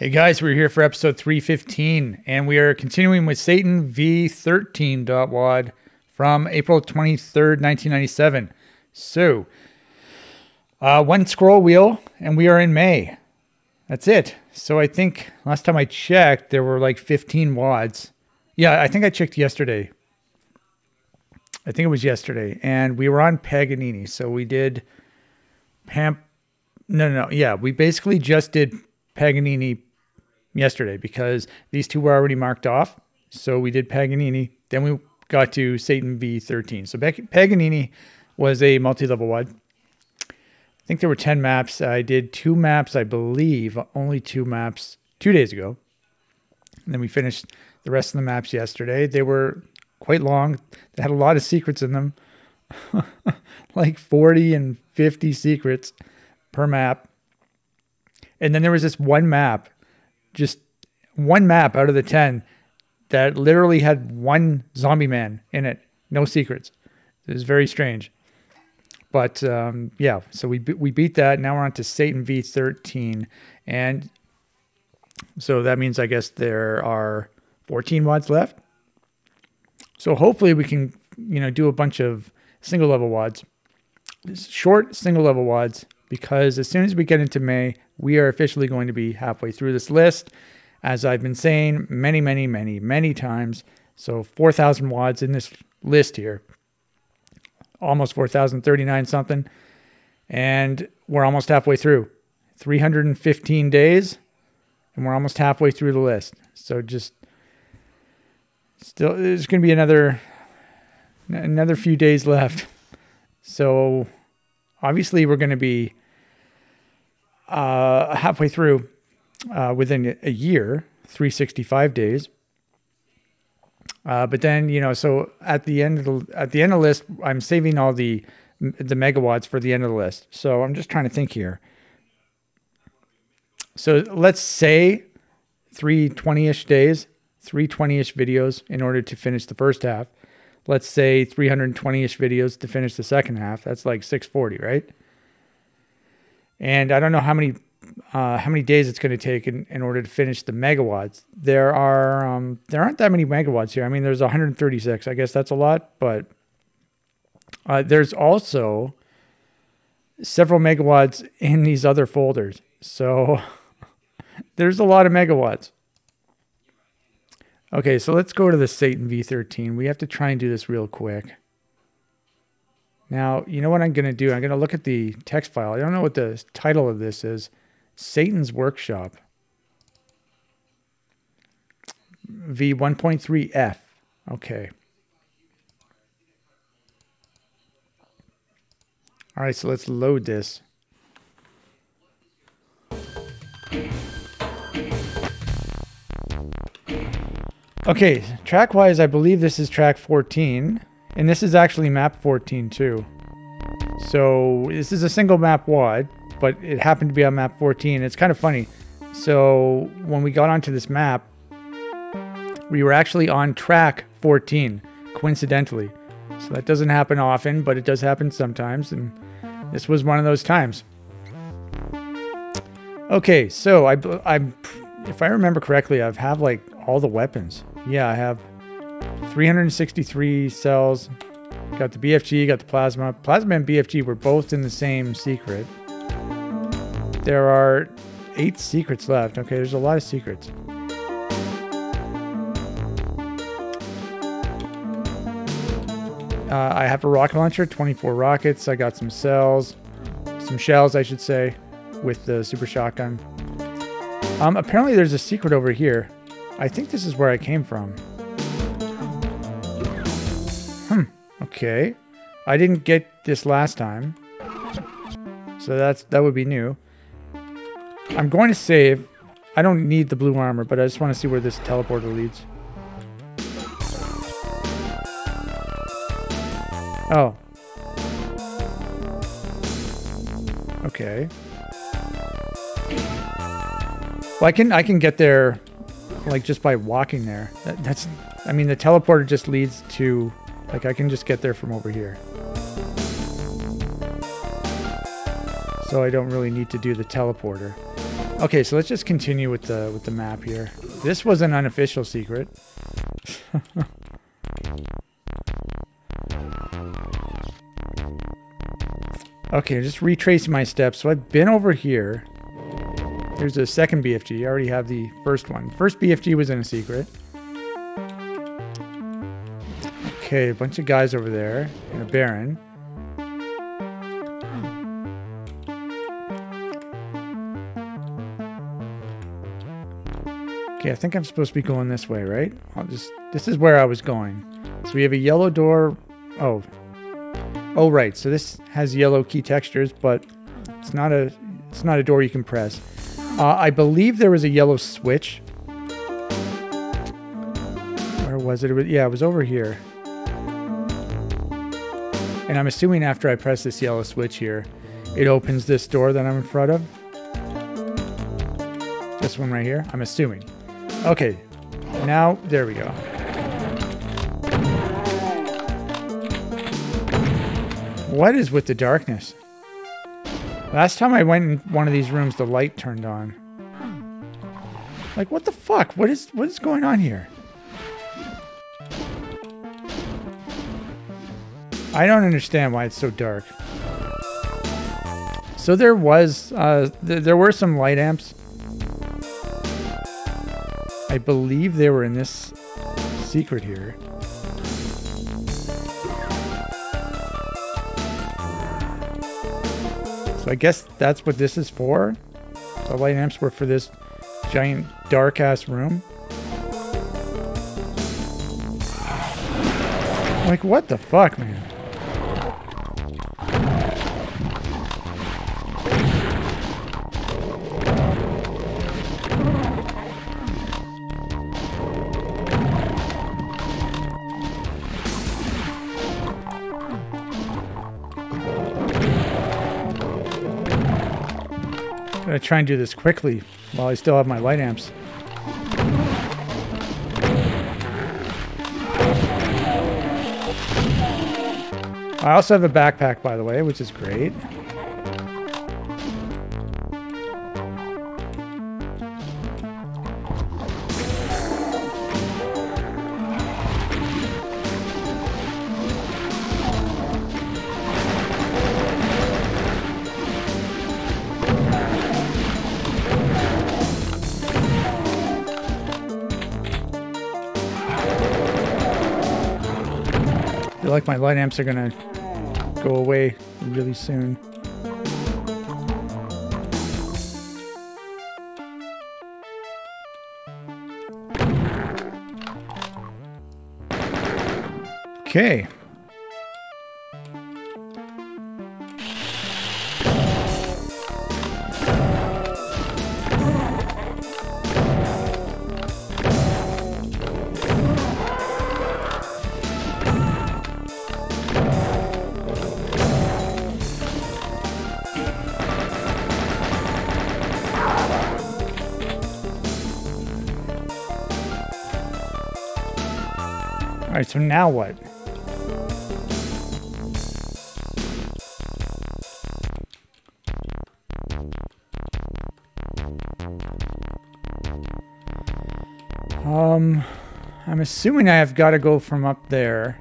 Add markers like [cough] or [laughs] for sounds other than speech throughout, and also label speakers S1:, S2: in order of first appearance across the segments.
S1: Hey guys, we're here for episode 315, and we are continuing with Satan V13.wad from April 23rd, 1997. So, uh, one scroll wheel, and we are in May. That's it. So I think last time I checked, there were like 15 wads. Yeah, I think I checked yesterday. I think it was yesterday, and we were on Paganini. So we did Pamp. No, no, no. Yeah, we basically just did Paganini yesterday because these two were already marked off. So we did Paganini. Then we got to Satan V13. So Paganini was a multi-level wad. I think there were 10 maps. I did two maps, I believe, only two maps two days ago. And then we finished the rest of the maps yesterday. They were quite long. They had a lot of secrets in them. [laughs] like 40 and 50 secrets per map. And then there was this one map just one map out of the 10 that literally had one zombie man in it, no secrets. It was very strange. But um, yeah, so we we beat that. Now we're on to Satan V13, and so that means I guess there are 14 wads left. So hopefully we can you know do a bunch of single level wads, short single level wads, because as soon as we get into May, we are officially going to be halfway through this list. As I've been saying many, many, many, many times. So 4,000 wads in this list here. Almost 4,039 something. And we're almost halfway through. 315 days. And we're almost halfway through the list. So just still, there's going to be another another few days left. So obviously we're going to be uh, halfway through uh, within a year, 365 days. Uh, but then you know, so at the end of the at the end of the list, I'm saving all the the megawads for the end of the list. So I'm just trying to think here. So let's say 320-ish days, 320-ish videos in order to finish the first half. Let's say 320-ish videos to finish the second half. That's like 640, right? And I don't know how many uh, how many days it's going to take in, in order to finish the megawads. There are um, there aren't that many megawads here. I mean, there's 136. I guess that's a lot, but uh, there's also several megawads in these other folders. So [laughs] there's a lot of megawads. Okay, so let's go to the Satan V13. We have to try and do this real quick. Now, you know what I'm going to do? I'm going to look at the text file. I don't know what the title of this is. Satan's Workshop. V1.3F. Okay. All right, so let's load this. Okay, track-wise, I believe this is track 14. And this is actually map 14 too. So this is a single map wide, but it happened to be on map 14. It's kind of funny. So when we got onto this map, we were actually on track 14, coincidentally. So that doesn't happen often, but it does happen sometimes. And this was one of those times. Okay, so I, I'm, if I remember correctly, I've have like all the weapons. Yeah, I have 363 cells. Got the BFG, got the plasma. Plasma and BFG were both in the same secret. There are eight secrets left. Okay, there's a lot of secrets. Uh, I have a rocket launcher, 24 rockets. I got some cells, some shells, I should say, with the super shotgun. Um, apparently there's a secret over here. I think this is where I came from. Okay. I didn't get this last time. So that's that would be new. I'm going to save. I don't need the blue armor, but I just want to see where this teleporter leads. Oh. Okay. Well, I can I can get there like just by walking there. That, that's I mean the teleporter just leads to like I can just get there from over here. So I don't really need to do the teleporter. Okay, so let's just continue with the with the map here. This was an unofficial secret. [laughs] okay, just retracing my steps. So I've been over here. There's a second BFG. I already have the first one. First BFG was in a secret. Okay, a bunch of guys over there and a Baron. Okay, I think I'm supposed to be going this way, right? I'll just, this is where I was going. So we have a yellow door. Oh. Oh, right. So this has yellow key textures, but it's not a, it's not a door you can press. Uh, I believe there was a yellow switch. Where was it? it was, yeah, it was over here. And I'm assuming after I press this yellow switch here, it opens this door that I'm in front of. This one right here, I'm assuming. Okay, now, there we go. What is with the darkness? Last time I went in one of these rooms, the light turned on. Like, what the fuck? What is what is going on here? I don't understand why it's so dark. So there was, uh, th there were some light amps I believe they were in this secret here. So I guess that's what this is for. The light amps were for this giant dark ass room. Like what the fuck, man? Try and do this quickly while I still have my light amps. I also have a backpack, by the way, which is great. Light amps are gonna go away really soon. Okay. Now what? Um, I'm assuming I have got to go from up there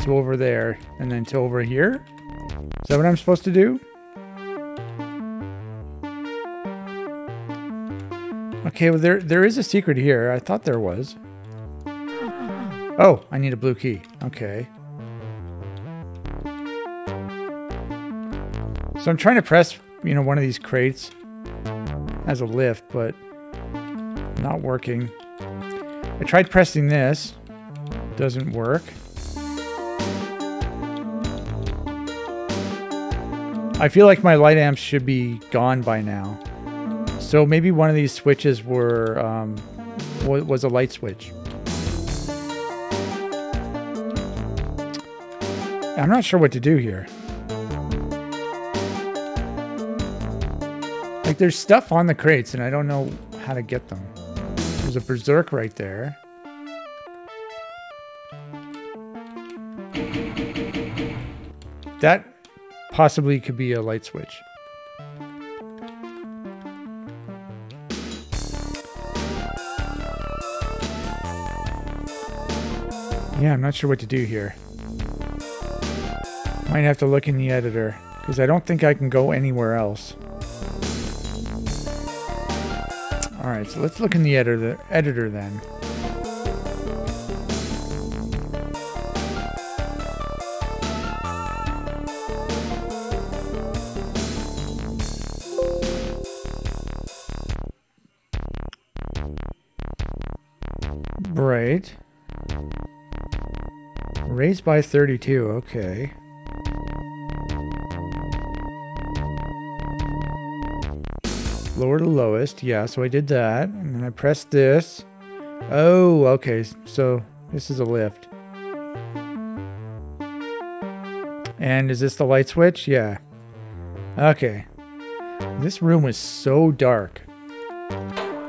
S1: to over there and then to over here. Is that what I'm supposed to do? Okay, well there there is a secret here. I thought there was. Oh, I need a blue key. Okay. So I'm trying to press, you know, one of these crates as a lift, but not working. I tried pressing this. Doesn't work. I feel like my light amps should be gone by now. So maybe one of these switches were um, was a light switch. I'm not sure what to do here. Like, there's stuff on the crates, and I don't know how to get them. There's a Berserk right there. That possibly could be a light switch. Yeah, I'm not sure what to do here. Might have to look in the editor, because I don't think I can go anywhere else. Alright, so let's look in the editor, editor then. Right. Raised by 32, okay. Lower to lowest, yeah, so I did that. And then I pressed this. Oh, okay, so this is a lift. And is this the light switch? Yeah. Okay. This room was so dark.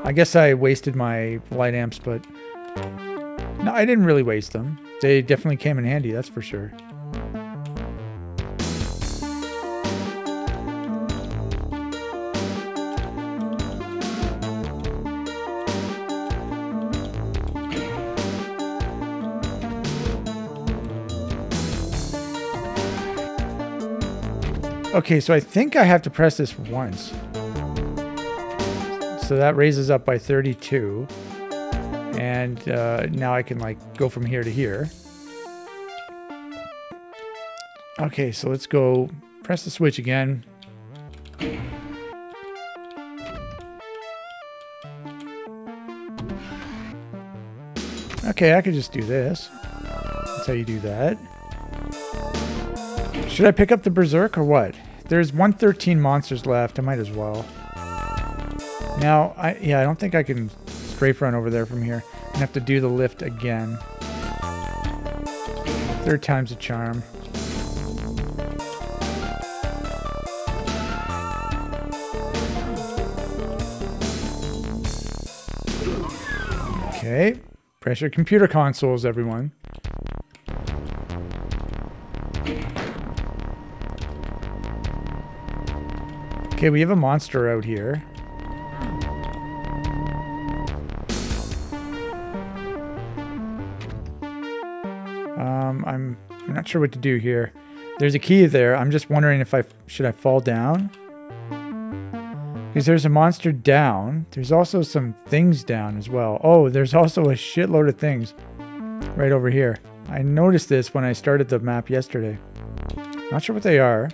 S1: I guess I wasted my light amps, but no, I didn't really waste them. They definitely came in handy, that's for sure. Okay, so I think I have to press this once. So that raises up by 32. And uh, now I can like go from here to here. Okay, so let's go press the switch again. Okay, I could just do this. That's how you do that. Should I pick up the Berserk or what? There's 113 monsters left. I might as well. Now, I yeah, I don't think I can strafe run over there from here. I have to do the lift again. Third time's a charm. Okay. Pressure computer consoles, everyone. Okay, we have a monster out here. Um, I'm, I'm not sure what to do here. There's a key there. I'm just wondering if I should I fall down? Because there's a monster down. There's also some things down as well. Oh, there's also a shitload of things right over here. I noticed this when I started the map yesterday. Not sure what they are.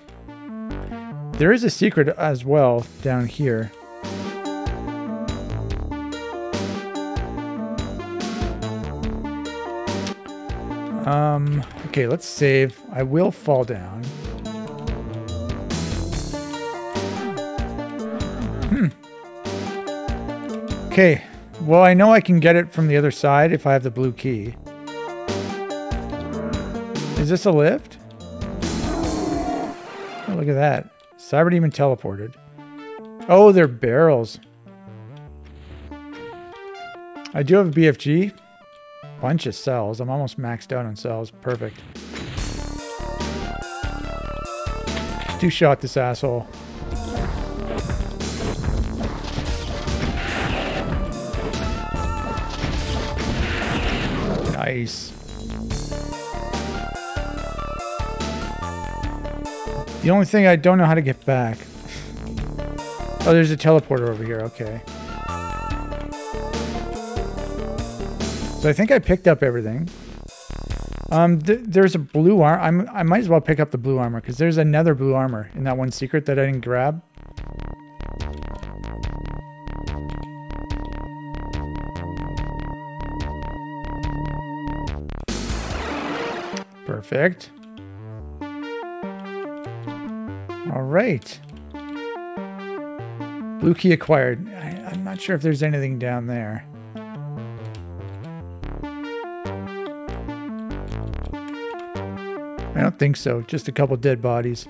S1: There is a secret as well down here. Um, okay, let's save. I will fall down. Hmm. Okay, well, I know I can get it from the other side if I have the blue key. Is this a lift? Oh, look at that. Cyberdemon teleported. Oh, they're barrels. I do have a BFG. Bunch of cells. I'm almost maxed out on cells. Perfect. Two shot this asshole. Nice. The only thing I don't know how to get back. Oh, there's a teleporter over here. Okay. So I think I picked up everything. Um, th there's a blue armor. i might as well pick up the blue armor because there's another blue armor in that one secret that I didn't grab. Perfect. All right. Blue key acquired. I, I'm not sure if there's anything down there. I don't think so. Just a couple dead bodies.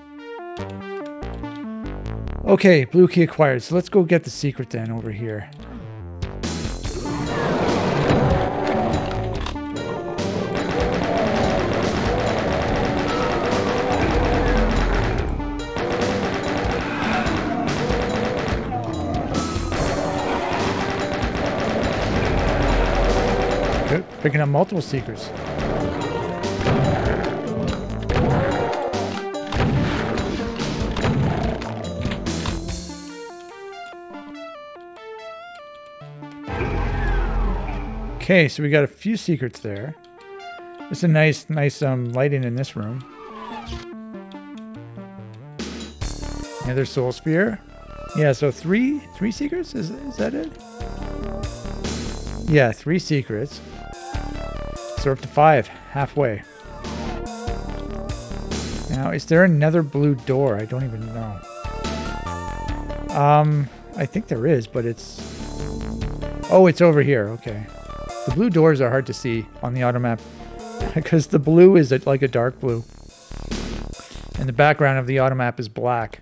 S1: Okay, blue key acquired. So let's go get the secret then over here. Picking up multiple Seekers. Okay, so we got a few secrets there. It's a nice, nice um, lighting in this room. Another soul sphere. Yeah, so three, three secrets? Is, is that it? Yeah, three secrets. So we're up to five, halfway. Now, is there another blue door? I don't even know. Um, I think there is, but it's... Oh, it's over here. Okay. The blue doors are hard to see on the auto map [laughs] because the blue is like a dark blue. And the background of the auto map is black.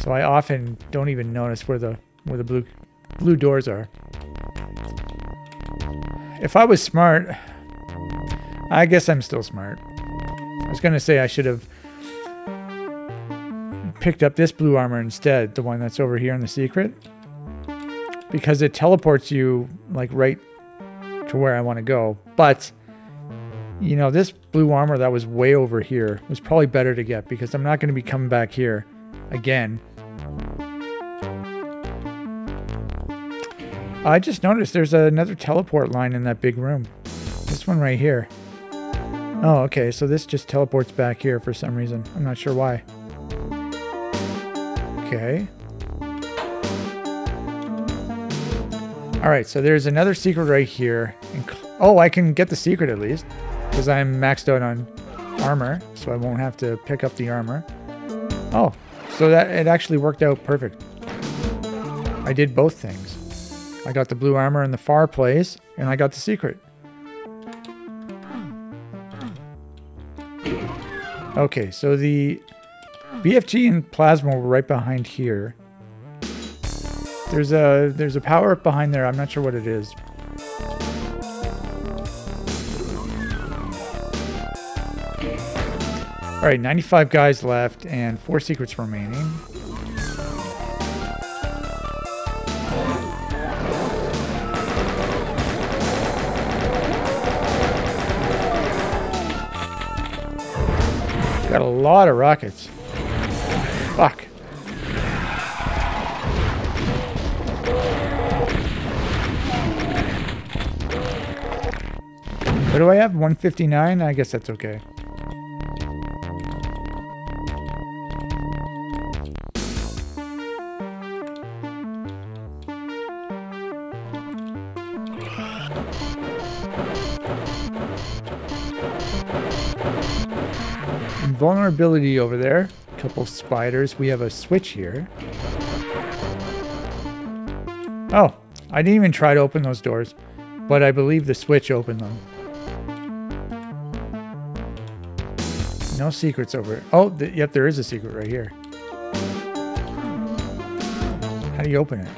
S1: So I often don't even notice where the where the blue blue doors are. If I was smart, I guess I'm still smart. I was going to say I should have picked up this blue armor instead, the one that's over here in the secret. Because it teleports you like right to where I want to go. But you know, this blue armor that was way over here was probably better to get because I'm not going to be coming back here again. I just noticed there's another teleport line in that big room. This one right here. Oh, okay, so this just teleports back here for some reason. I'm not sure why. Okay. Alright, so there's another secret right here. Oh, I can get the secret at least because I'm maxed out on armor, so I won't have to pick up the armor. Oh, so that it actually worked out perfect. I did both things. I got the blue armor in the far place, and I got the secret. Okay, so the BFG and plasma were right behind here. There's a there's a power up behind there. I'm not sure what it is. All right, 95 guys left and four secrets remaining. Got a lot of rockets. Fuck. What do I have? 159? I guess that's okay. Vulnerability over there. A couple spiders. We have a switch here. Oh, I didn't even try to open those doors, but I believe the switch opened them. No secrets over it. Oh, th yep, there is a secret right here. How do you open it?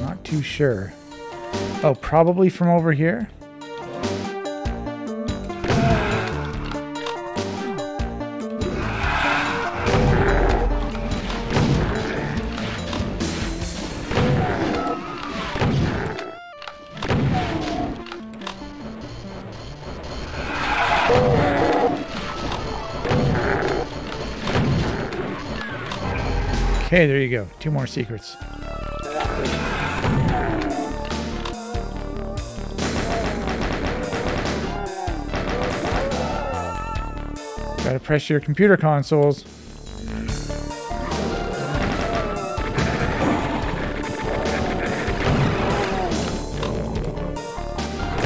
S1: Not too sure. Oh, probably from over here? Okay, there you go. Two more secrets. Gotta press your computer consoles.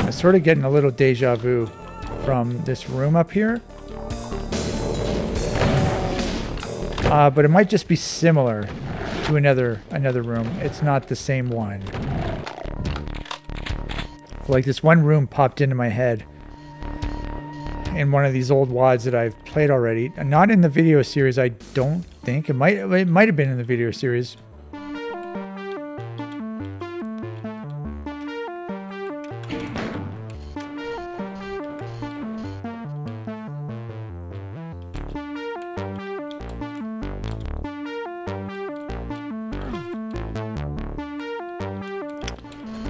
S1: I'm sort of getting a little deja vu from this room up here. Uh, but it might just be similar to another another room. It's not the same one. Like this one room popped into my head in one of these old WADs that I've played already. Not in the video series, I don't think. It might it might have been in the video series.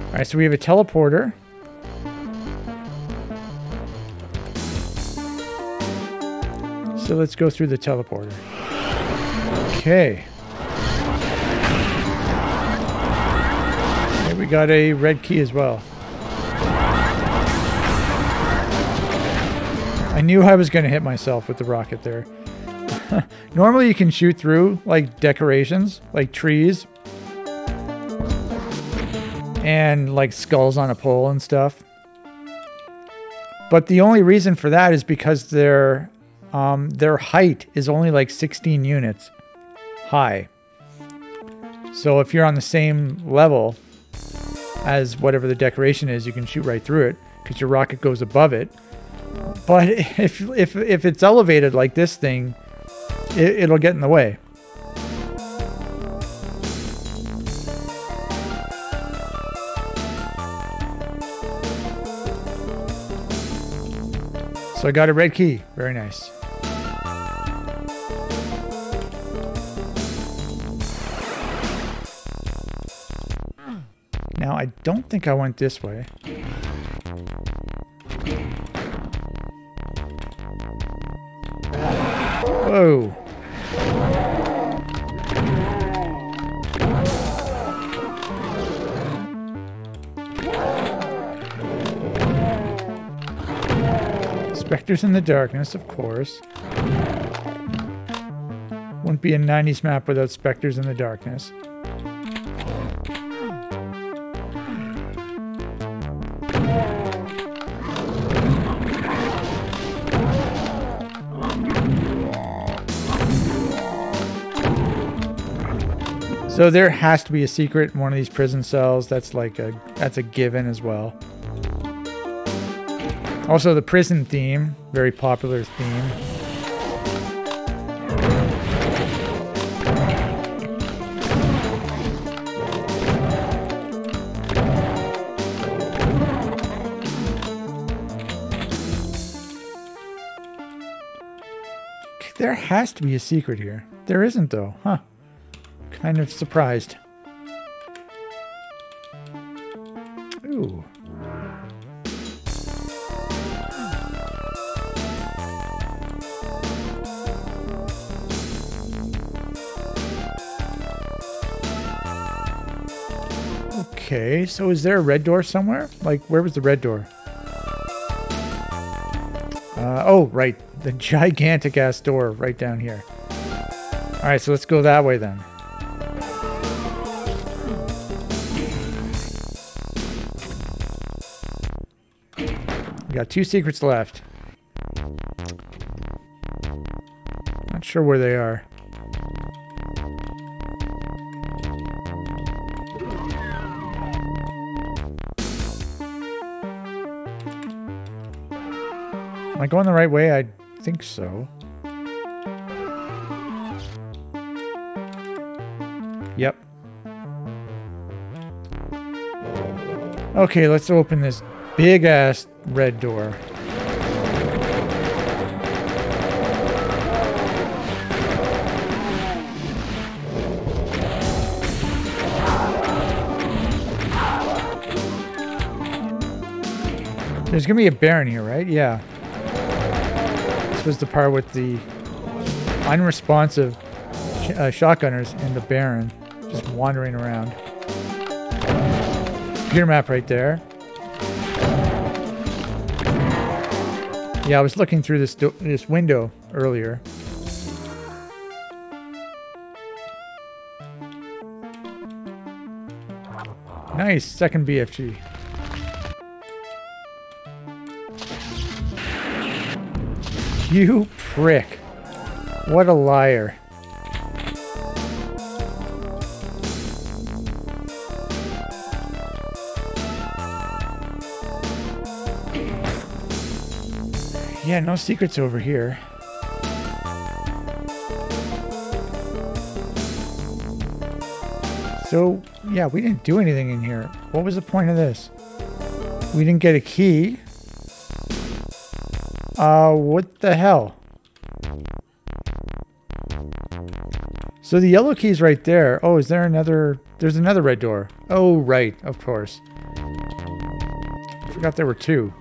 S1: All right, so we have a teleporter. So let's go through the teleporter. Okay. okay we got a red key as well. I knew I was going to hit myself with the rocket there. [laughs] Normally you can shoot through like decorations, like trees and like skulls on a pole and stuff. But the only reason for that is because they're um, their height is only like 16 units high. So if you're on the same level as whatever the decoration is, you can shoot right through it because your rocket goes above it. But [laughs] if if if it's elevated like this thing, it, it'll get in the way. So I got a red key. Very nice. I don't think I went this way. Whoa. Spectres in the Darkness, of course. Wouldn't be a 90s map without Spectres in the Darkness. So there has to be a secret in one of these prison cells. That's like a that's a given as well. Also, the prison theme, very popular theme. There has to be a secret here. There isn't, though. Huh. Kind of surprised. Ooh. Okay, so is there a red door somewhere? Like, where was the red door? Uh, oh, right. The gigantic ass door right down here. Alright, so let's go that way then. We got two secrets left. Not sure where they are. Am I going the right way? I think so. Yep. Okay, let's open this big ass red door. There's gonna be a Baron here, right? Yeah This was the part with the unresponsive sh uh, shotgunners and the Baron just wandering around. Computer map right there. Yeah, I was looking through this this window earlier. Nice, second BFG. You prick. What a liar. Yeah, no secrets over here. So, yeah, we didn't do anything in here. What was the point of this? We didn't get a key. Uh, what the hell? So the yellow key's right there. Oh, is there another? There's another red door. Oh, right, of course. I forgot there were two.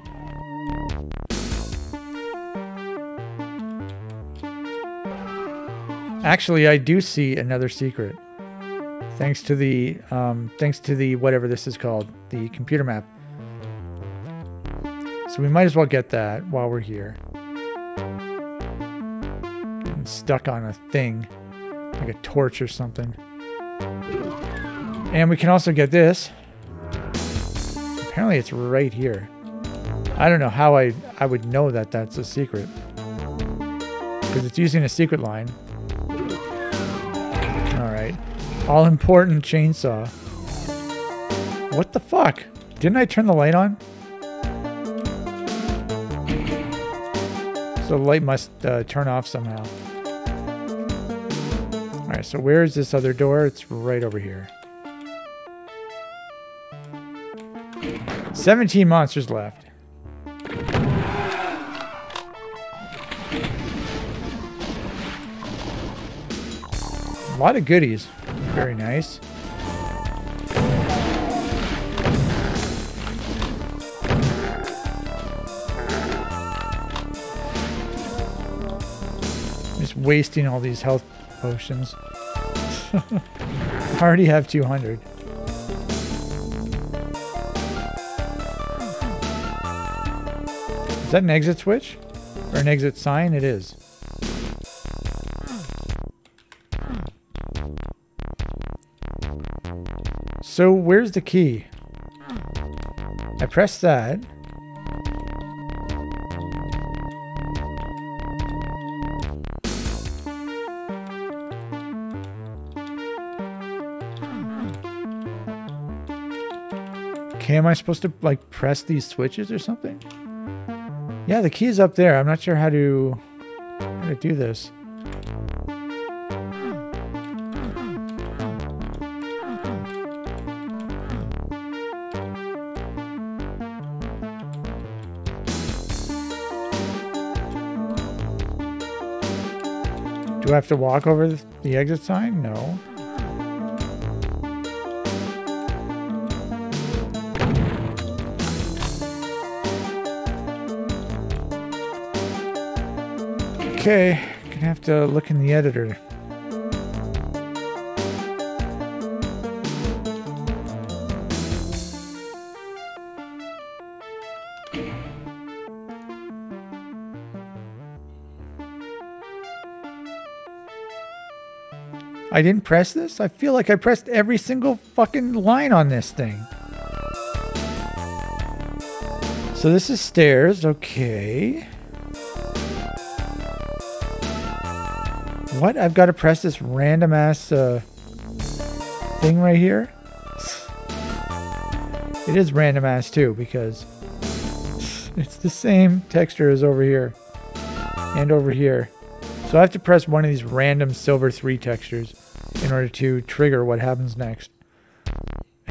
S1: Actually, I do see another secret. Thanks to the um, thanks to the whatever this is called, the computer map. So we might as well get that while we're here. Getting stuck on a thing, like a torch or something. And we can also get this. Apparently it's right here. I don't know how I, I would know that that's a secret. Because it's using a secret line. All important chainsaw. What the fuck? Didn't I turn the light on? So the light must uh, turn off somehow. Alright, so where is this other door? It's right over here. 17 monsters left. A lot of goodies. Very nice. Just wasting all these health potions. [laughs] I already have 200. Is that an exit switch? Or an exit sign? It is. So where's the key? I press that. Okay, am I supposed to like press these switches or something? Yeah, the key is up there. I'm not sure how to how to do this. Do I have to walk over the exit sign? No. Okay, gonna have to look in the editor. I didn't press this? I feel like I pressed every single fucking line on this thing. So this is stairs, okay. What? I've got to press this random ass uh, thing right here? It is random ass too because it's the same texture as over here and over here. So I have to press one of these random silver 3 textures in order to trigger what happens next.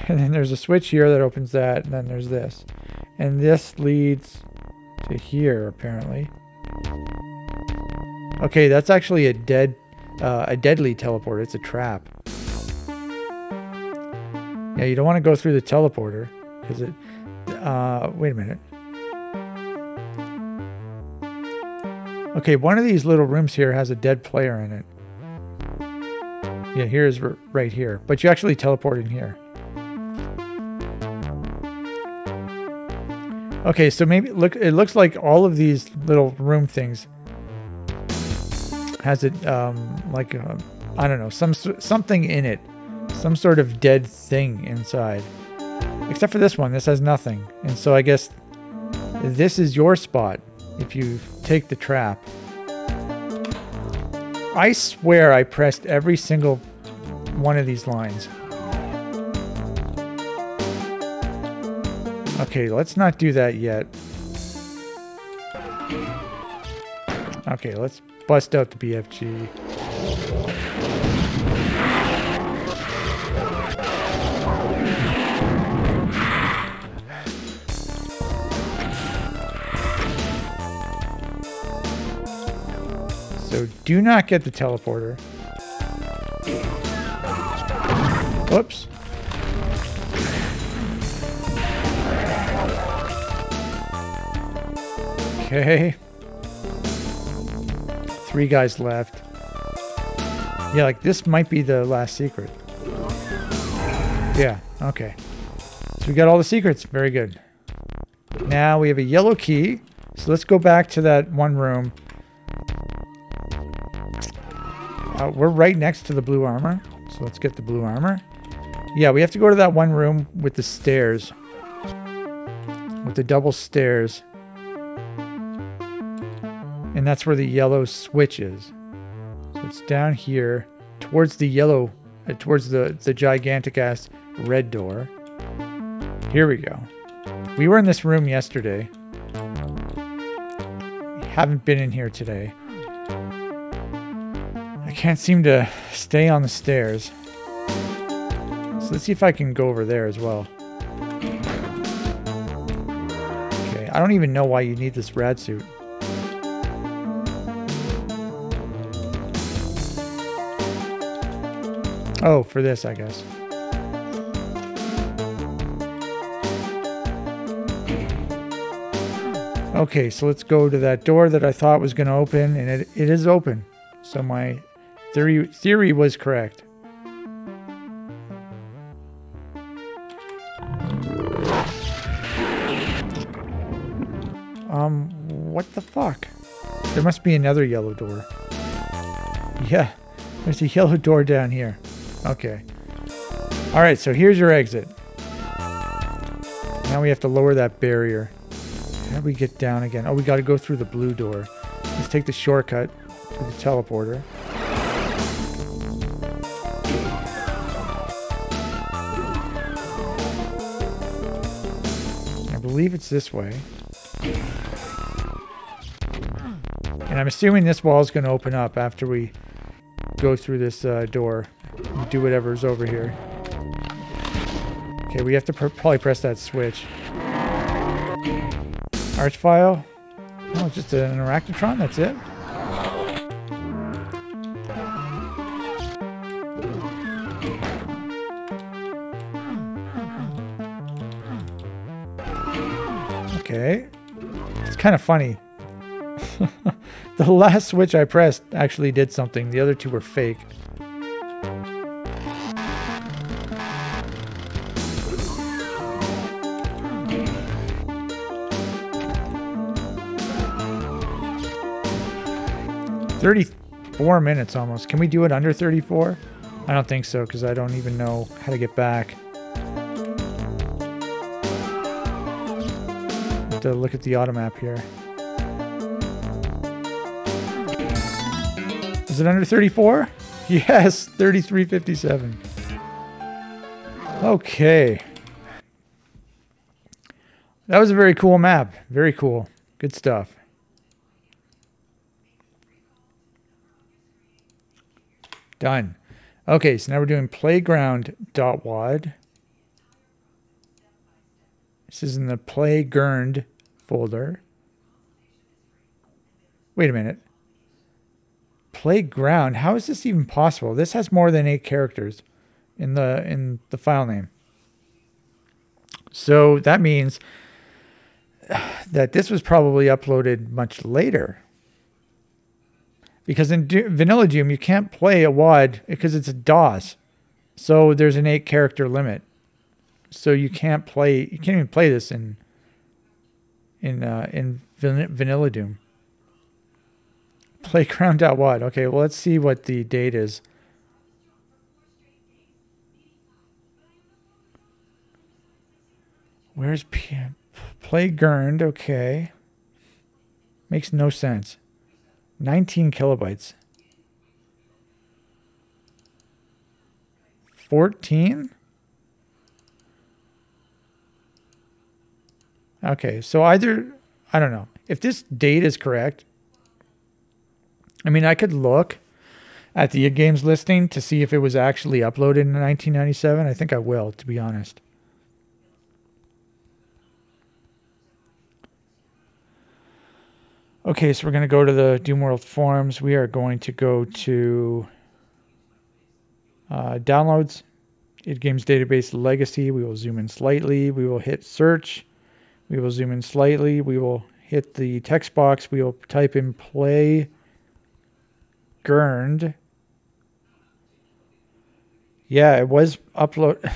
S1: And then there's a switch here that opens that, and then there's this. And this leads to here, apparently. Okay, that's actually a dead, uh, a deadly teleporter. It's a trap. Yeah, you don't want to go through the teleporter because it. Uh, wait a minute. Okay, one of these little rooms here has a dead player in it. Yeah, here's right here, but you actually teleport in here. Okay, so maybe look. It looks like all of these little room things has it um, like uh, I don't know some something in it, some sort of dead thing inside. Except for this one, this has nothing, and so I guess this is your spot if you take the trap. I swear I pressed every single one of these lines. Okay, let's not do that yet. Okay, let's bust out the BFG. So do not get the teleporter. Whoops. Okay. Three guys left. Yeah, like this might be the last secret. Yeah, okay. So we got all the secrets. Very good. Now we have a yellow key. So let's go back to that one room. Uh, we're right next to the blue armor. So let's get the blue armor. Yeah, we have to go to that one room with the stairs. With the double stairs. And that's where the yellow switch is. So it's down here towards the yellow, uh, towards the, the gigantic ass red door. Here we go. We were in this room yesterday. We haven't been in here today. I can't seem to stay on the stairs. So let's see if I can go over there as well. Okay, I don't even know why you need this rad suit. Oh, for this, I guess. Okay, so let's go to that door that I thought was going to open, and it, it is open. So my theory theory was correct. Um, what the fuck? There must be another yellow door. Yeah, there's a yellow door down here. Okay. All right, so here's your exit. Now we have to lower that barrier. How do we get down again? Oh, we got to go through the blue door. Let's take the shortcut to the teleporter. Believe it's this way. And I'm assuming this wall is going to open up after we go through this uh, door and do whatever's over here. Okay, we have to pr probably press that switch. Arch-vile? Oh, just an interactotron, that's it? Kind of funny. [laughs] the last switch I pressed actually did something. The other two were fake. Thirty-four minutes almost. Can we do it under thirty-four? I don't think so because I don't even know how to get back. To look at the auto map here. Is it under 34? [laughs] Yes, 3357. Okay. That was a very cool map. Very cool. Good stuff. Done. Okay, so now we're doing playground.wad. This is in the playgrnd folder. Wait a minute. Playground. How is this even possible? This has more than eight characters in the in the file name. So that means that this was probably uploaded much later. Because in Vanilla Doom, you can't play a WAD because it's a DOS. So there's an eight character limit. So you can't play, you can't even play this in in uh, in Van Vanilla Doom. Playground.wad. [laughs] Okay, well, let's see what the date is. Where's P Playgrnd? Okay. Makes no sense. 19 kilobytes. 14? Okay, so either, I don't know. If this date is correct, I mean, I could look at the games listing to see if it was actually uploaded in 1997. I think I will, to be honest. Okay, so we're going to go to the Doomworld forums. We are going to go to uh, downloads, id Games Database Legacy. We will zoom in slightly. We will hit search. We will zoom in slightly. We will hit the text box. We will type in play Gurnd. Yeah, it was upload. [laughs]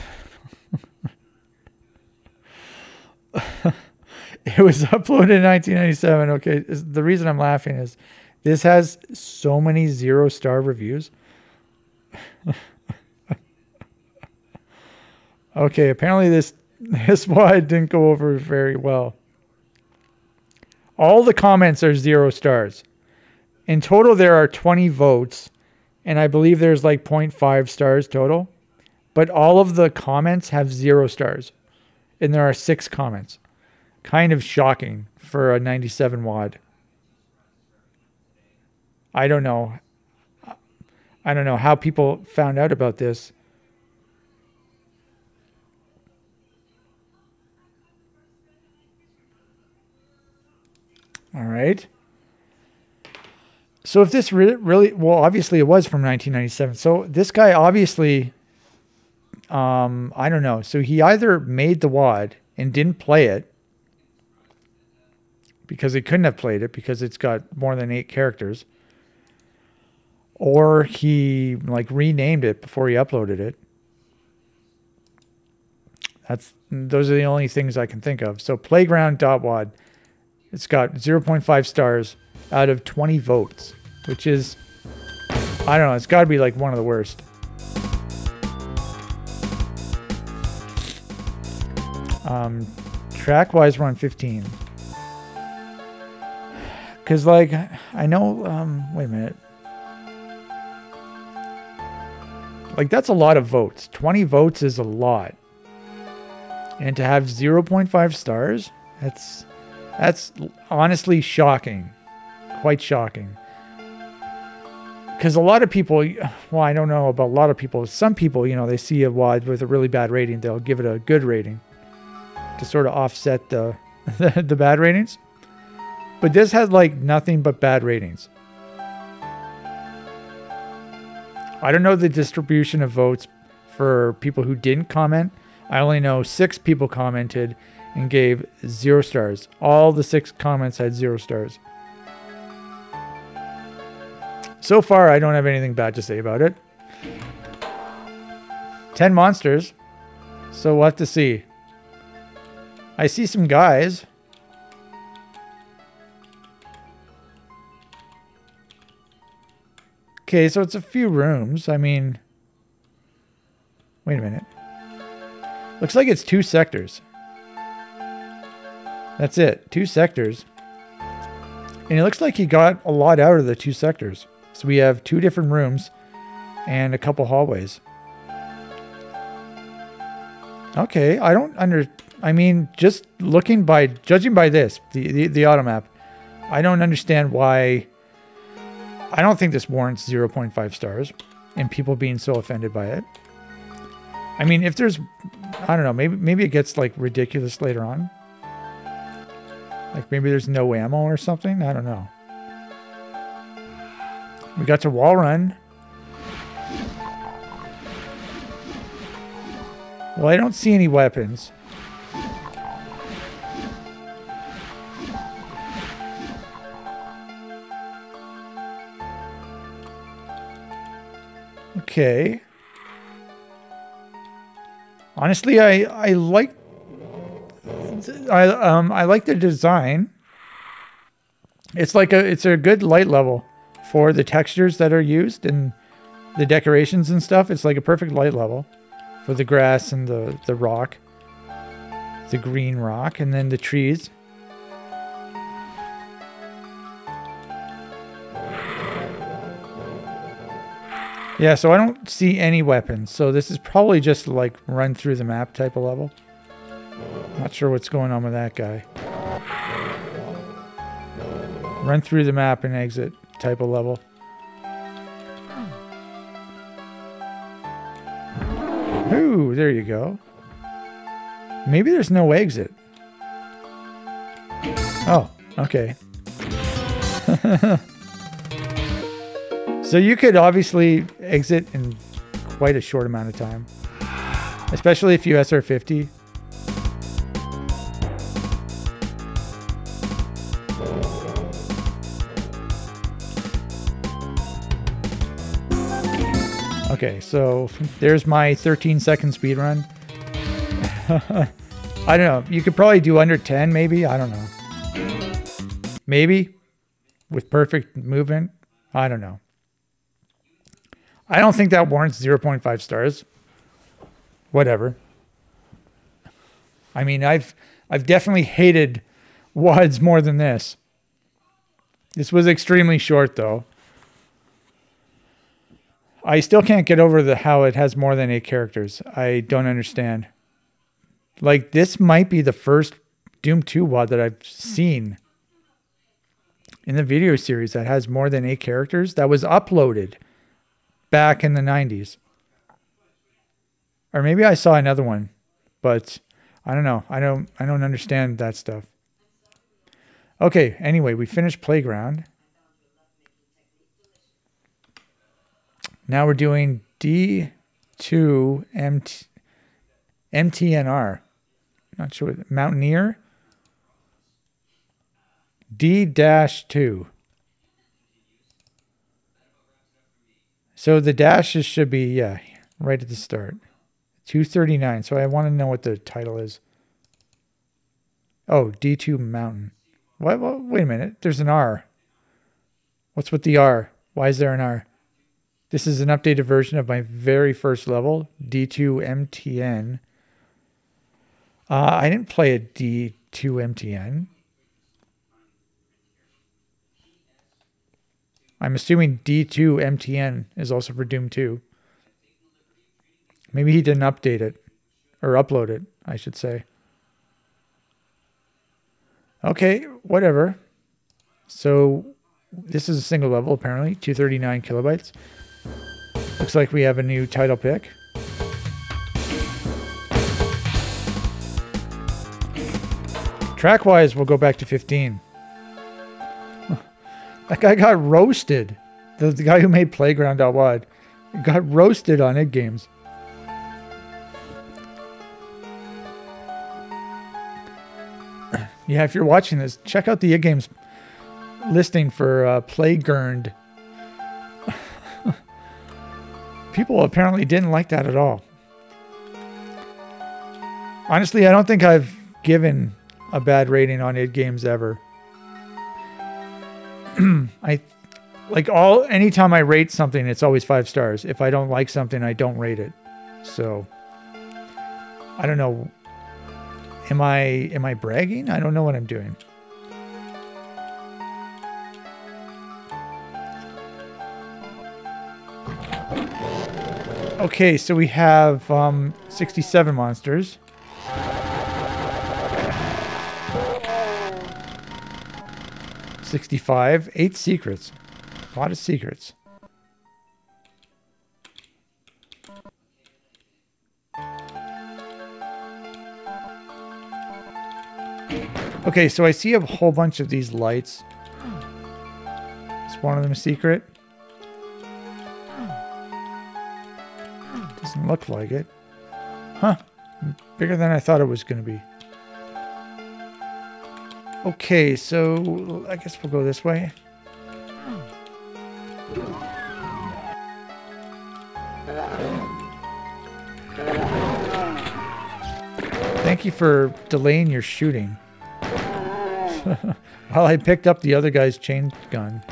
S1: it was uploaded in 1997. Okay, the reason I'm laughing is this has so many zero star reviews. [laughs] okay, apparently this [laughs] this wide didn't go over very well. All the comments are zero stars. In total, there are 20 votes, and I believe there's like 0.5 stars total. But all of the comments have zero stars, and there are six comments. Kind of shocking for a 97 WAD. I don't know. I don't know how people found out about this. All right. So if this re- really, well, obviously it was from 1997. So this guy obviously, um, I don't know. So he either made the wad and didn't play it because he couldn't have played it because it's got more than eight characters, or he like renamed it before he uploaded it. That's those are the only things I can think of. So playground.wad, it's got 0.5 stars out of 20 votes, which is, I don't know, it's got to be like one of the worst. Um, track wise, we're on 15. Because, like, I know, um, wait a minute. Like, that's a lot of votes. 20 votes is a lot. And to have 0.5 stars, that's, that's honestly shocking quite shocking. Because a lot of people, well, I don't know about a lot of people. Some people, you know, they see a WAD with a really bad rating, they'll give it a good rating to sort of offset the, [laughs] the, the bad ratings. But this has like nothing but bad ratings. I don't know the distribution of votes for people who didn't comment. I only know six people commented and gave zero stars. All the six comments had zero stars. So far, I don't have anything bad to say about it. 10 monsters. So we'll have to see. I see some guys. Okay, so it's a few rooms. I mean... Wait a minute. Looks like it's two sectors. That's it. Two sectors. And it looks like he got a lot out of the two sectors. So we have two different rooms and a couple hallways. Okay, I don't under... I mean, just looking by... Judging by this, the, the, the auto map, I don't understand why... I don't think this warrants 0.5 stars and people being so offended by it. I mean, if there's... I don't know, maybe maybe it gets, like, ridiculous later on. Like, maybe there's no ammo or something? I don't know. We got to wall run. Well, I don't see any weapons. Okay. Honestly, I I like I um I like the design. It's like a it's a good light level for the textures that are used and the decorations and stuff. It's like a perfect light level for the grass and the, the rock, the green rock, and then the trees. Yeah, so I don't see any weapons. So this is probably just like run through the map type of level. Not sure what's going on with that guy. Run through the map and exit type of level. Ooh, there you go. Maybe there's no exit. Oh, okay. [laughs] so you could obviously exit in quite a short amount of time. Especially if you SR50. Okay, so there's my 13 second speed run. [laughs] I don't know. You could probably do under 10, maybe. I don't know. Maybe with perfect movement. I don't know. I don't think that warrants 0.5 stars. Whatever. I mean, I've I've definitely hated [laughs] wads more than this. This was extremely short though. I still can't get over the how it has more than eight characters. I don't understand. Like this might be the first Doom 2 WAD that I've seen in the video series that has more than eight characters that was uploaded back in the 90s. Or maybe I saw another one, but I don't know. I don't I don't understand that stuff. Okay, anyway, we finished playground. Now we're doing D2 MT, MTNR. Not sure. What, Mountaineer. D-2. So the dashes should be, yeah, right at the start. 239. So I want to know what the title is. Oh, D2 Mountain. What, what? Wait a minute. There's an R. What's with the R? Why is there an R? This is an updated version of my very first level, D2 MTN. Uh, I didn't play a D2 MTN. I'm assuming D2 MTN is also for Doom 2. Maybe he didn't update it or upload it, I should say. Okay, whatever. So this is a single level apparently, 239 kilobytes. Looks like we have a new title pick. Track wise, we'll go back to 15. [laughs] that guy got roasted. The, the guy who made Playground.wad got roasted on id games. [clears throat] yeah, if you're watching this, check out the id games listing for uh, Playgrnd. People apparently didn't like that at all. Honestly, I don't think I've given a bad rating on id games ever. [clears throat] I like all anytime I rate something, it's always five stars. If I don't like something, I don't rate it. So I don't know. Am I am I bragging? I don't know what I'm doing. Okay, so we have um, 67 monsters. Sixty-five, eight secrets, a lot of secrets. Okay, so I see a whole bunch of these lights. Is one of them a secret? Doesn't look like it. Huh. Bigger than I thought it was going to be. Okay, so I guess we'll go this way. Thank you for delaying your shooting. [laughs] While I picked up the other guy's chain gun.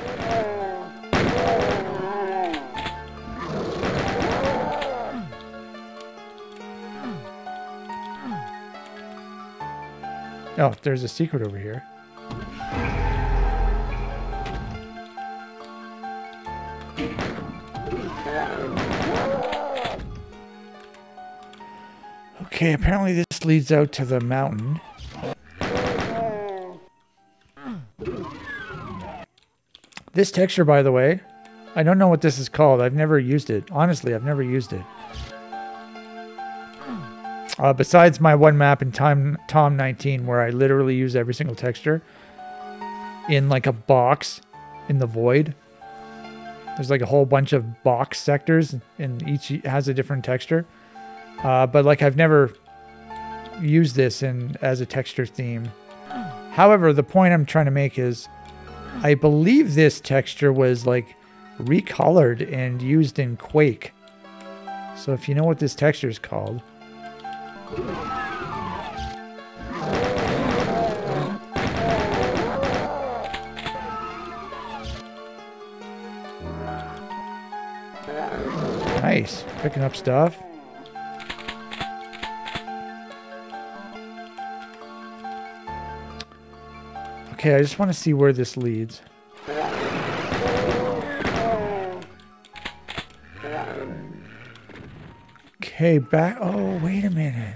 S1: Oh, there's a secret over here. Okay, apparently this leads out to the mountain. This texture, by the way, I don't know what this is called. I've never used it. Honestly, I've never used it. Uh, besides my one map in Time Tom 19, where I literally use every single texture in like a box in the void. There's like a whole bunch of box sectors, and each has a different texture. Uh, but like I've never used this in as a texture theme. However, the point I'm trying to make is, I believe this texture was like recolored and used in Quake. So if you know what this texture is called, Nice. Picking up stuff. Okay, I just want to see where this leads. Okay, back. Oh, wait a minute.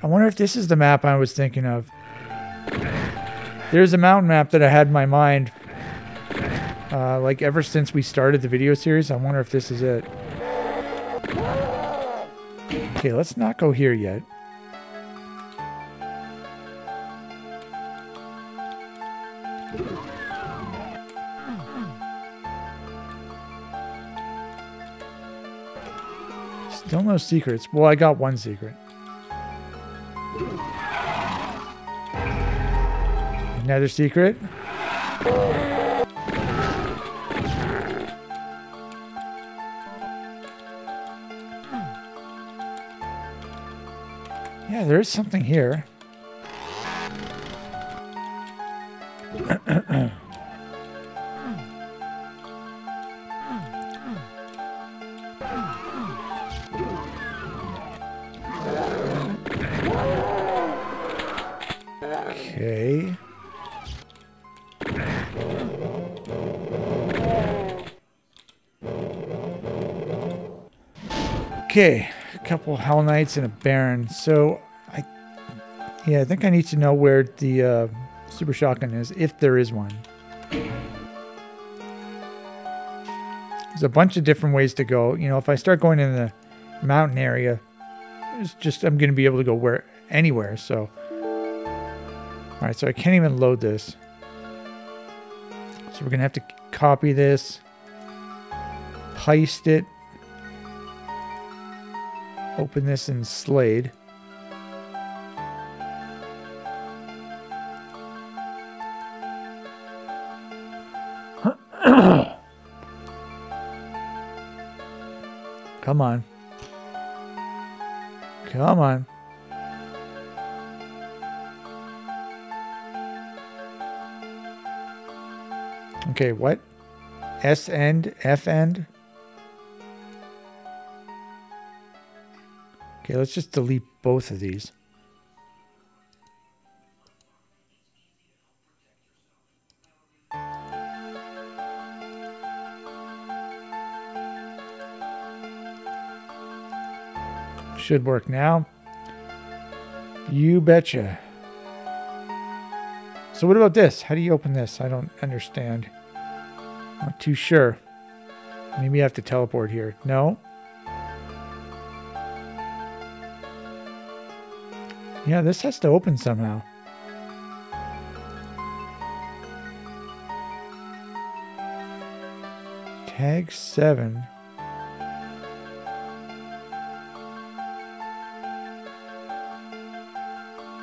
S1: I wonder if this is the map I was thinking of. There's a mountain map that I had in my mind, uh, like ever since we started the video series. I wonder if this is it. Okay, let's not go here yet. Still know secrets. Well, I got one secret. Another secret. Yeah, there is something here. Okay, a couple Hell Knights and a Baron. So, I, yeah, I think I need to know where the uh, Super Shotgun is, if there is one. There's a bunch of different ways to go. You know, if I start going in the mountain area, it's just I'm going to be able to go where anywhere. So, all right, so I can't even load this. So we're going to have to copy this, paste it, open this in Slade. Come on. Come on. Okay, what? S end, F end? Okay, let's just delete both of these. Should work now. You betcha. So what about this? How do you open this? I don't understand. Not too sure. Maybe I have to teleport here. No? Yeah, this has to open somehow. Tag 7.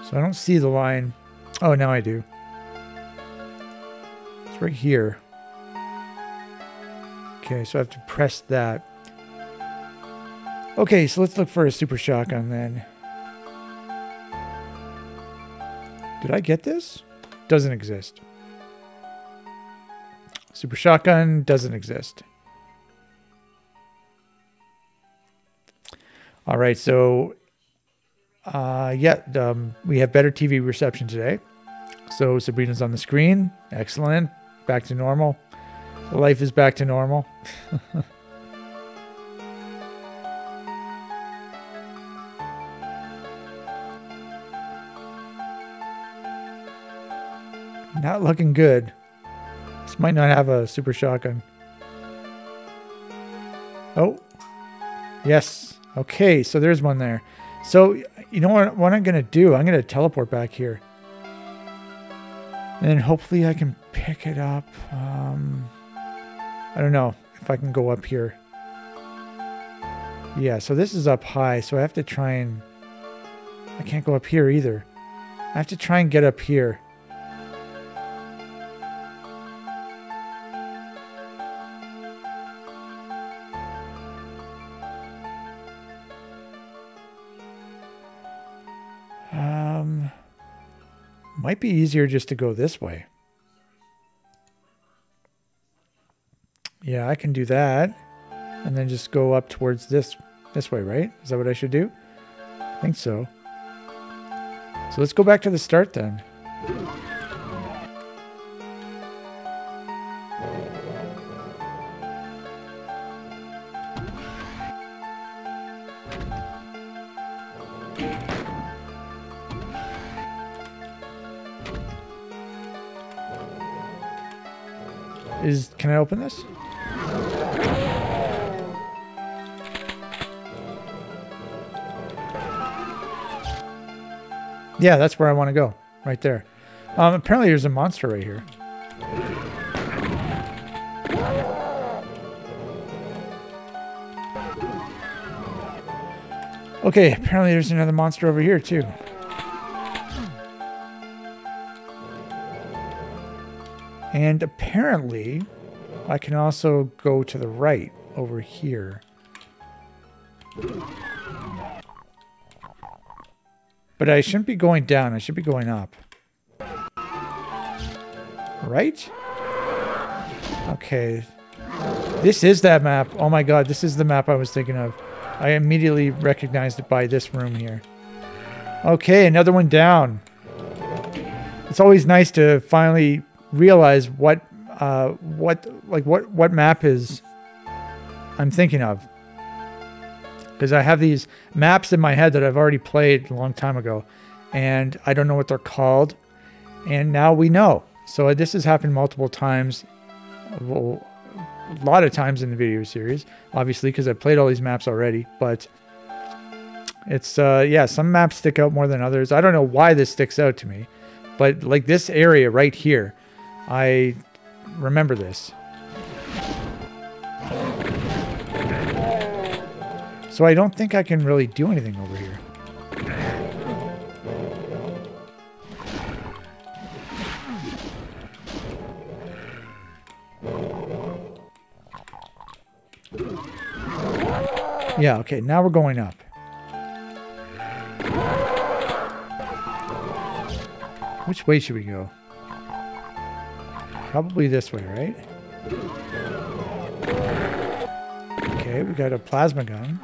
S1: So I don't see the line. Oh, now I do. It's right here. Okay, so I have to press that. Okay, so let's look for a super shotgun then. Did I get this? Doesn't exist. Super shotgun doesn't exist. All right, so uh, yeah, um, we have better TV reception today. So Sabrina's on the screen. Excellent. Back to normal. Life is back to normal. [laughs] Not looking good. This might not have a super shotgun. Oh. Yes. Okay, so there's one there. So, you know what, what I'm going to do? I'm going to teleport back here. And hopefully I can pick it up. Um, I don't know if I can go up here. Yeah, so this is up high, so I have to try and... I can't go up here either. I have to try and get up here. Might be easier just to go this way. Yeah, I can do that. and then just go up towards this this way, right? Is that what I should do? I think so. So let's go back to the start then. Can I open this? Yeah, that's where I want to go. Right there. Um, apparently there's a monster right here. Okay, apparently there's another monster over here too. And apparently I can also go to the right over here. But I shouldn't be going down. I should be going up. Right? Okay. This is that map. Oh my god, this is the map I was thinking of. I immediately recognized it by this room here. Okay, another one down. It's always nice to finally realize what uh, what like what what map is I'm thinking of because I have these maps in my head that I've already played a long time ago, and I don't know what they're called, and now we know. So this has happened multiple times, well, a lot of times in the video series, obviously because I've played all these maps already. But it's uh, yeah, some maps stick out more than others. I don't know why this sticks out to me, but like this area right here, I remember this. So I don't think I can really do anything over here. Yeah, okay, now we're going up. Which way should we go? Probably this way, right? Okay, we got a plasma gun.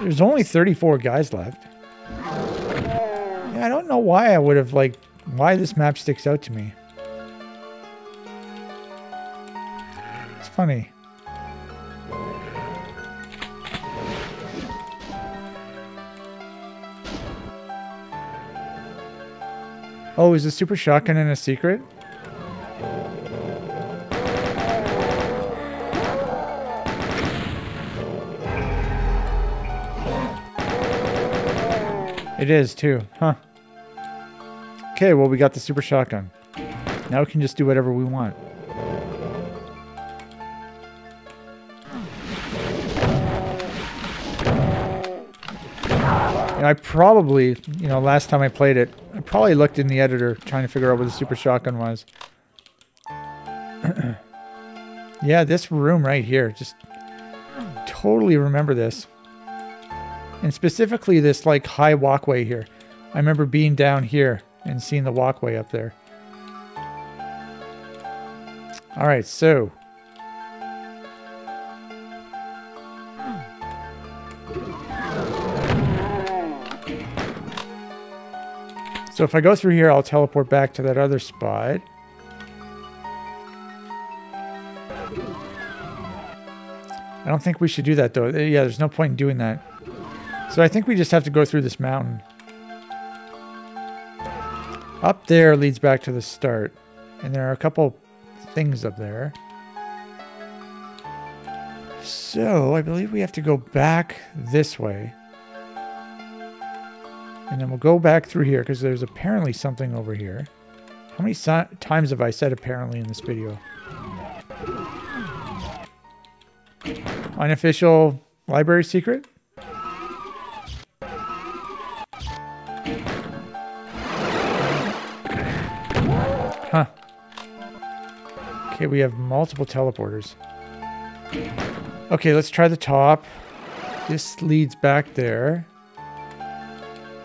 S1: There's only 34 guys left. Yeah, I don't know why I would have, like, why this map sticks out to me. It's funny. Oh, is the super shotgun in a secret? It is too, huh? Okay, well we got the super shotgun. Now we can just do whatever we want. And I probably, you know, last time I played it, probably looked in the editor trying to figure out what the super shotgun was. [clears throat] yeah, this room right here, just totally remember this. And specifically this like high walkway here. I remember being down here and seeing the walkway up there. All right, so. So if I go through here, I'll teleport back to that other spot. I don't think we should do that though. Eh, yeah, there's no point in doing that. So I think we just have to go through this mountain. Up there leads back to the start. And there are a couple things up there. So I believe we have to go back this way. And then we'll go back through here because there's apparently something over here. How many times have I said apparently in this video? Unofficial library secret? Huh. Okay, we have multiple teleporters. Okay, let's try the top. This leads back there.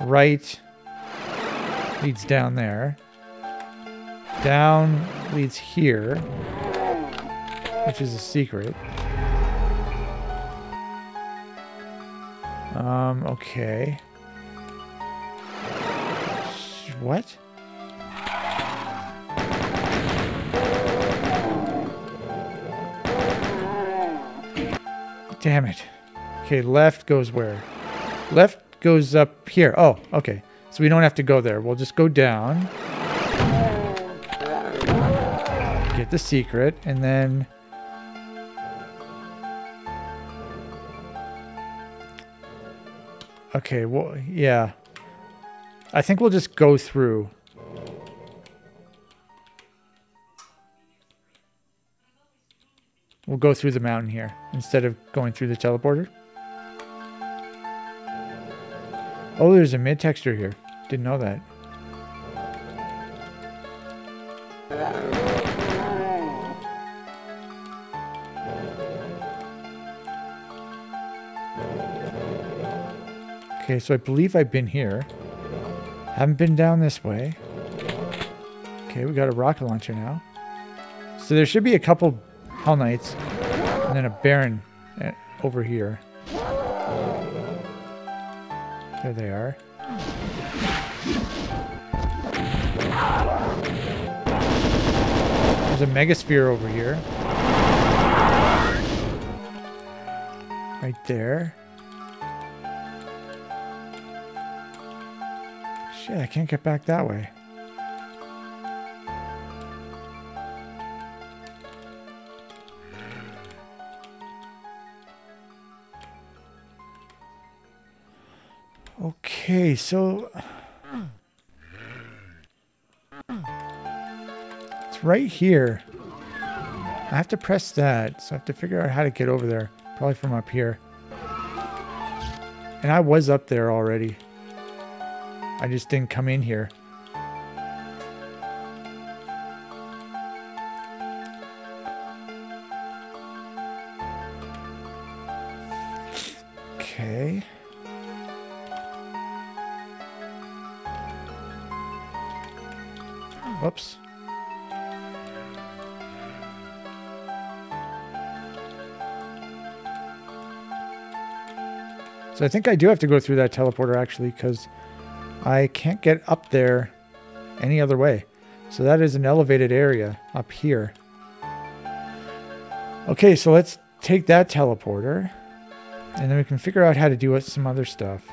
S1: Right leads down there. Down leads here. which is a secret. Um, okay. What? Damn it. Okay, left goes where? Left goes up here. Oh, okay. So we don't have to go there. We'll just go down. Get the secret, and then... Okay, well, yeah. I think we'll just go through. We'll go through the mountain here instead of going through the teleporter. Oh, there's a mid texture here. Didn't know that. Okay, so I believe I've been here. Haven't been down this way. Okay, we got a rocket launcher now. So there should be a couple Hell Knights and then a Baron eh, over here. There they are. There's a Megasphere over here. Right there. Shit, I can't get back that way. Okay, so... It's right here. I have to press that, so I have to figure out how to get over there. Probably from up here. And I was up there already. I just didn't come in here. So I think I do have to go through that teleporter actually because I can't get up there any other way. So that is an elevated area up here. Okay, so let's take that teleporter and then we can figure out how to do some other stuff.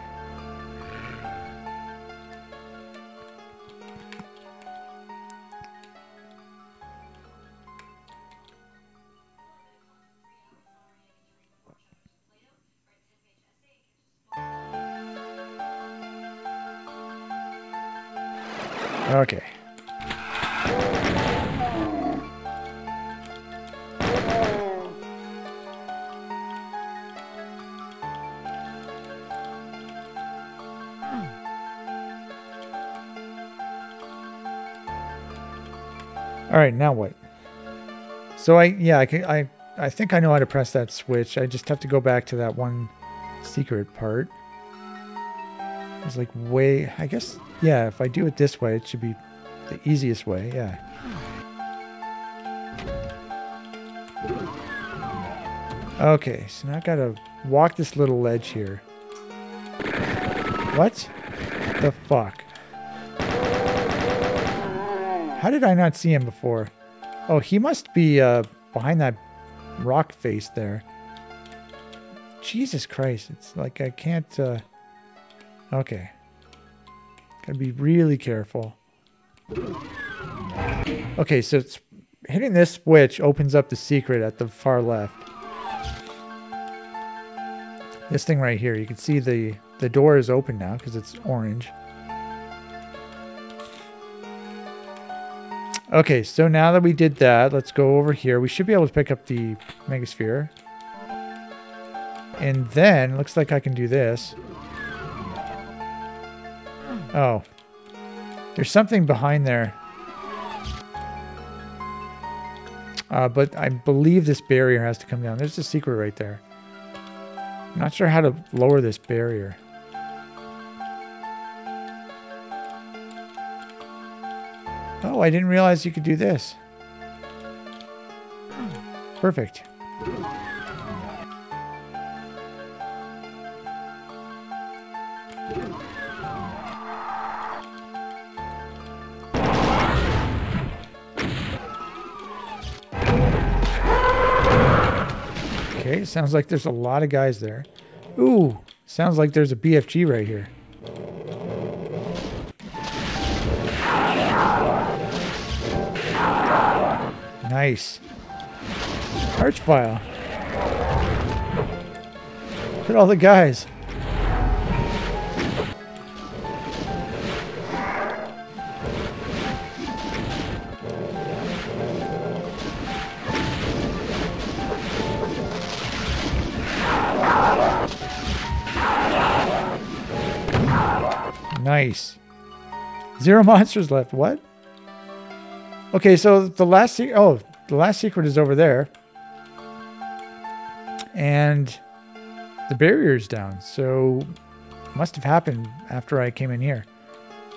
S1: Right, now what? So I, yeah, I, I, I think I know how to press that switch. I just have to go back to that one secret part. It's like way, I guess, yeah, if I do it this way, it should be the easiest way, yeah. Okay, so now I gotta walk this little ledge here. What? The fuck? How did I not see him before? Oh, he must be uh, behind that rock face there. Jesus Christ, it's like I can't... Uh... Okay. Gotta be really careful. Okay, so it's hitting this switch opens up the secret at the far left. This thing right here, you can see the, the door is open now because it's orange. Okay, so now that we did that, let's go over here. We should be able to pick up the Megasphere. And then, looks like I can do this. Oh. There's something behind there. Uh, but I believe this barrier has to come down. There's a secret right there. I'm not sure how to lower this barrier. Oh, I didn't realize you could do this. Perfect. Okay, sounds like there's a lot of guys there. Ooh, sounds like there's a BFG right here. Nice. Archvile. Look at all the guys. Nice. Zero [laughs] monsters left. What? Okay, so the last se- oh, the last secret is over there. And the barrier is down. So must have happened after I came in here.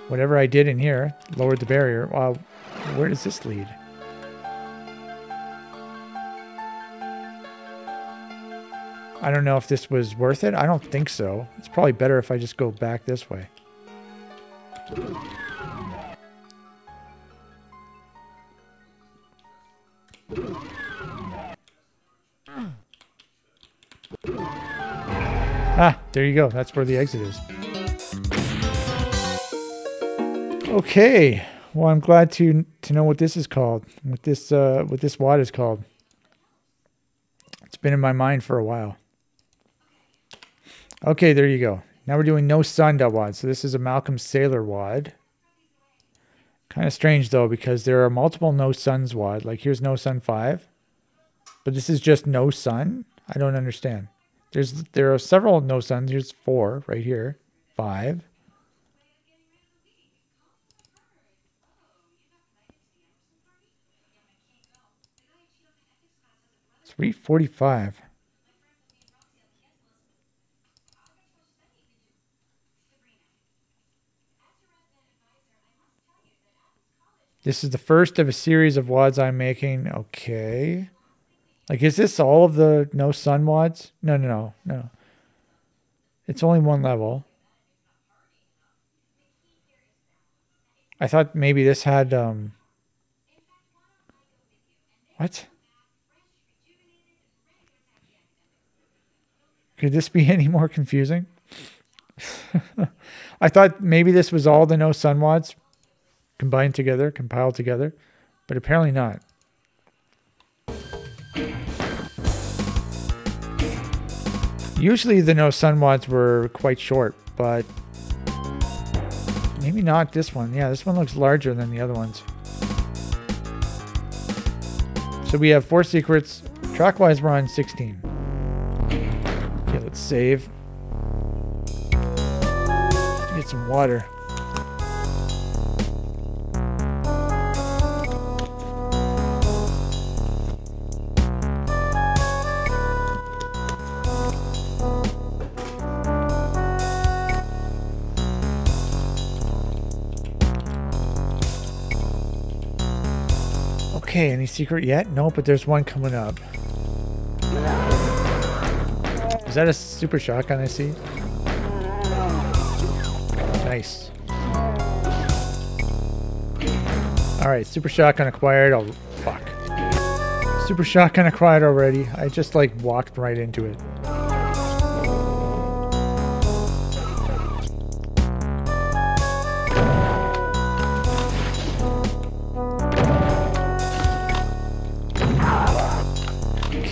S1: Whatever I did in here lowered the barrier. Well, where does this lead? I don't know if this was worth it. I don't think so. It's probably better if I just go back this way. Ah, there you go. That's where the exit is. Okay. Well, I'm glad to to know what this is called. What this uh what this wad is called. It's been in my mind for a while. Okay, there you go. Now we're doing no sun wad. So this is a Malcolm Sailor wad. Kind of strange though because there are multiple no suns wad. Like here's no sun 5. But this is just no sun? I don't understand. There's there are several no suns. Here's 4 right here. 5. Three forty-five. This is the first of a series of wads I'm making. Okay. Like, is this all of the no sun wads? No, no, no, no. It's only one level. I thought maybe this had, um... What? Could this be [laughs] any more confusing? [laughs] I thought maybe this was all the no sun wads combined together, compiled together, but apparently not. Usually the no sun wads were quite short, but maybe not this one. Yeah, this one looks larger than the other ones. So we have four secrets. Track-wise, we're on 16. Okay, let's save. Get some water. Okay, any secret yet? No, but there's one coming up. Is that a super shotgun I see? Nice. Alright, super shotgun acquired. Oh, fuck. Super shotgun acquired already. I just like walked right into it.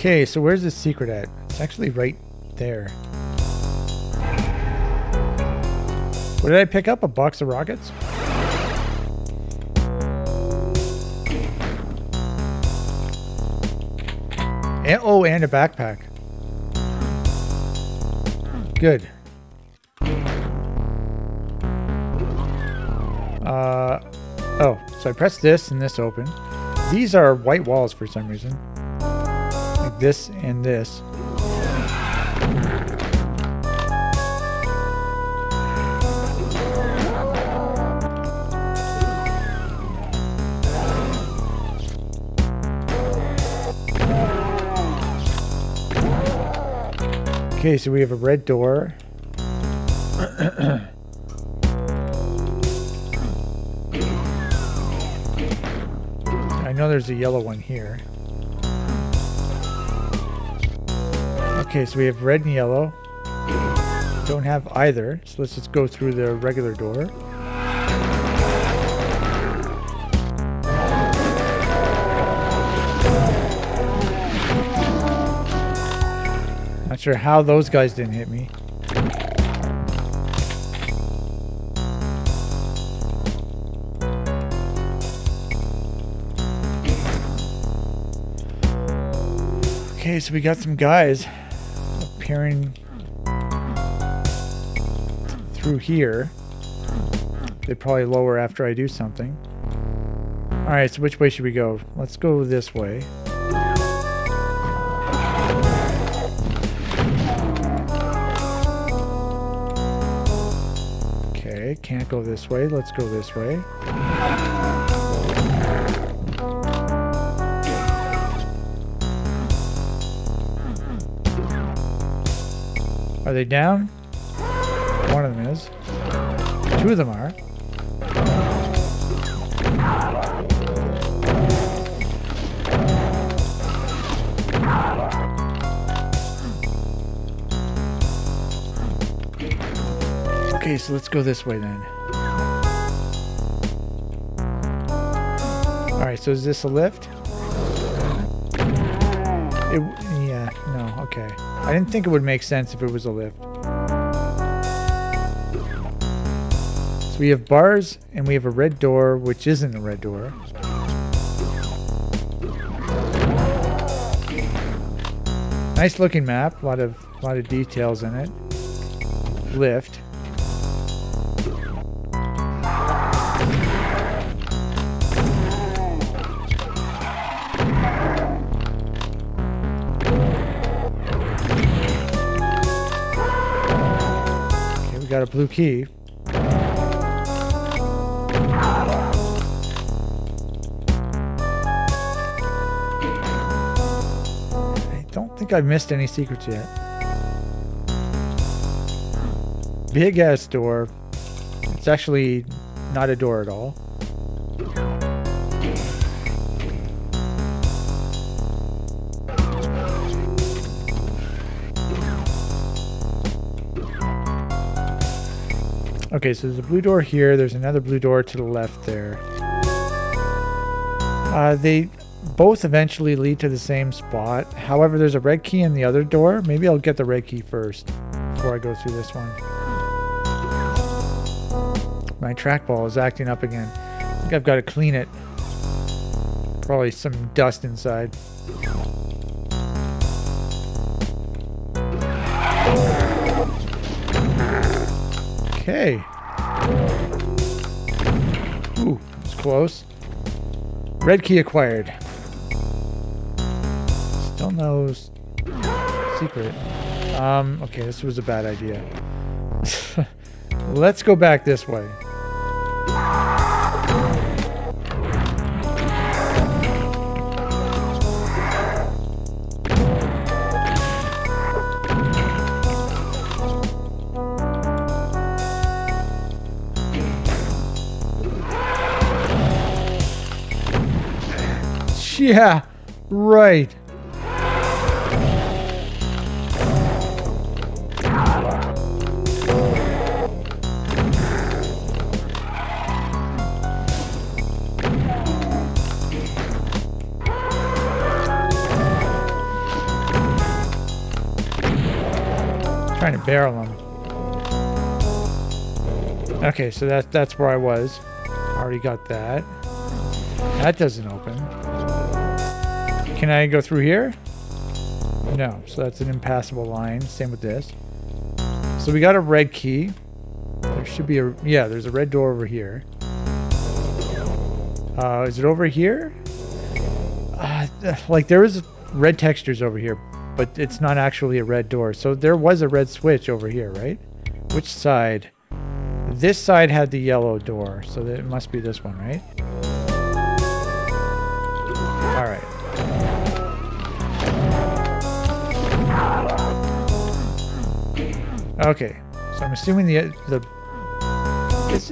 S1: Okay, so where's the secret at? It's actually right there. What did I pick up? A box of rockets? And, oh, and a backpack. Good. Uh, oh, so I press this and this open. These are white walls for some reason this and this. Okay, so we have a red door. [coughs] I know there's a yellow one here. Okay, so we have red and yellow. Don't have either, so let's just go through the regular door. Not sure how those guys didn't hit me. Okay, so we got some guys appearing through here. They probably lower after I do something. Alright, so which way should we go? Let's go this way. Okay, can't go this way. Let's go this way. Are they down? One of them is. Two of them are. Okay, so let's go this way then. Alright, so is this a lift? I didn't think it would make sense if it was a lift. So we have bars and we have a red door, which isn't a red door. Nice looking map, a lot of lot of details in it. Lift. Got a blue key. I don't think I've missed any secrets yet. Big ass door. It's actually not a door at all. Okay, so there's a blue door here. There's another blue door to the left there. Uh, they both eventually lead to the same spot. However, there's a red key in the other door. Maybe I'll get the red key first before I go through this one. My trackball is acting up again. I think I've got to clean it. Probably some dust inside. Okay. Close. Red key acquired. Still no secret. Um, okay, this was a bad idea. [laughs] Let's go back this way. Yeah, right. Trying to barrel him. Okay, so that that's where I was. Already got that. That doesn't open. Can I go through here? No, so that's an impassable line. Same with this. So we got a red key. There should be a yeah. There's a red door over here. Uh, is it over here? Uh, like there is red textures over here, but it's not actually a red door. So there was a red switch over here, right? Which side? This side had the yellow door, so it must be this one, right? Okay, so I'm assuming the the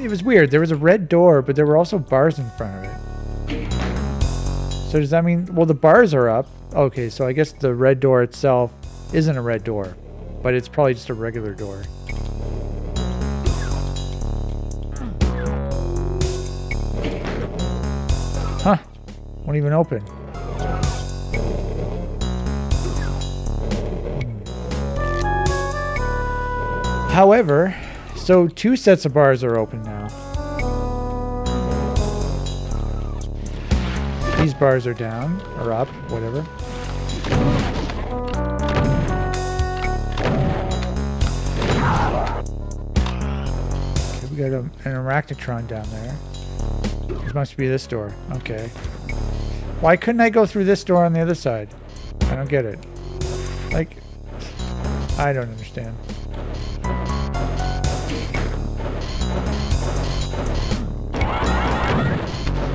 S1: it was weird. There was a red door, but there were also bars in front of it. So does that mean well the bars are up? Okay, so I guess the red door itself isn't a red door, but it's probably just a regular door. Huh. Won't even open. However, so two sets of bars are open now. These bars are down, or up, whatever. Okay, we got a, an arachnotron down there. This must be this door. Okay. Why couldn't I go through this door on the other side? I don't get it. Like, I don't understand.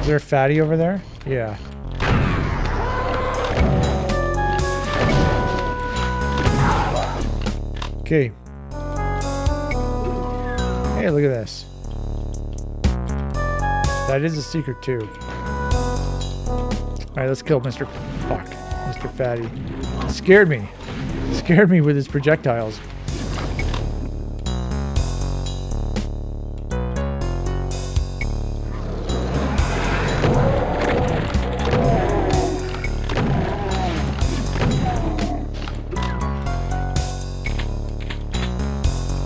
S1: Is there a fatty over there? Yeah. Okay. Hey, look at this. That is a secret too. Alright, let's kill Mr. Fuck. Mr. Fatty. Scared me. Scared me with his projectiles.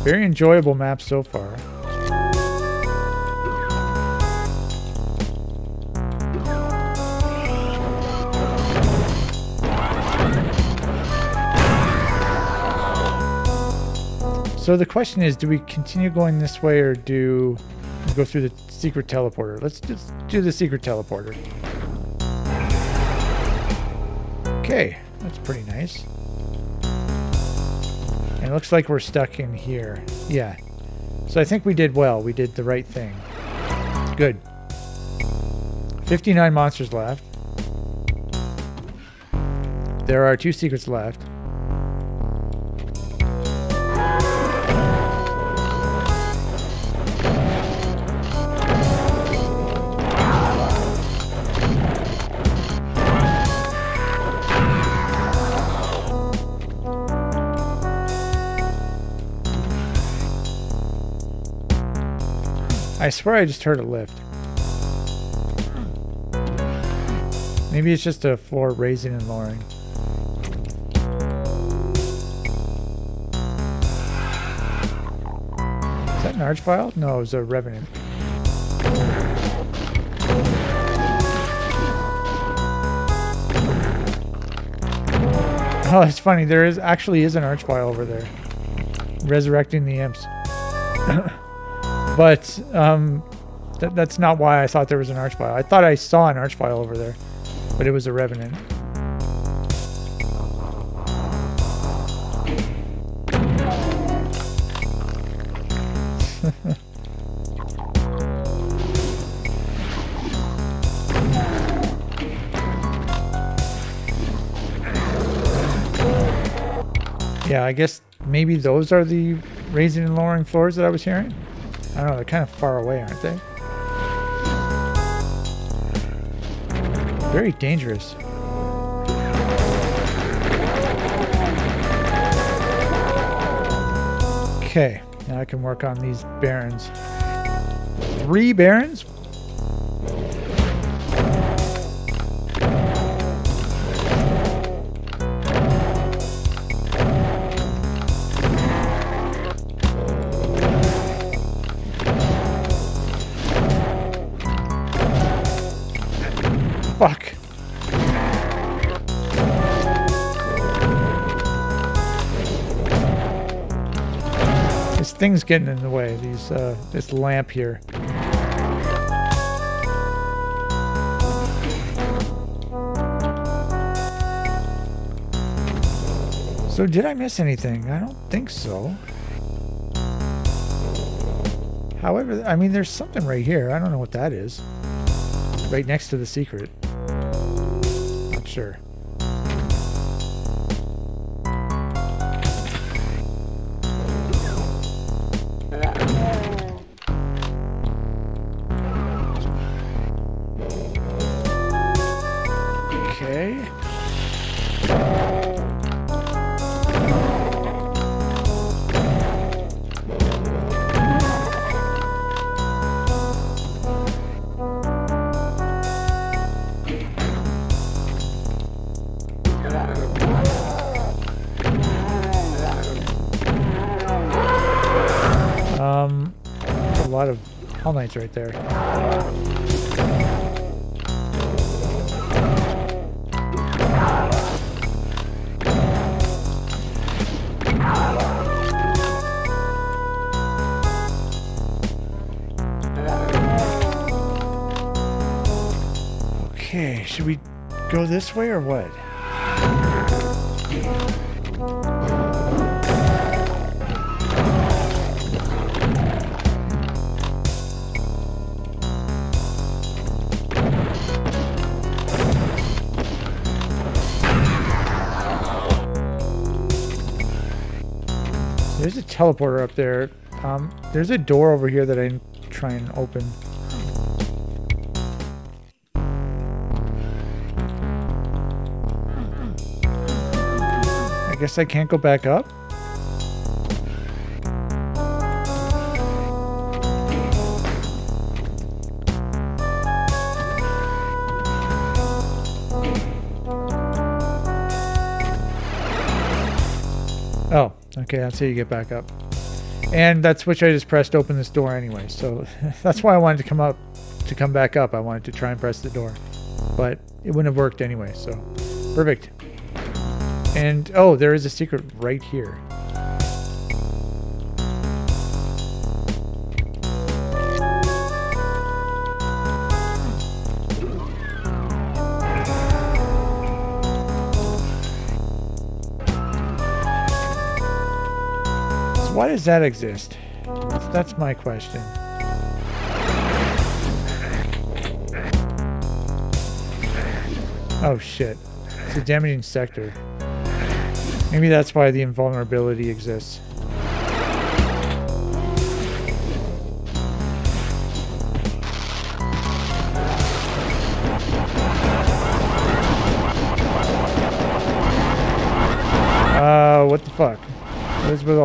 S1: Very enjoyable map so far. So the question is, do we continue going this way or do we go through the secret teleporter? Let's just do the secret teleporter. Okay, that's pretty nice. It looks like we're stuck in here. Yeah. So I think we did well. We did the right thing. Good. 59 monsters left. There are two secrets left. I swear I just heard a lift. Maybe it's just a floor raising and lowering. Is that an archvile? No, it was a revenant. Oh, it's funny. There is actually is an archvile over there. Resurrecting the imps. But um, th that's not why I thought there was an archvile. I thought I saw an archvile over there, but it was a revenant. [laughs] yeah, I guess maybe those are the raising and lowering floors that I was hearing. I don't know, they're kind of far away, aren't they? Very dangerous. Okay, now I can work on these barons. Three barons? Thing's getting in the way, these uh this lamp here. So did I miss anything? I don't think so. However, I mean, there's something right here. I don't know what that is. Right next to the secret Not sure. Knights right there. Okay, should we go this way or what? Teleporter up there. Um, there's a door over here that I try and open. I guess I can't go back up? Okay, that's how you get back up. And that switch I just pressed opened this door anyway, so [laughs] that's why I wanted to come up, to come back up. I wanted to try and press the door, but it wouldn't have worked anyway, so perfect. And, oh, there is a secret right here. Why does that exist? That's my question. Oh shit. It's a damaging sector. Maybe that's why the invulnerability exists.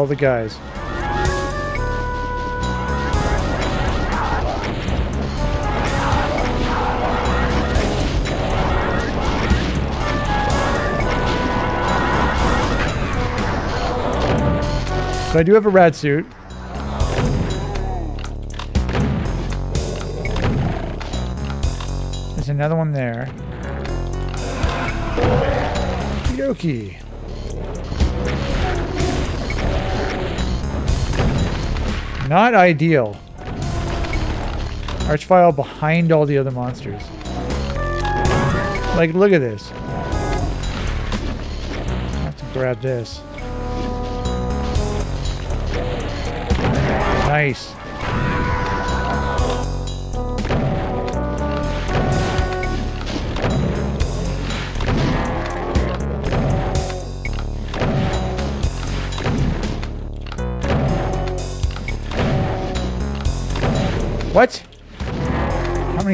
S1: All the guys? So I do have a rad suit. There's another one there. Yoki. Not ideal. Archvile behind all the other monsters. Like, look at this. I have to grab this. Nice.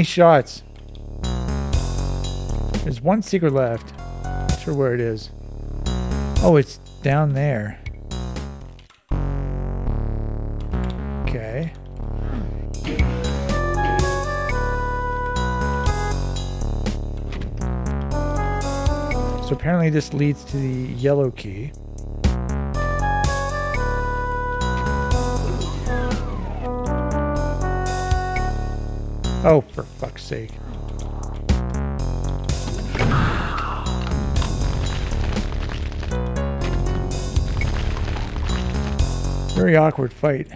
S1: 20 shots. There's one secret left. Not sure where it is. Oh, it's down there. Okay. So apparently this leads to the yellow key. Oh, for fuck's sake. Very awkward fight.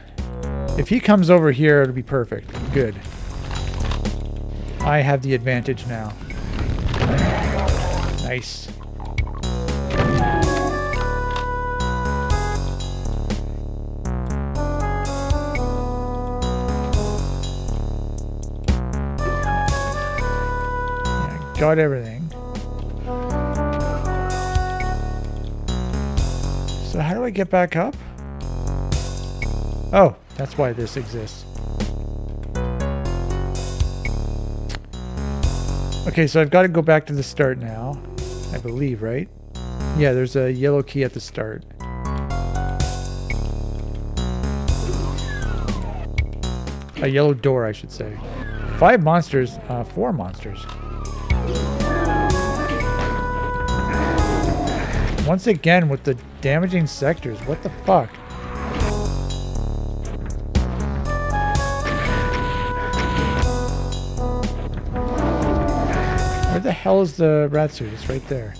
S1: If he comes over here, it'll be perfect. Good. I have the advantage now. Nice. Got everything. So how do I get back up? Oh, that's why this exists. Okay, so I've got to go back to the start now. I believe, right? Yeah, there's a yellow key at the start. A yellow door, I should say. Five monsters, uh, four monsters. Once again with the damaging sectors. What the fuck? Where the hell is the rad suit? It's right there.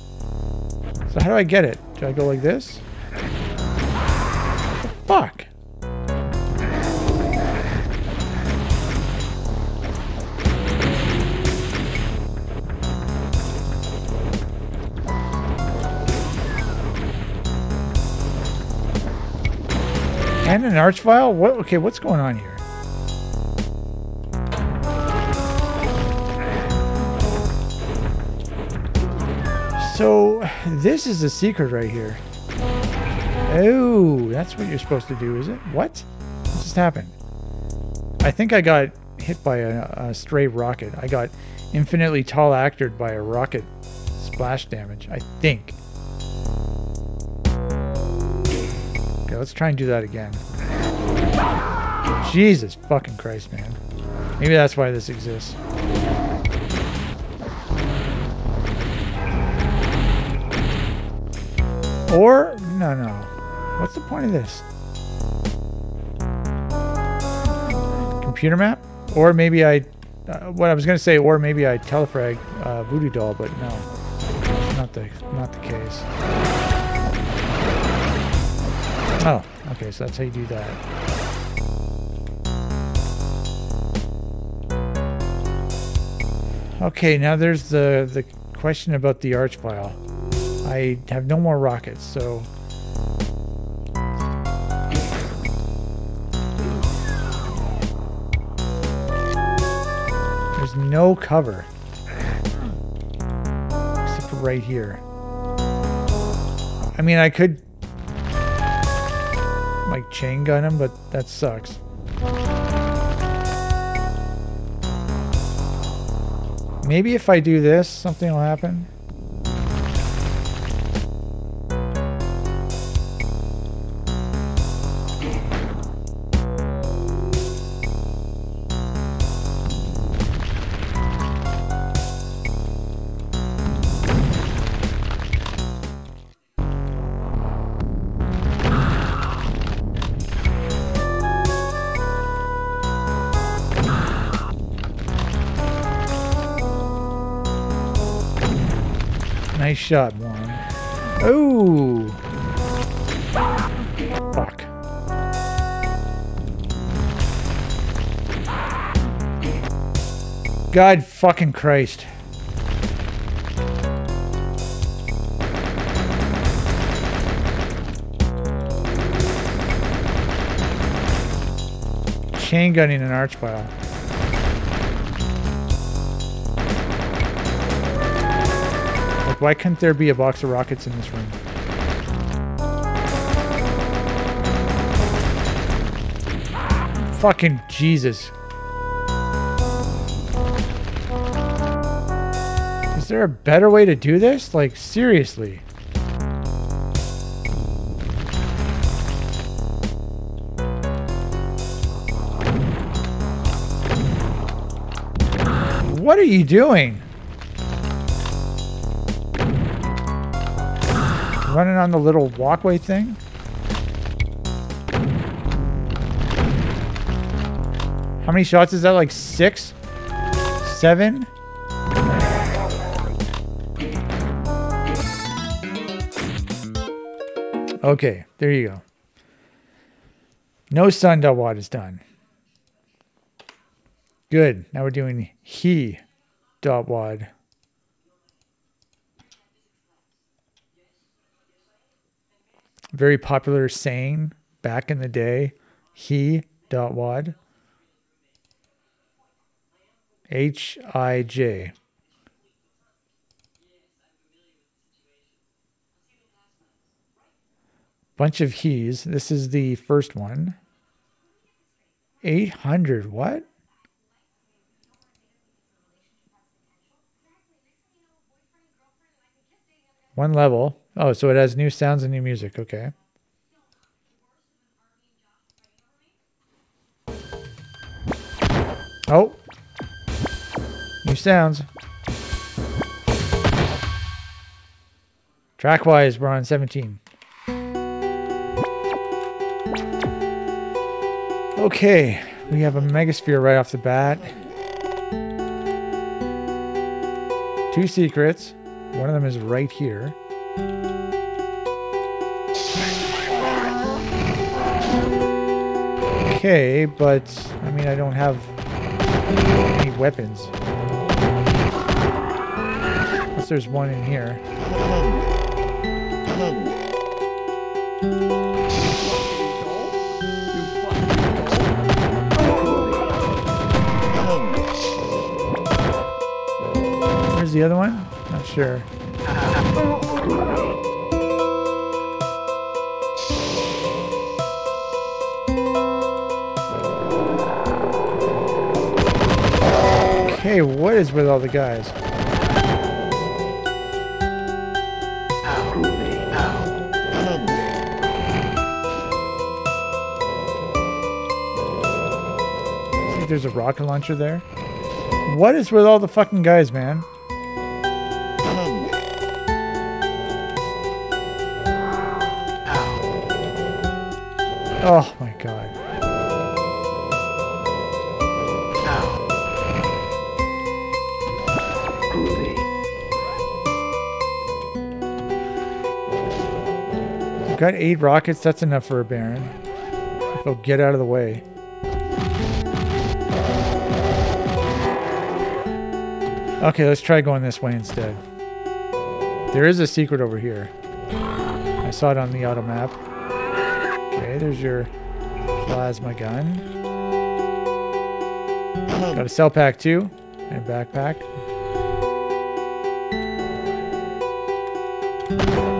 S1: So how do I get it? Do I go like this? An archvile? What? Okay, what's going on here? So, this is the secret right here. Oh, that's what you're supposed to do, is it? What? What just happened? I think I got hit by a, a stray rocket. I got infinitely tall actored by a rocket splash damage, I think. Okay, let's try and do that again. Jesus fucking Christ, man. Maybe that's why this exists. Or, no, no. What's the point of this? Computer map? Or maybe I, uh, what I was going to say, or maybe I telefrag uh, Voodoo Doll, but no. Not the, not the case. Oh, okay, so that's how you do that. Okay, now there's the, the question about the archvile. I have no more rockets, so... There's no cover. Except for right here. I mean, I could... Like, chain gun him, but that sucks. Maybe if I do this, something will happen. Nice shot, Warren. Oh! Fuck. God fucking Christ. Chain gunning an archvile. Why couldn't there be a box of rockets in this room? Fucking Jesus. Is there a better way to do this? Like, seriously. What are you doing? Running on the little walkway thing? How many shots is that? Like six? Seven? Okay, there you go. No sun dot wad is done. Good. Now we're doing he dot wad. Very popular saying back in the day. He dot wad. H I J. Bunch of he's. This is the first one. 800. What? One level. Oh, so it has new sounds and new music. Okay. Oh. New sounds. Track wise, we're on 17. Okay, we have a megasphere right off the bat. two secrets. One of them is right here. Okay, but I mean, I don't have any weapons. Unless there's one in here. Where's the other one? Not sure. Okay, what is with all the guys? There's a rocket launcher there. What is with all the fucking guys, man? Oh got eight rockets. That's enough for a Baron. He'll get out of the way. Okay, let's try going this way instead. There is a secret over here. I saw it on the auto map. Okay, there's your plasma gun. Got a cell pack too, and a backpack.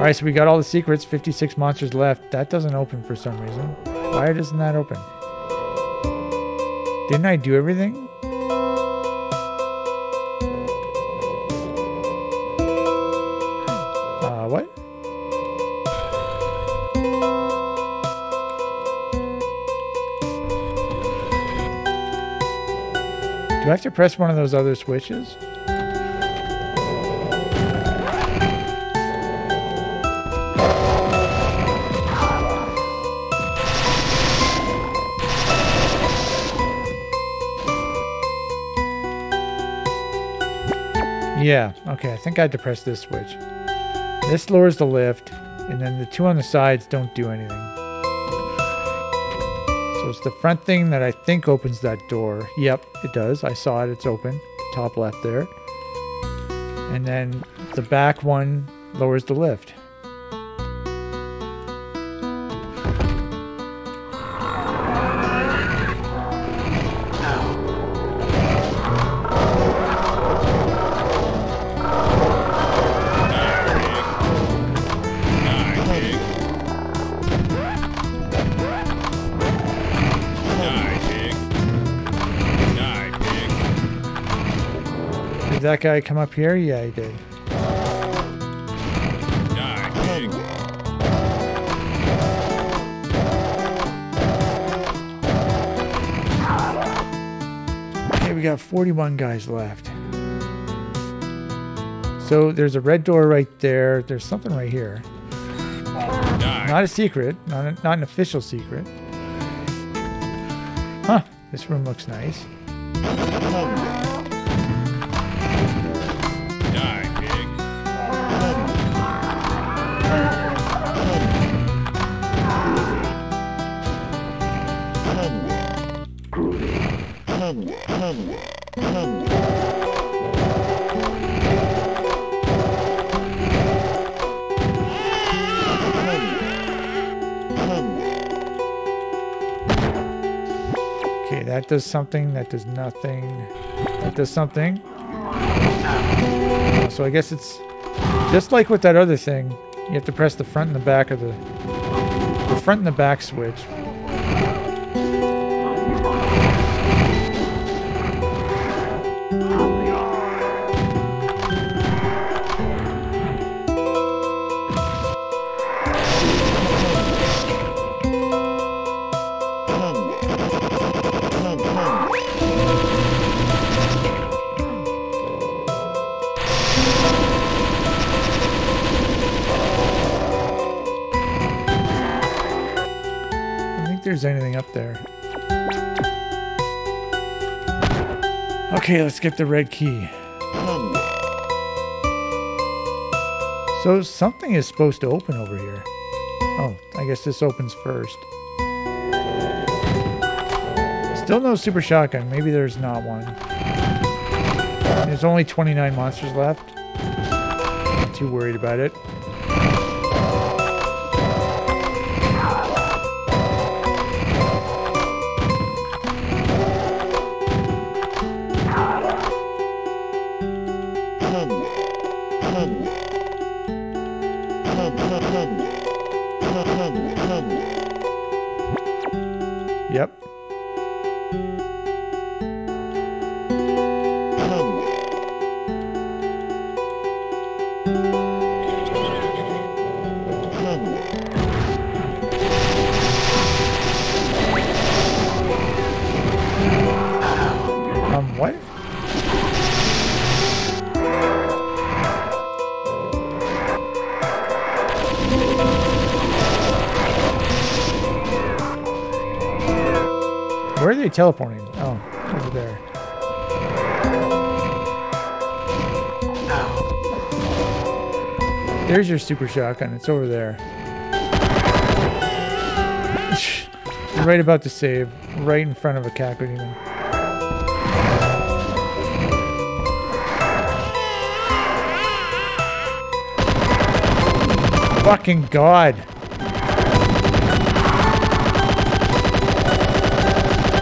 S1: Alright, so we got all the secrets, 56 monsters left. That doesn't open for some reason. Why doesn't that open? Didn't I do everything? Uh, what? Do I have to press one of those other switches? Yeah, okay, I think I press this switch. This lowers the lift, and then the two on the sides don't do anything. So it's the front thing that I think opens that door. Yep, it does. I saw it, it's open. Top left there. And then the back one lowers the lift. Guy come up here? Yeah, he did. Okay, we got 41 guys left. So there's a red door right there. There's something right here. Not a secret. Not, a, not an official secret. Huh. This room looks nice. That does something. That does nothing. That does something. So I guess it's just like with that other thing. You have to press the front and the back of the the front and the back switch. Okay, let's get the red key. So something is supposed to open over here. Oh, I guess this opens first. Still no super shotgun. Maybe there's not one. There's only 29 monsters left. Not too worried about it. Teleporting? Oh, over there. There's your super shotgun. It's over there. [laughs] right about to save. Right in front of a Cacodemon. Fucking God.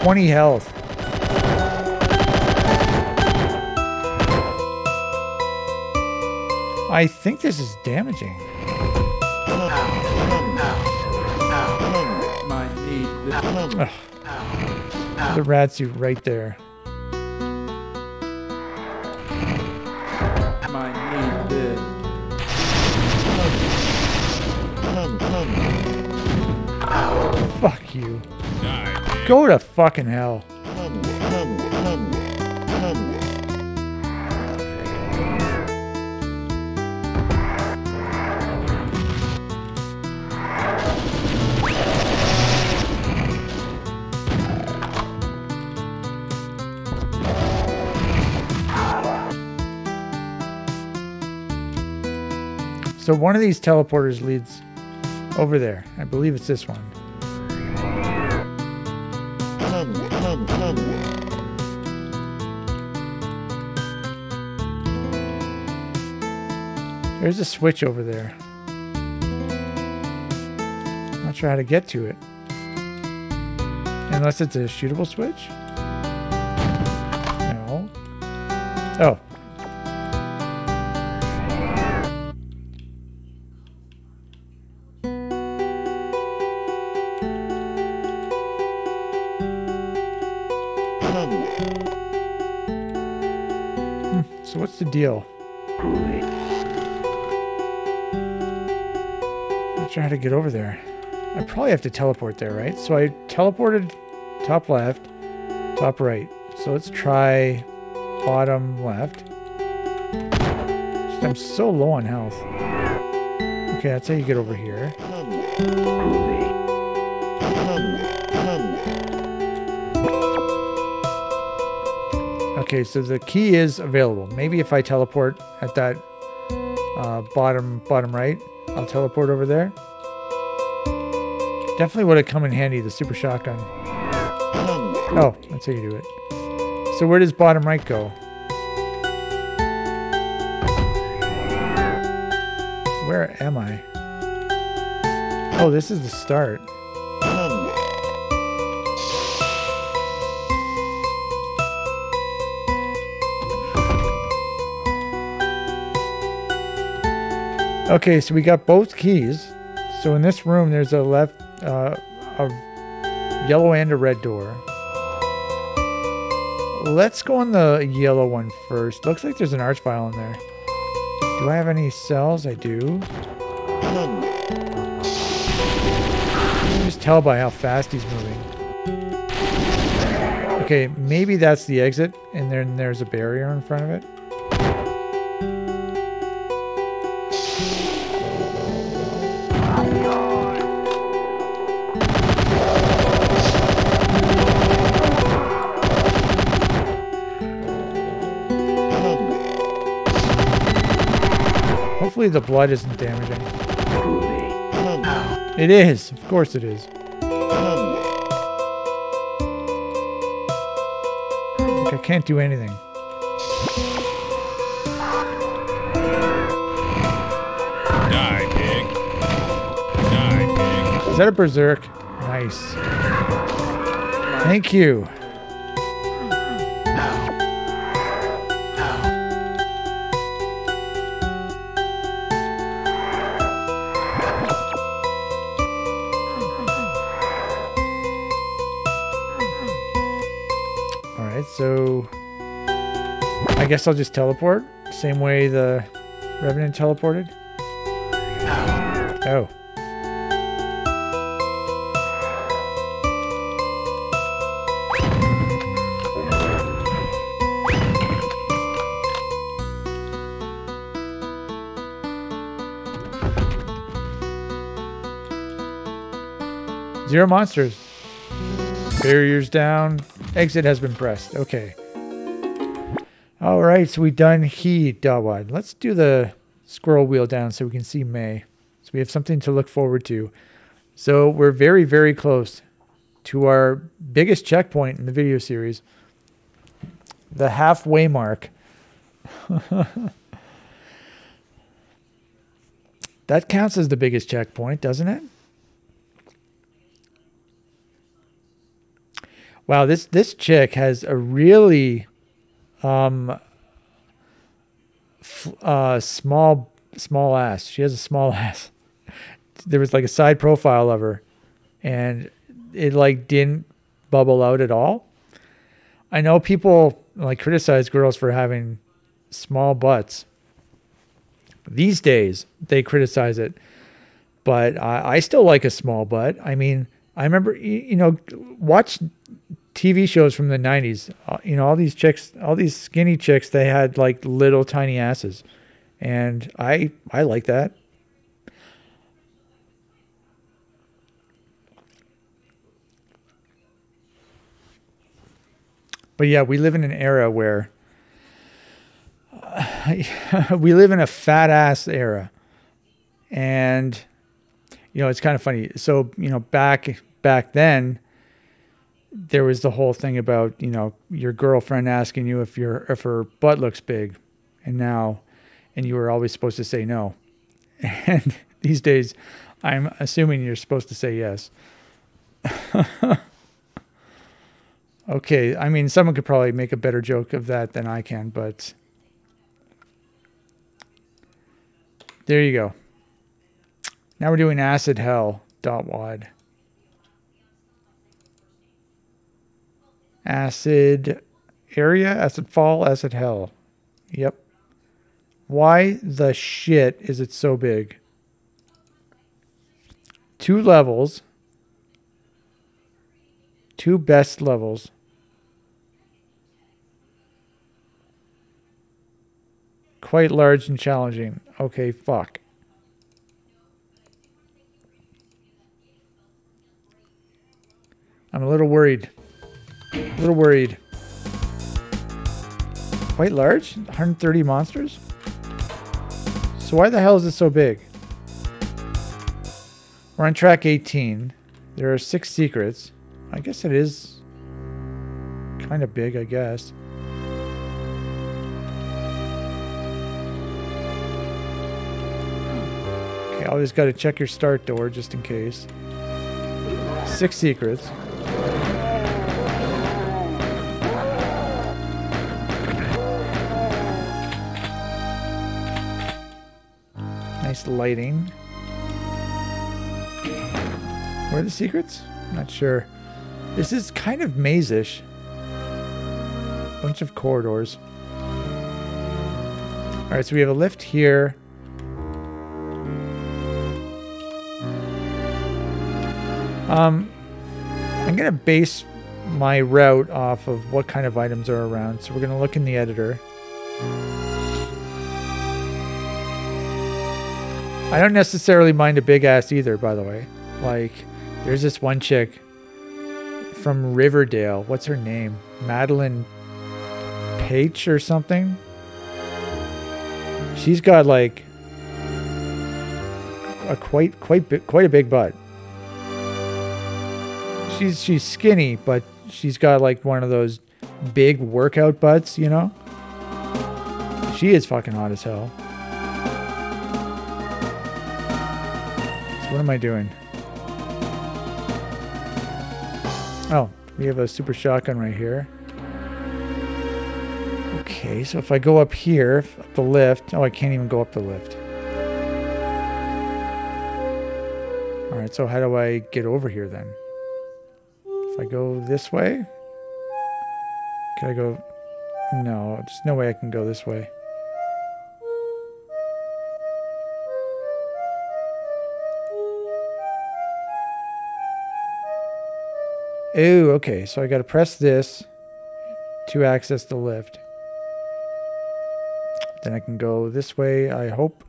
S1: 20 health. I think this is damaging. Ugh. The rad suit right there. Fuck you. Go to fucking hell. So one of these teleporters leads over there. I believe it's this one. There's a switch over there. Not sure how to get to it. Unless it's a shootable switch? No. Oh. Hmm, so what's the deal? Get over there. I probably have to teleport there, right? So I teleported top left, top right. So let's try bottom left. I'm so low on health. Okay, that's how you get over here. Okay, so the key is available. Maybe if I teleport at that uh, bottom bottom right, I'll teleport over there. Definitely would have come in handy, the super shotgun. Oh, that's how you do it. So where does bottom right go? Where am I? Oh, this is the start. Okay, so we got both keys. So in this room, there's a left, uh, a yellow and a red door. Let's go on the yellow one first. Looks like there's an archvile in there. Do I have any cells? I do. You can just tell by how fast he's moving. Okay, maybe that's the exit, and then there's a barrier in front of it. Hopefully the blood isn't damaging. It is. Of course it is. Like I can't do anything.
S2: Die, pig. Die, pig.
S1: Is that a berserk? Nice. Thank you. Guess I'll just teleport. Same way the Revenant teleported. Oh. Zero monsters. Barriers down. Exit has been pressed. Okay. All right, so we've done Heh dot wad. Let's do the scroll wheel down so we can see May. So we have something to look forward to. So we're very, very close to our biggest checkpoint in the video series, the halfway mark. [laughs] that counts as the biggest checkpoint, doesn't it? Wow, this this chick has a really um f- uh small small ass. She has a small [laughs] ass. There was like a side profile of her and it like didn't bubble out at all. I know people like criticize girls for having small butts. These days they criticize it, but I, I still like a small butt. I mean, I remember you, you know watch TV shows from the 90s. Uh, you know, all these chicks, all these skinny chicks, they had like little tiny asses. And I I like that. But yeah, we live in an era where uh, [laughs] we live in a fat ass era. And you know, it's kind of funny. So, you know, back back then, there was the whole thing about you know your girlfriend asking you if your if her butt looks big, and now, and you were always supposed to say no, [laughs] and these days, I'm assuming you're supposed to say yes. [laughs] okay, I mean someone could probably make a better joke of that than I can, but there you go. Now we're doing acid hell dot wad. Acid area, acid fall, acid hell. Yep. Why the shit is it so big? Two levels. Two best levels. Quite large and challenging. Okay, fuck. I'm a little worried. A little worried. Quite large? 130 monsters? So why the hell is it so big? We're on track 18. There are six secrets. I guess it is kind of big, I guess. Okay, always got to check your start door just in case. Six secrets. Nice lighting. Where are the secrets? Not sure. This is kind of maze-ish. Bunch of corridors. Alright, so we have a lift here. Um, I'm going to base my route off of what kind of items are around. So we're going to look in the editor. I don't necessarily mind a big ass either, by the way. Like, there's this one chick from Riverdale. What's her name? Madeline Page or something? She's got like a quite quite quite a big butt. She's she's skinny, but she's got like one of those big workout butts, you know. She is fucking hot as hell. What am I doing? Oh, we have a super shotgun right here. Okay, so if I go up here, up the lift. Oh, I can't even go up the lift. All right, so how do I get over here then? If I go this way? Can I go? No, there's no way I can go this way. Ooh, okay, so I gotta press this to access the lift. Then I can go this way, I hope.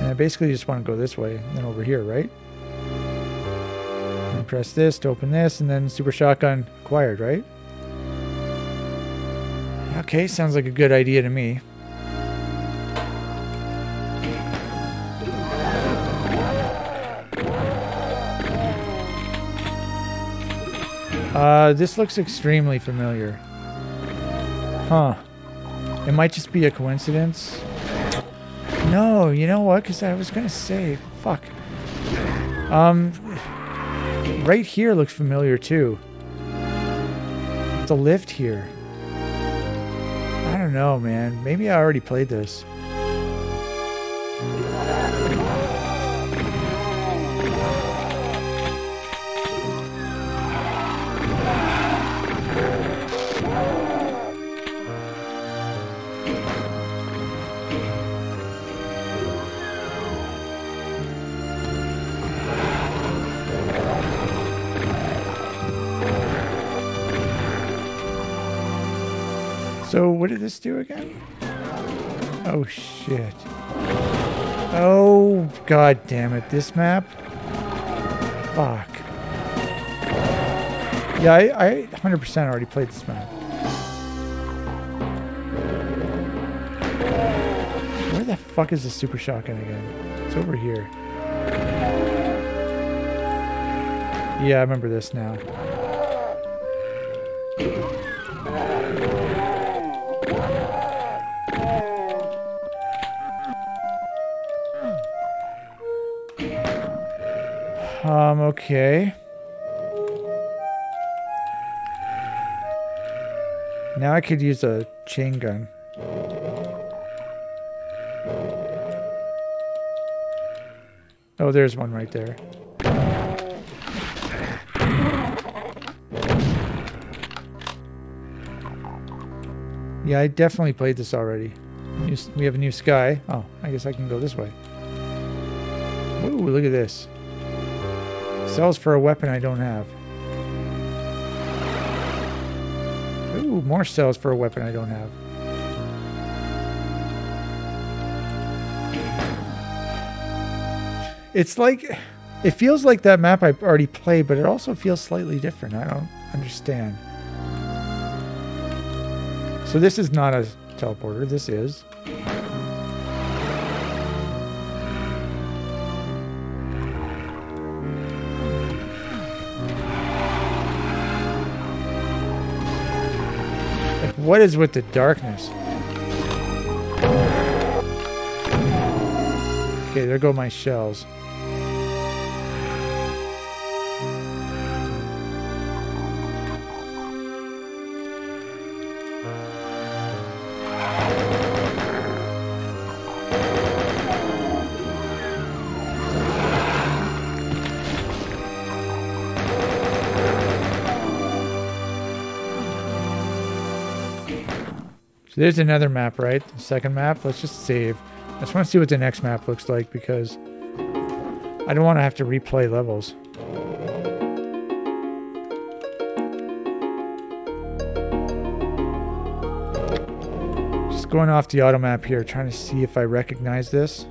S1: And I basically just want to go this way, and then over here, right? And press this to open this, and then super shotgun acquired, right? Okay, sounds like a good idea to me. Uh, this looks extremely familiar. Huh. It might just be a coincidence. No, you know what? Because I was going to say, fuck. Um, right here looks familiar too. The lift here. Know, man. Maybe I already played this. What did this do again? Oh shit. Oh god damn it. This map? Fuck. Yeah, I, I 100% already played this map. Where the fuck is the super shotgun again? It's over here. Yeah, I remember this now. Um, okay. Now I could use a chain gun. Oh, there's one right there. Yeah, I definitely played this already. We have a new sky. Oh, I guess I can go this way. Ooh, look at this. Cells for a weapon I don't have. Ooh, more cells for a weapon I don't have. It's like, it feels like that map I already played, but it also feels slightly different. I don't understand. So this is not a teleporter. This is. What is with the darkness? Okay, there go my shells. So there's another map, right? The second map. Let's just save. I just want to see what the next map looks like because I don't want to have to replay levels. Just going off the auto map here, trying to see if I recognize this.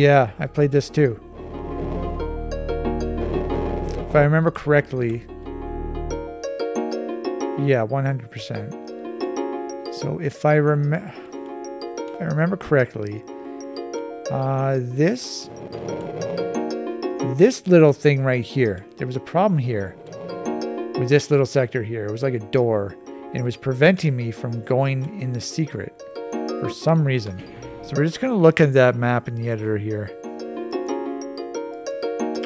S1: Yeah, I played this too. If I remember correctly, yeah, 100%. So if I, rem- if I remember correctly, uh, this this little thing right here, there was a problem here with this little sector here. It was like a door, and it was preventing me from going in the secret for some reason. So we're just going to look at that map in the editor here.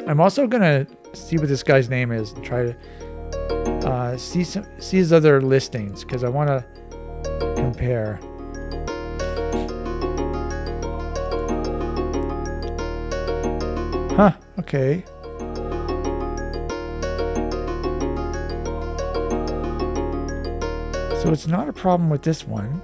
S1: I'm also going to see what this guy's name is and try to uh, see some, see his other listings because I want to compare. Huh, okay. So it's not a problem with this one.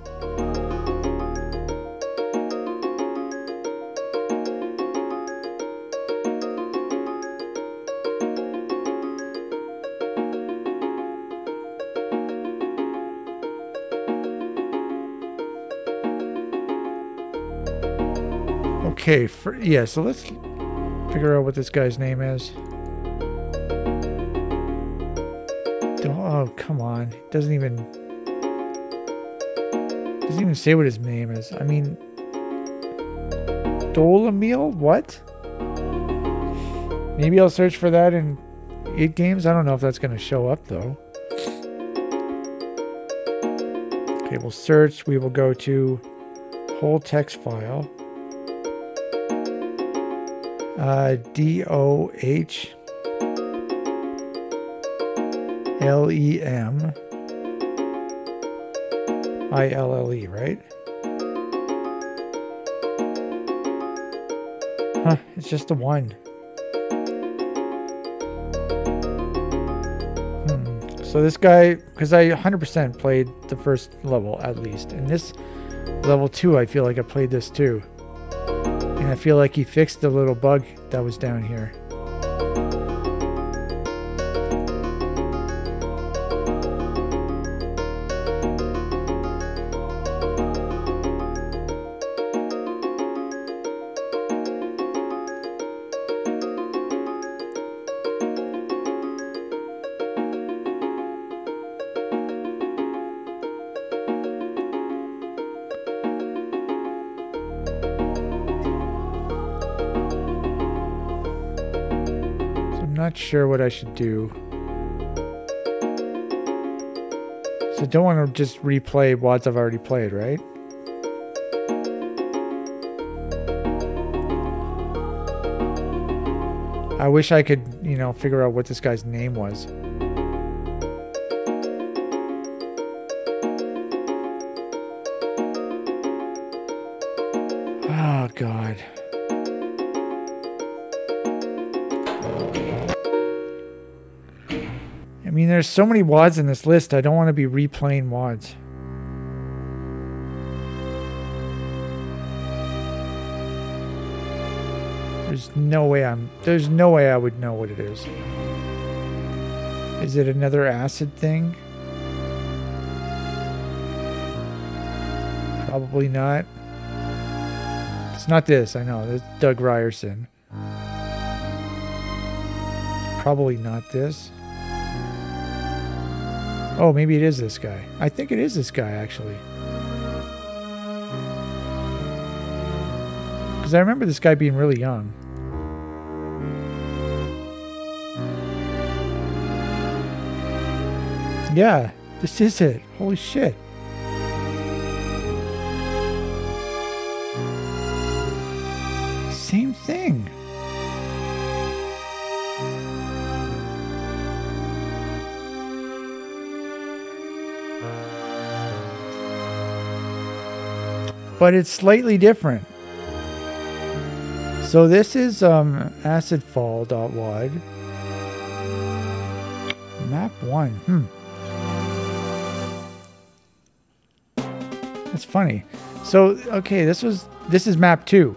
S1: Okay, for, yeah, so let's figure out what this guy's name is. Don't, Oh, come on. It doesn't even doesn't even say what his name is. I mean Dolamil? What? Maybe I'll search for that in idgames. I don't know if that's gonna show up though. Okay, we'll search. We will go to whole text file. Uh, D O H L E M I L L E, right? Huh, it's just a one. Hmm. So this guy, because I 100% played the first level at least, and this level two, I feel like I played this too. I feel like he fixed the little bug that was down here. Sure what I should do. So don't want to just replay WADs I've already played, right? I wish I could, you know, figure out what this guy's name was. Oh, God. There's so many WADs in this list, I don't want to be replaying WADs. There's no way I'm... There's no way I would know what it is. Is it another acid thing? Probably not. It's not this, I know. It's Doug Ryerson. Probably not this. Oh, maybe it is this guy. I think it is this guy, actually. Because I remember this guy being really young. Yeah, this is it. Holy shit. But it's slightly different. So this is um, acidfall.wad. Map 1. Hmm. That's funny. So, okay, this was this is map 2.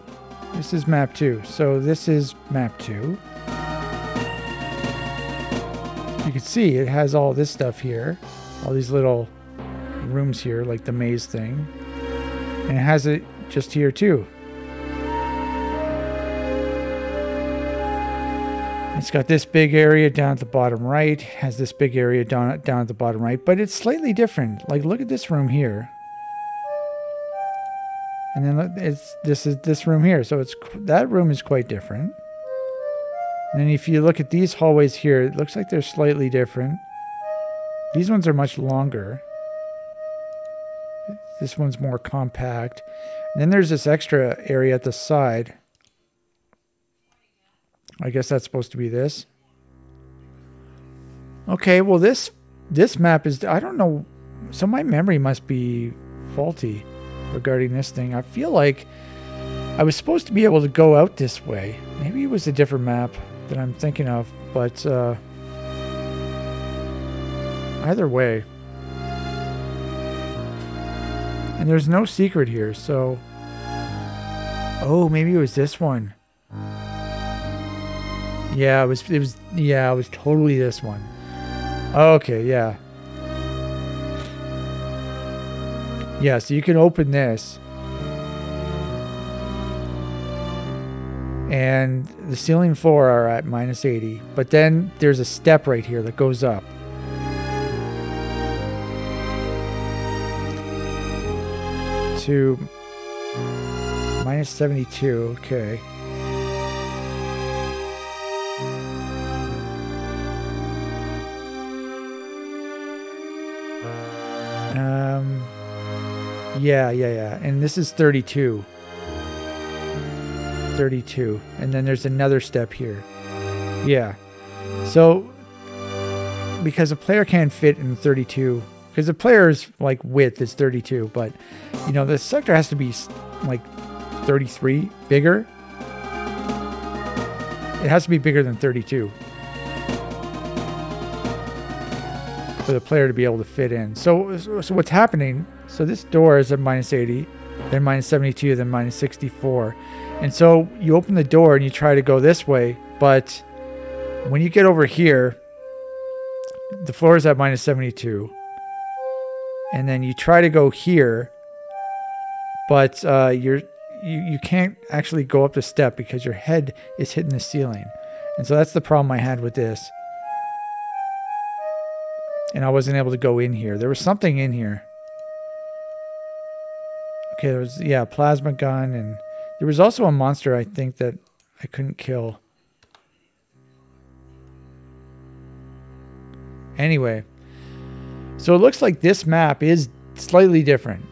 S1: This is map 2. So this is map 2. You can see it has all this stuff here. All these little rooms here, like the maze thing. And it has it just here too. It's got this big area down at the bottom right, has this big area down, down at the bottom right, but it's slightly different. Like, look at this room here. And then it's this is this room here. So it's that room is quite different. And if you look at these hallways here, it looks like they're slightly different. These ones are much longer. This one's more compact. And then there's this extra area at the side. I guess that's supposed to be this. Okay, well this this map is I don't know so my memory must be faulty regarding this thing. I feel like I was supposed to be able to go out this way. Maybe it was a different map that I'm thinking of, but uh, either way. And there's no secret here, so... Oh, maybe it was this one. Yeah, it was, it was, yeah, it was totally this one. Okay, yeah. Yeah, so you can open this. And the ceiling floor are at minus 80. But then there's a step right here that goes up. To minus 72. Okay. Um, yeah, yeah, yeah. And this is 32. 32. And then there's another step here. Yeah. So, because a player can't fit in 32, because the player's like width is 32, but you know, the sector has to be like 33 bigger. It has to be bigger than 32 for the player to be able to fit in. So, so what's happening? So this door is at minus 80, then minus 72, then minus 64. And so you open the door and you try to go this way, but when you get over here, the floor is at minus 72. And then you try to go here, but uh, you're you, you can't actually go up the step because your head is hitting the ceiling. And so that's the problem I had with this. And I wasn't able to go in here. There was something in here. Okay, there was, yeah, plasma gun. And there was also a monster, I think, that I couldn't kill. Anyway. So it looks like this map is slightly different.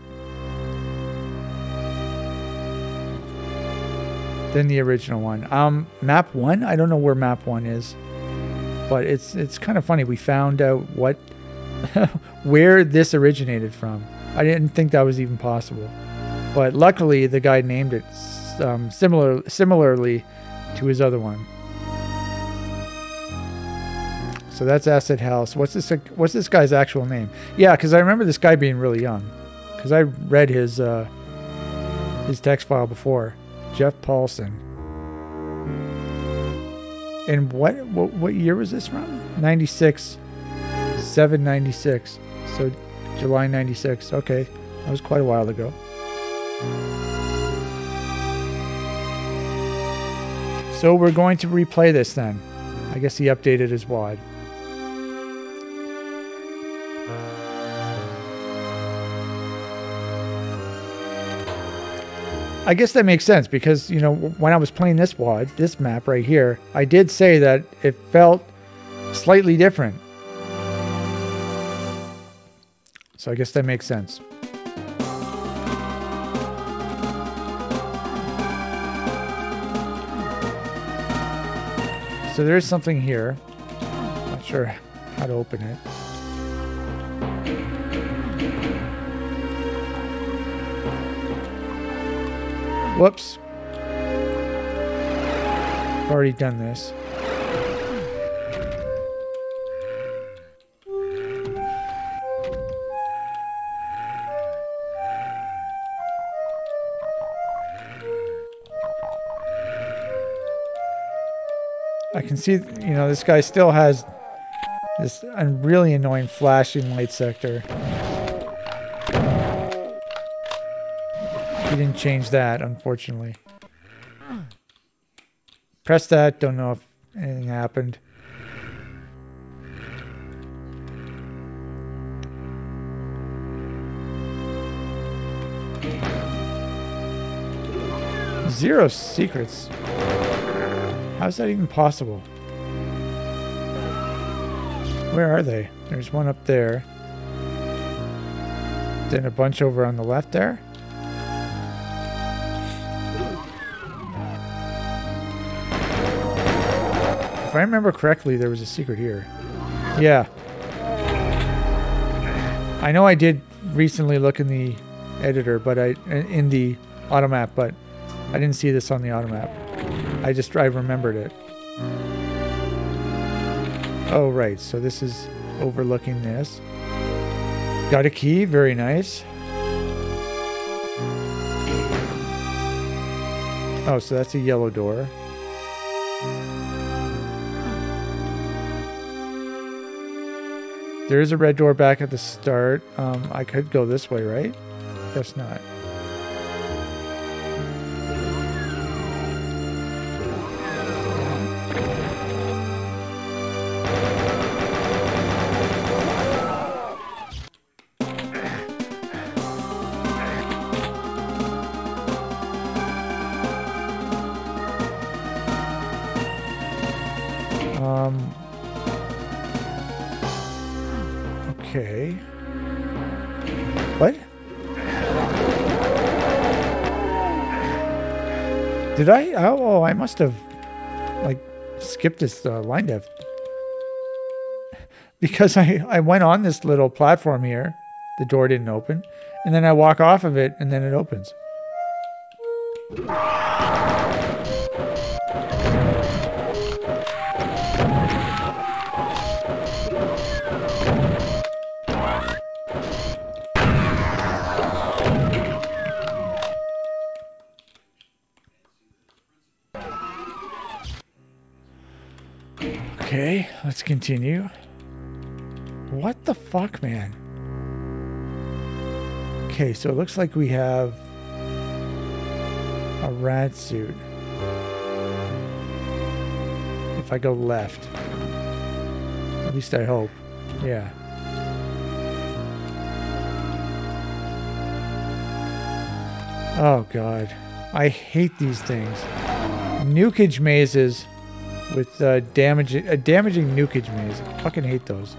S1: Than the original one. Um, map one, I don't know where map one is, but it's it's kind of funny. We found out what [laughs] where this originated from. I didn't think that was even possible, but luckily the guy named it um, similar similarly to his other one. So that's Acid House. What's this? What's this guy's actual name? Yeah, because I remember this guy being really young, because I read his uh, his text file before. Jeff Paulson. And what, what what year was this from? 96. 796. So July 96. Okay. That was quite a while ago. So we're going to replay this then. I guess he updated his WAD. I guess that makes sense because, you know, when I was playing this WAD, this map right here, I did say that it felt slightly different. So I guess that makes sense. So there is something here. Not sure how to open it. Whoops. I've already done this. I can see, you know, this guy still has this really annoying flashing light sector. He didn't change that, unfortunately. Press that. Don't know if anything happened. Zero secrets. How's that even possible? Where are they? There's one up there. Then a bunch over on the left there. If I remember correctly, there was a secret here. Yeah. I know I did recently look in the editor, but I in the automap, but I didn't see this on the automap. I just I remembered it. Oh right, so this is overlooking this. Got a key, very nice. Oh, so that's a yellow door. There is a red door back at the start. Um, I could go this way, right? Guess not. Did I? Oh, oh, I must have like skipped this uh, linedef [laughs] because I I went on this little platform here. The door didn't open, and then I walk off of it, and then it opens. Continue. What the fuck, man? Okay, so it looks like we have a rad suit. If I go left. At least I hope. Yeah. Oh god. I hate these things. Nukage mazes with uh, damaging a damaging nukage maze. I fucking hate those.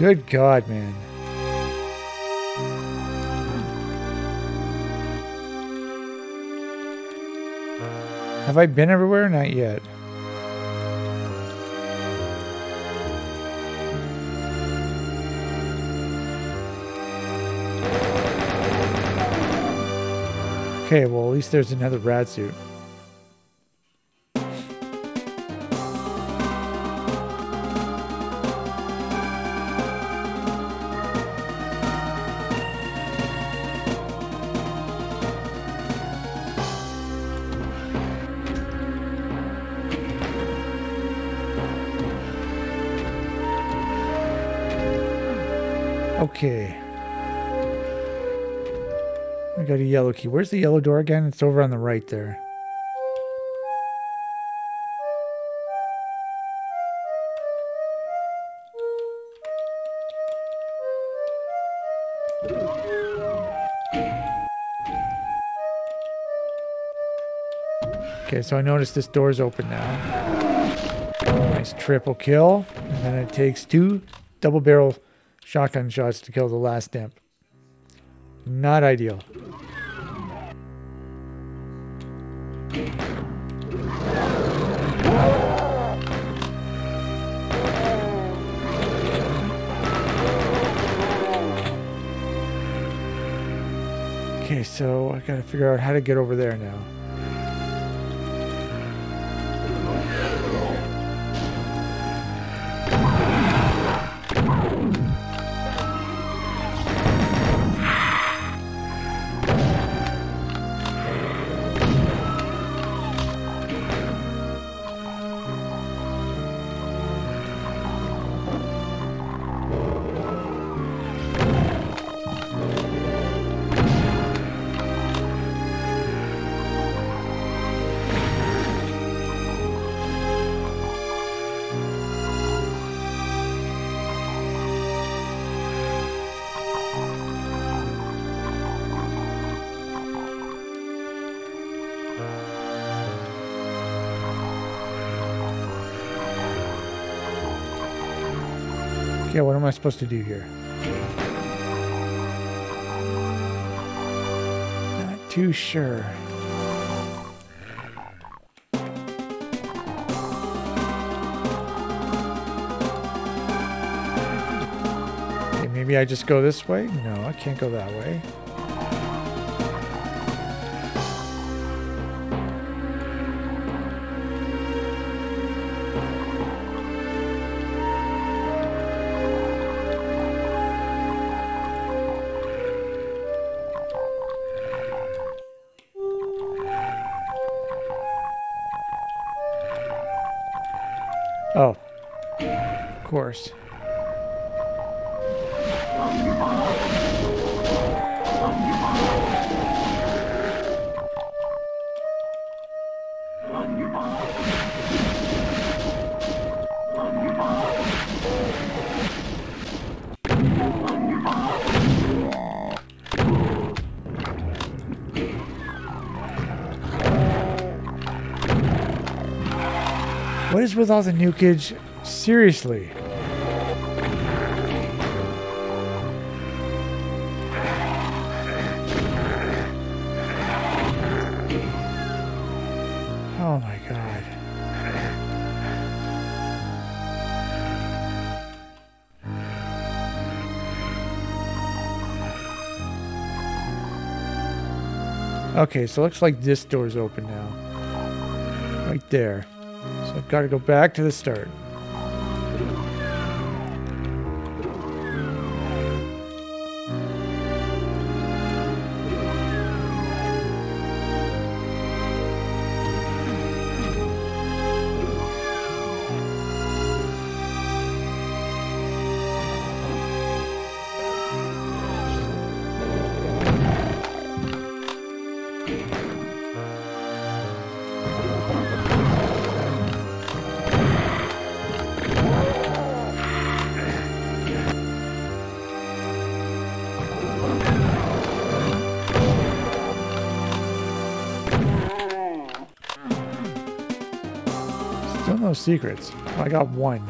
S1: Good God, man. Have I been everywhere? Not yet. Okay, well, at least there's another rad suit. Key. Where's the yellow door again? It's over on the right there. Okay, so I noticed this door's open now. Nice triple kill. And then it takes two double barrel shotgun shots to kill the last imp. Not ideal. So I gotta figure out how to get over there now. Supposed to do here? Not too sure. Okay, maybe I just go this way? No, I can't go that way. All the nukage? Seriously. Oh my god. Okay, so looks like this door's open now. Right there. So I've got to go back to the start. Secrets. I got one.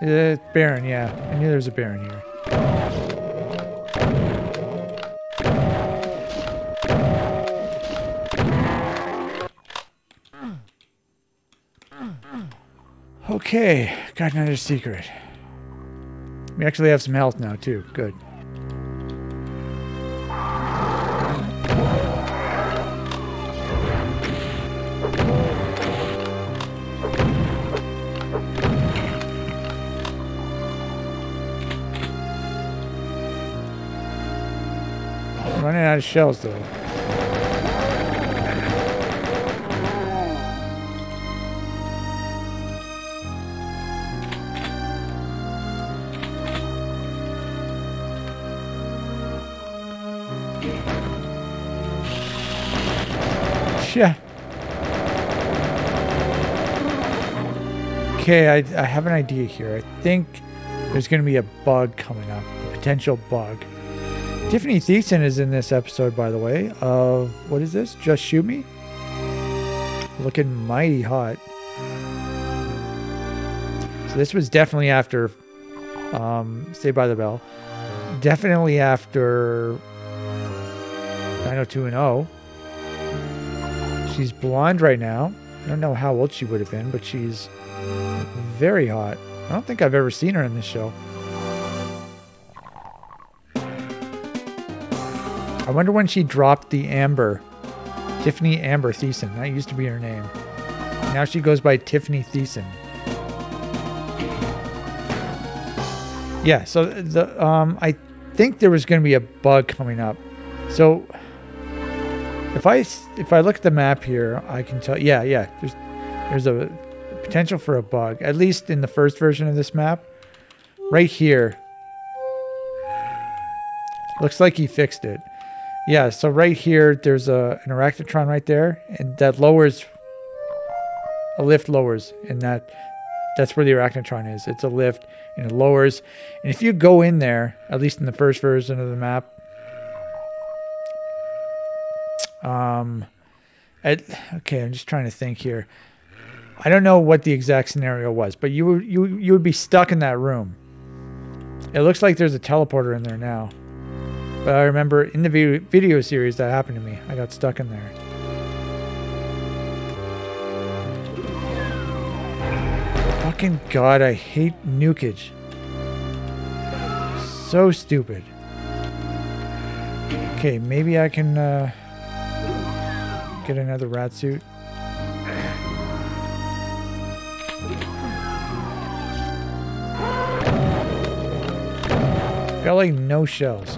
S1: Uh, Baron, yeah. I knew there was a Baron here. Okay, got another secret. We actually have some health now, too. Good. Of shells, though. Shit. Okay, I, I have an idea here. I think there's going to be a bug coming up, a potential bug. Tiffany Thiessen is in this episode, by the way, of what is this? Just Shoot Me? Looking mighty hot. So this was definitely after um, Saved by the Bell. Definitely after 90210. She's blonde right now. I don't know how old she would have been, but she's very hot. I don't think I've ever seen her in this show. I wonder when she dropped the Amber. Tiffany Amber Thiessen. That used to be her name. Now she goes by Tiffany Thiessen. Yeah, so the um I think there was going to be a bug coming up. So If I if I look at the map here, I can tell. Yeah, yeah. There's there's a potential for a bug, at least in the first version of this map. Right here. Looks like he fixed it. Yeah, so right here, there's a an Arachnotron right there, and that lowers. A lift lowers, and that that's where the Arachnotron is. It's a lift, and it lowers. And if you go in there, at least in the first version of the map, um, at, okay, I'm just trying to think here. I don't know what the exact scenario was, but you you you would be stuck in that room. It looks like there's a teleporter in there now. But I remember in the video, series that happened to me. I got stuck in there. Fucking god, I hate nukage. So stupid. Okay, maybe I can uh, get another rad suit. Got like no shells.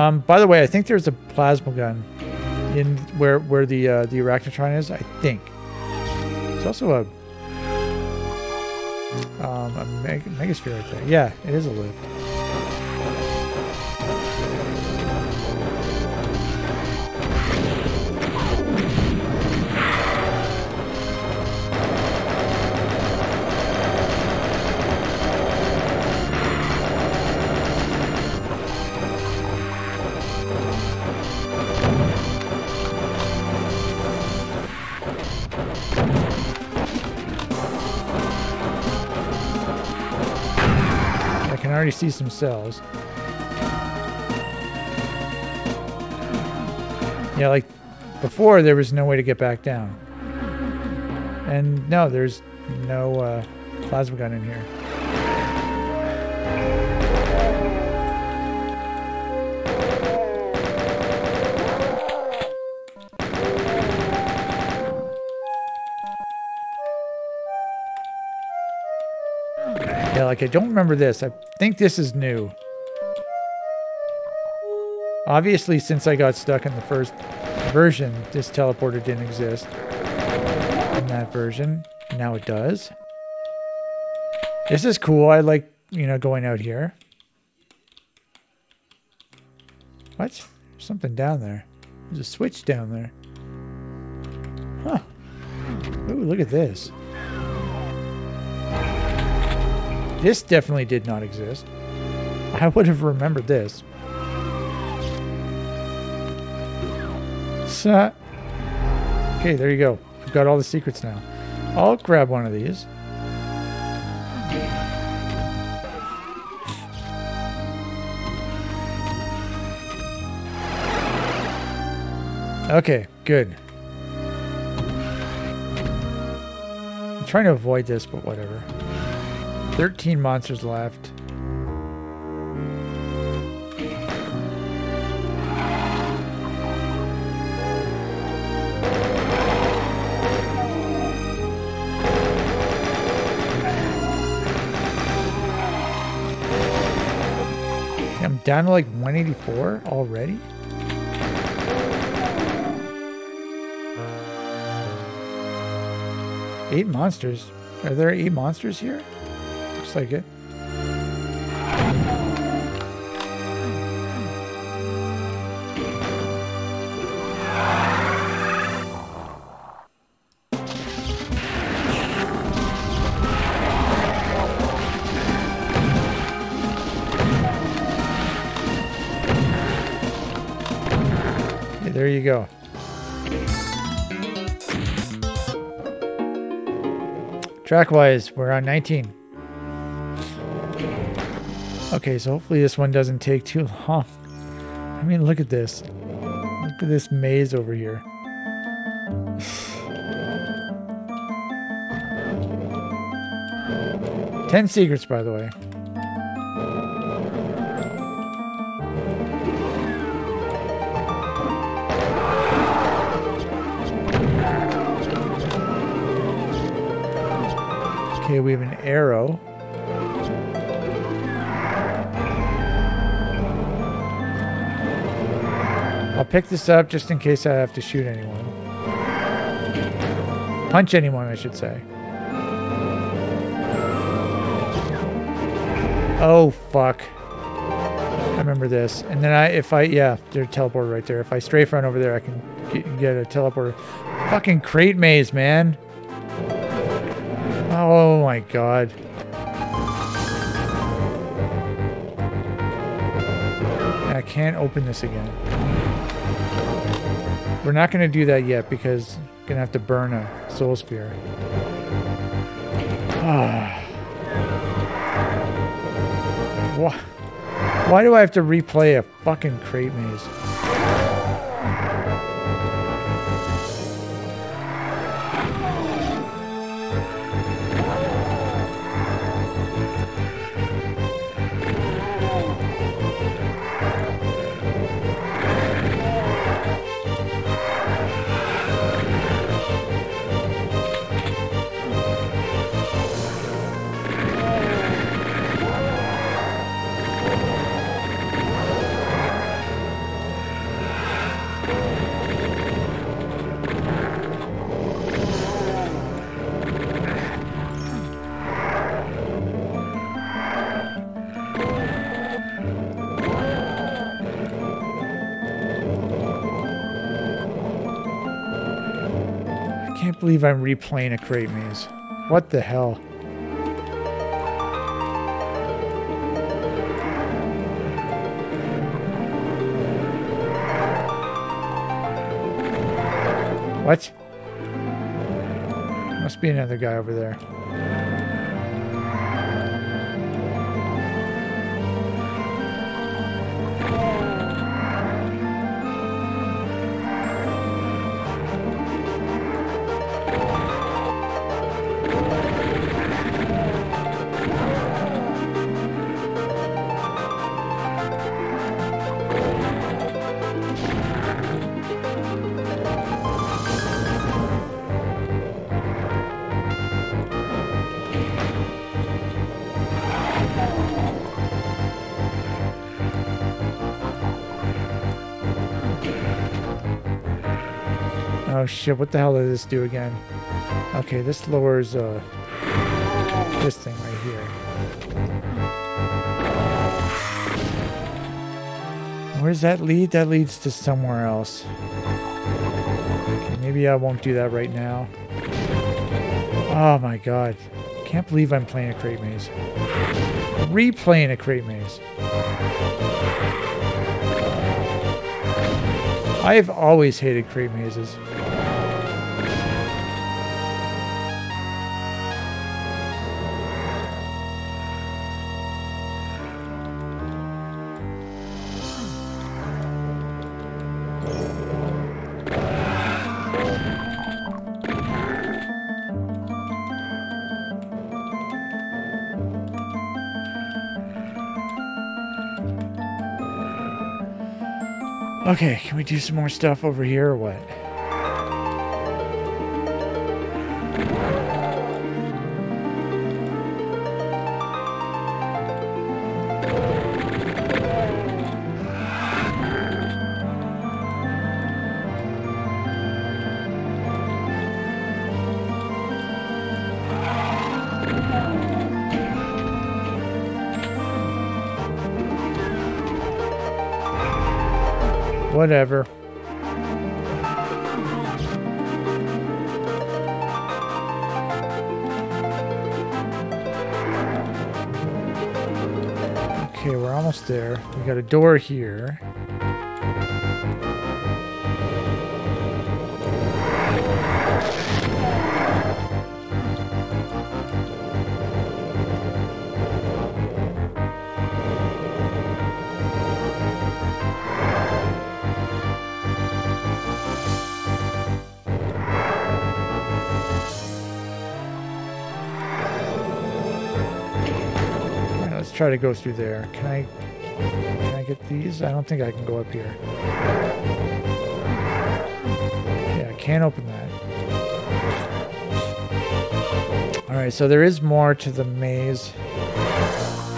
S1: Um, by the way, I think there's a plasma gun in where where the uh, the arachnotron is. I think. There's also a um, a meg megasphere right there. Yeah, it is a lift. Some cells. Yeah, like before there was no way to get back down. And no, there's no uh, plasma gun in here. Like I don't remember this. I think this is new. Obviously, since I got stuck in the first version, this teleporter didn't exist in that version. Now it does. This is cool. I like, you know, going out here. What? There's something down there. There's a switch down there. Huh. Ooh, look at this. This definitely did not exist. I would have remembered this. So, okay, there you go. I've got all the secrets now. I'll grab one of these. Okay, good. I'm trying to avoid this, but whatever. 13 monsters left. I'm down to like 184 already? Eight monsters. Are there eight monsters here? Looks like it. There you go. Track wise, we're on 19. Okay, so hopefully this one doesn't take too long. I mean, look at this. Look at this maze over here. [sighs] Ten secrets, by the way. Okay, we have an arrow. I'll pick this up just in case I have to shoot anyone. Punch anyone, I should say. Oh, fuck. I remember this. And then I, if I, yeah, there's a teleporter right there. If I strafe run over there, I can get, get a teleporter. Fucking crate maze, man. Oh my god. I can't open this again. We're not going to do that yet because I'm going to have to burn a soul sphere. [sighs] Why, why do I have to replay a fucking crate maze? Believe I'm replaying a crate maze. What the hell? What? Must be another guy over there. Shit, what the hell does this do again? Okay, this lowers uh this thing right here. Where does that lead? That leads to somewhere else. Okay, maybe I won't do that right now. Oh my god. Can't believe I'm playing a crate maze. Replaying a crate maze. I've always hated crate mazes. Okay, can we do some more stuff over here or what? Whatever. Okay, we're almost there. We got a door here. Try to go through there. Can I can I get these? I don't think I can go up here. Yeah, I can't open that. All right, so there is more to the maze.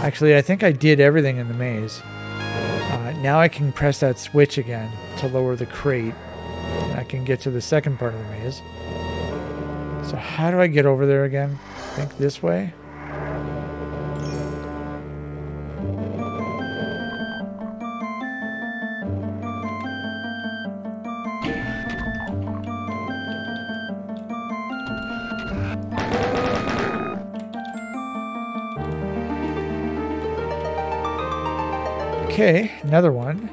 S1: Actually, I think I did everything in the maze. Uh, now I can press that switch again to lower the crate. And I can get to the second part of the maze. So how do I get over there again? I think this way? Okay, another one.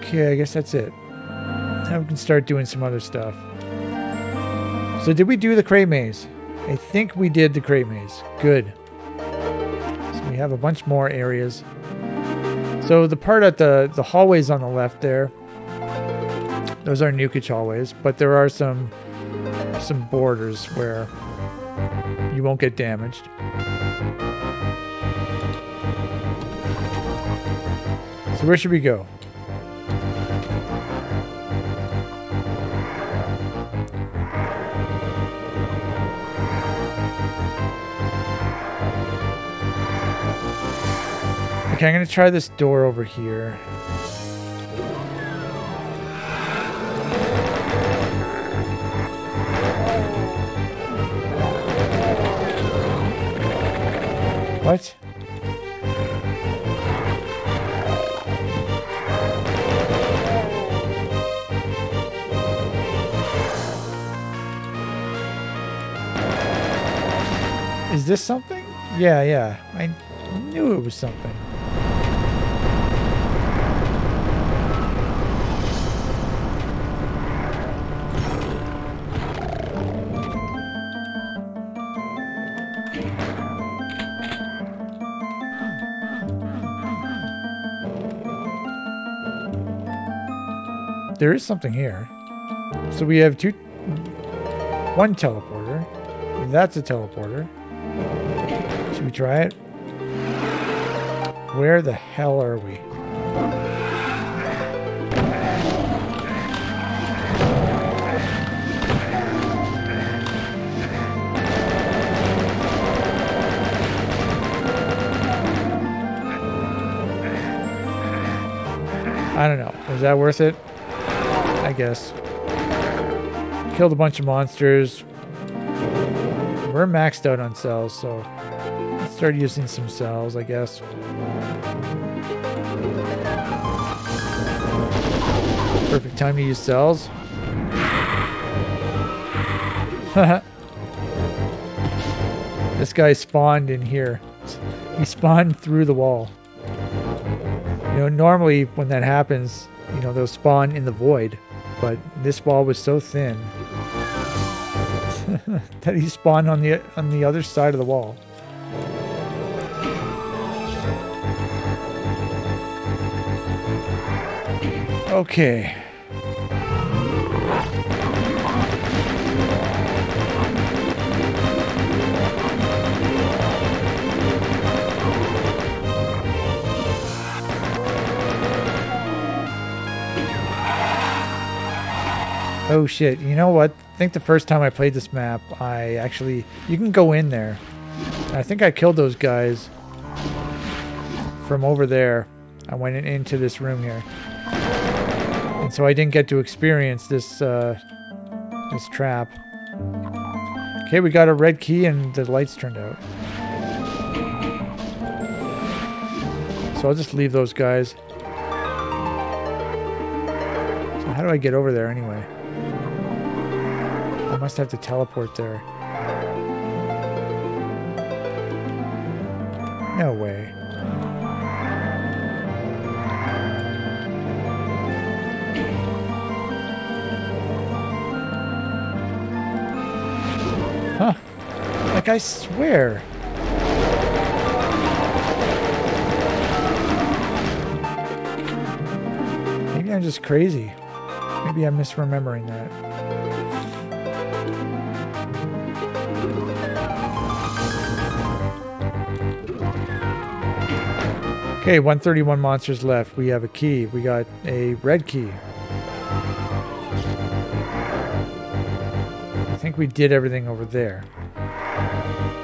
S1: Okay, I guess that's it. Now we can start doing some other stuff. So did we do the crate maze? I think we did the crate maze. Good. So we have a bunch more areas. So the part at the, the hallways on the left there, those are Nukage hallways, but there are some some borders where you won't get damaged. So where should we go? Okay, I'm gonna try this door over here. What? Is this something? Yeah, yeah. I knew it was something. There is something here. So we have two, one teleporter. That's a teleporter. Should we try it? Where the hell are we? I don't know. Was that worth it? I guess. Killed a bunch of monsters. We're maxed out on cells, so let's start using some cells, I guess. Perfect time to use cells. [laughs] this guy spawned in here. He spawned through the wall. You know, normally when that happens, you know, they'll spawn in the void. But this wall was so thin [laughs] that he spawned on the on the other side of the wall. Okay. Oh shit, you know what? I think the first time I played this map, I actually... You can go in there. I think I killed those guys from over there. I went into this room here. And so I didn't get to experience this, uh, this trap. Okay, we got a red key and the lights turned out. So I'll just leave those guys. So how do I get over there anyway? I must have to teleport there. No way. Huh. Like I swear. Maybe I'm just crazy. Maybe I'm misremembering that. Okay, 131 monsters left. We have a key. We got a red key. I think we did everything over there.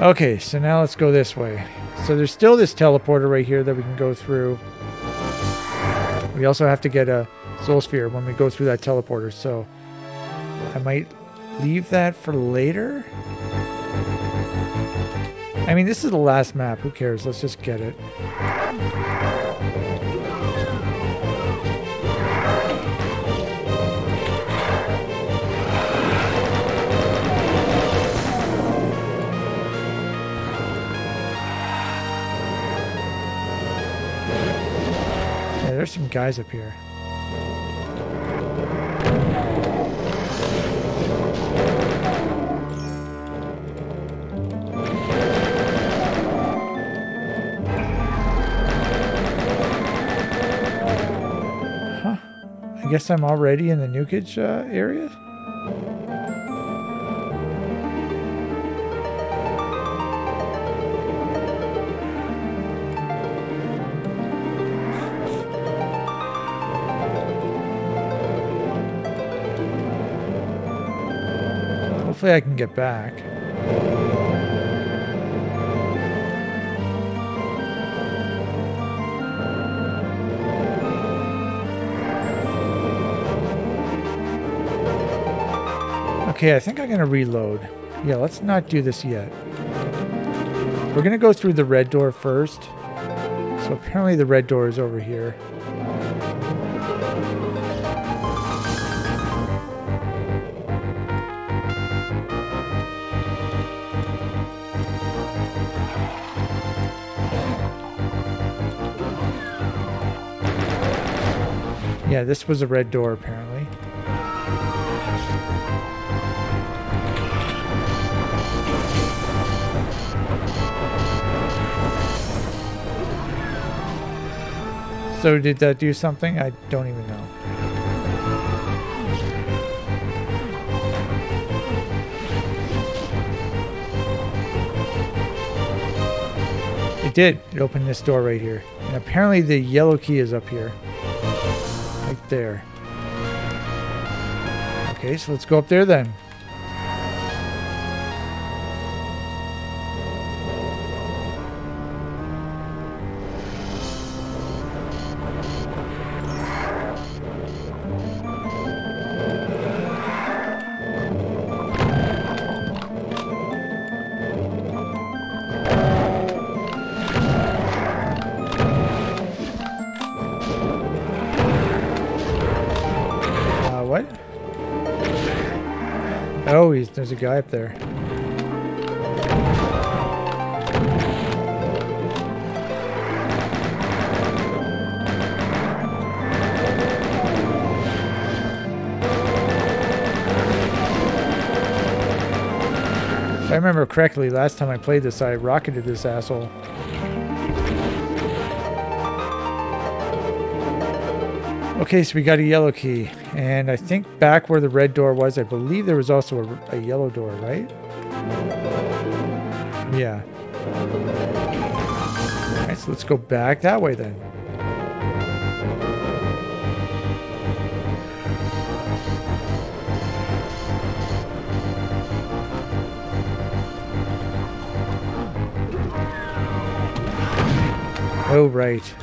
S1: Okay, so now let's go this way. So there's still this teleporter right here that we can go through. We also have to get a soul sphere when we go through that teleporter, so I might leave that for later. I mean, this is the last map. Who cares? Let's just get it. Some guys up here. Huh. I guess I'm already in the nukage uh, area? Hopefully I can get back. Okay, I think I'm going to reload. Yeah, let's not do this yet. We're going to go through the red door first. So apparently the red door is over here. Yeah, this was a red door apparently. So did that do something? I don't even know. It did. It opened this door right here. And apparently the yellow key is up here. There. Okay, so let's go up there then. Guy up there. If I remember correctly, last time I played this, I rocketed this asshole. Okay, so we got a yellow key. And I think back where the red door was, I believe there was also a, a yellow door, right? Yeah. Alright, so let's go back that way then. Oh, right.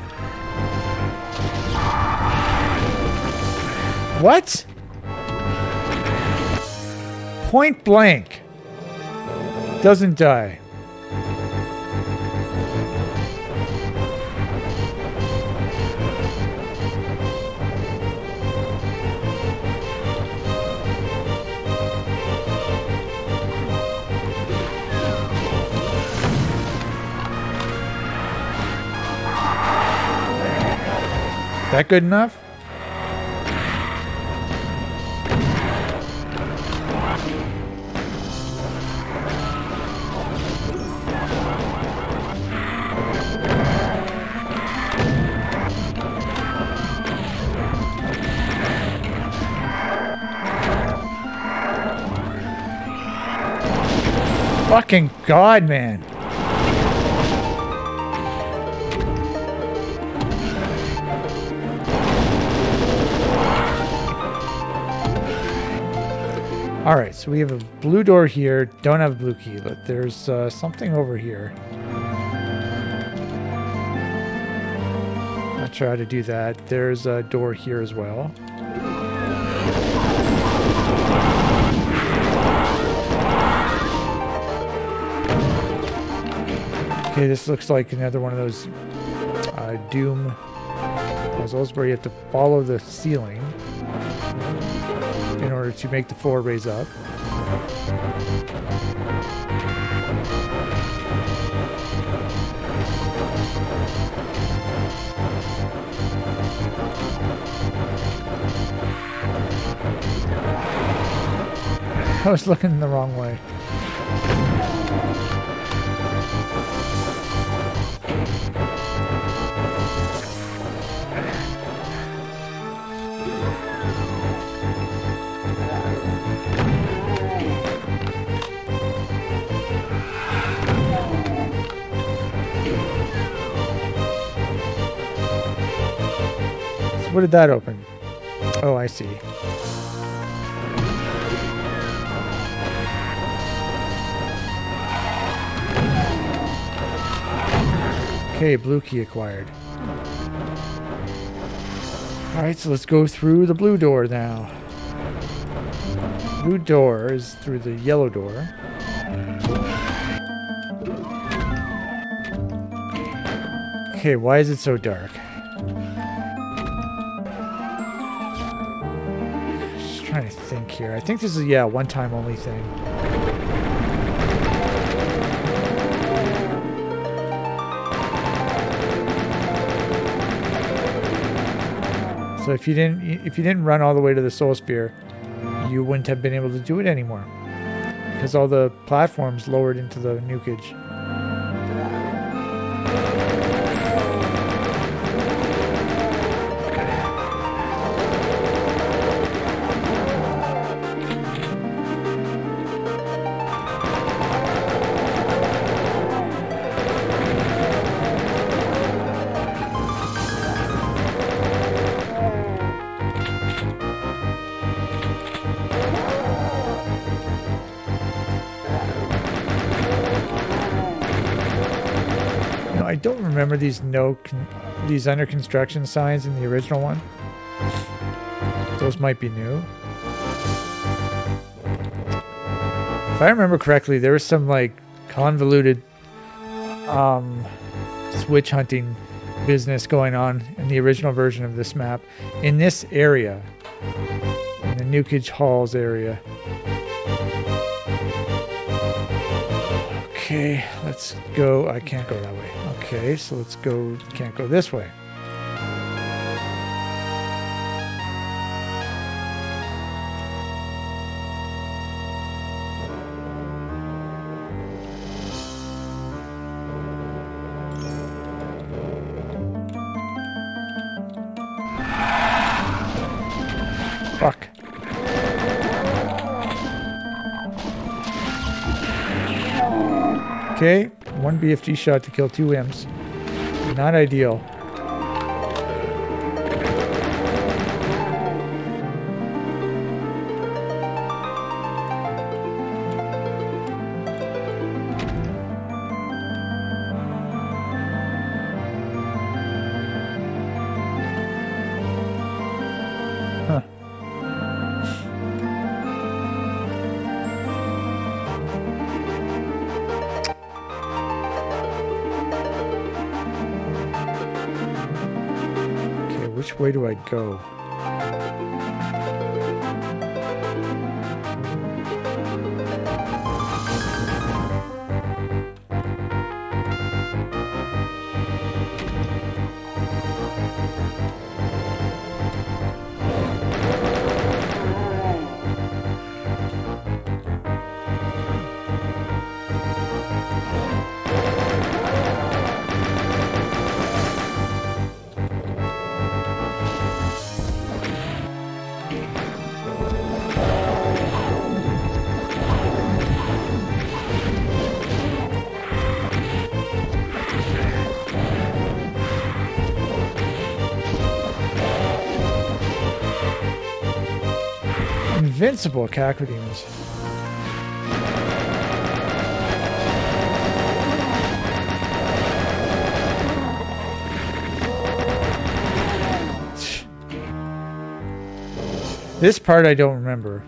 S1: What? Point blank. Doesn't die. That good enough? Fucking God, man. All right, so we have a blue door here. Don't have a blue key, but there's uh, something over here. Sure how to do that. There's a door here as well. Okay, this looks like another one of those uh, Doom puzzles where you have to follow the ceiling in order to make the floor raise up. I was looking the wrong way. What did that open? Oh, I see. Okay, blue key acquired. Alright, so let's go through the blue door now. Blue door is through the yellow door. Okay, why is it so dark? Here. I think this is, yeah, one time only thing. So if you didn't if you didn't run all the way to the soul sphere, you wouldn't have been able to do it anymore. Because all the platforms lowered into the nukage. Remember these no these under construction signs in the original one. Those might be new. If I remember correctly, there was some like convoluted um, switch hunting business going on in the original version of this map in this area, in the Nukage Halls area. Okay, let's go. I can't go that way. Okay, so let's go. Can't go this way. BFG shot to kill two imps. Not ideal. Way go? Invincible Cacodemons. This part I don't remember.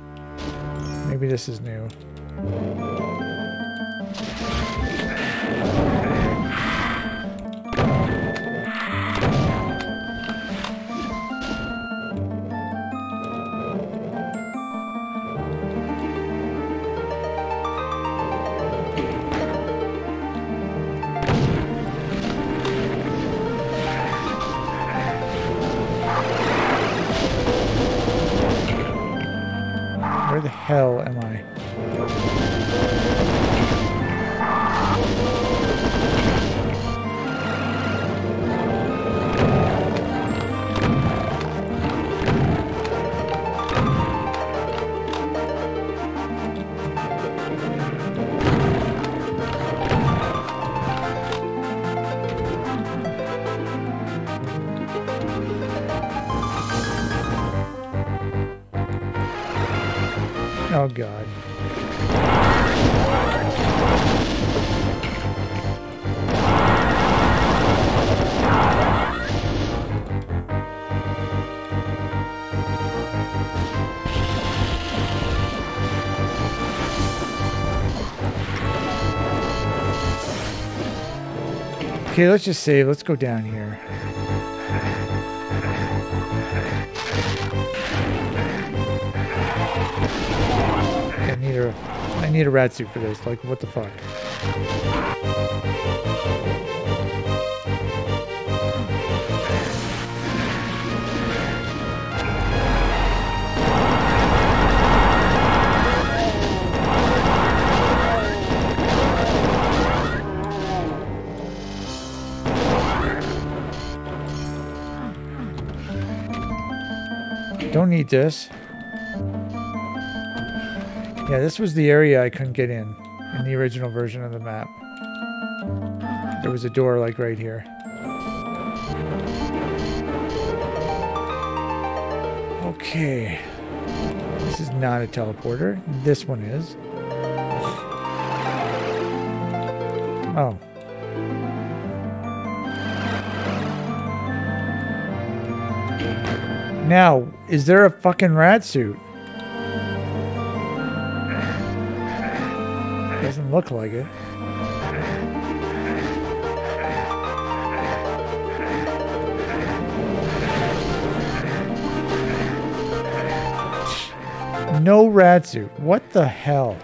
S1: Maybe this is new. Okay, let's just save. Let's go down here. I need a I need a rad suit for this. Like what the fuck? Don't need this. Yeah, this was the area I couldn't get in in the original version of the map. There was a door like right here. Okay. This is not a teleporter. This one is. Oh. Now, is there a fucking rad suit? Doesn't look like it. No rad suit. What the hell?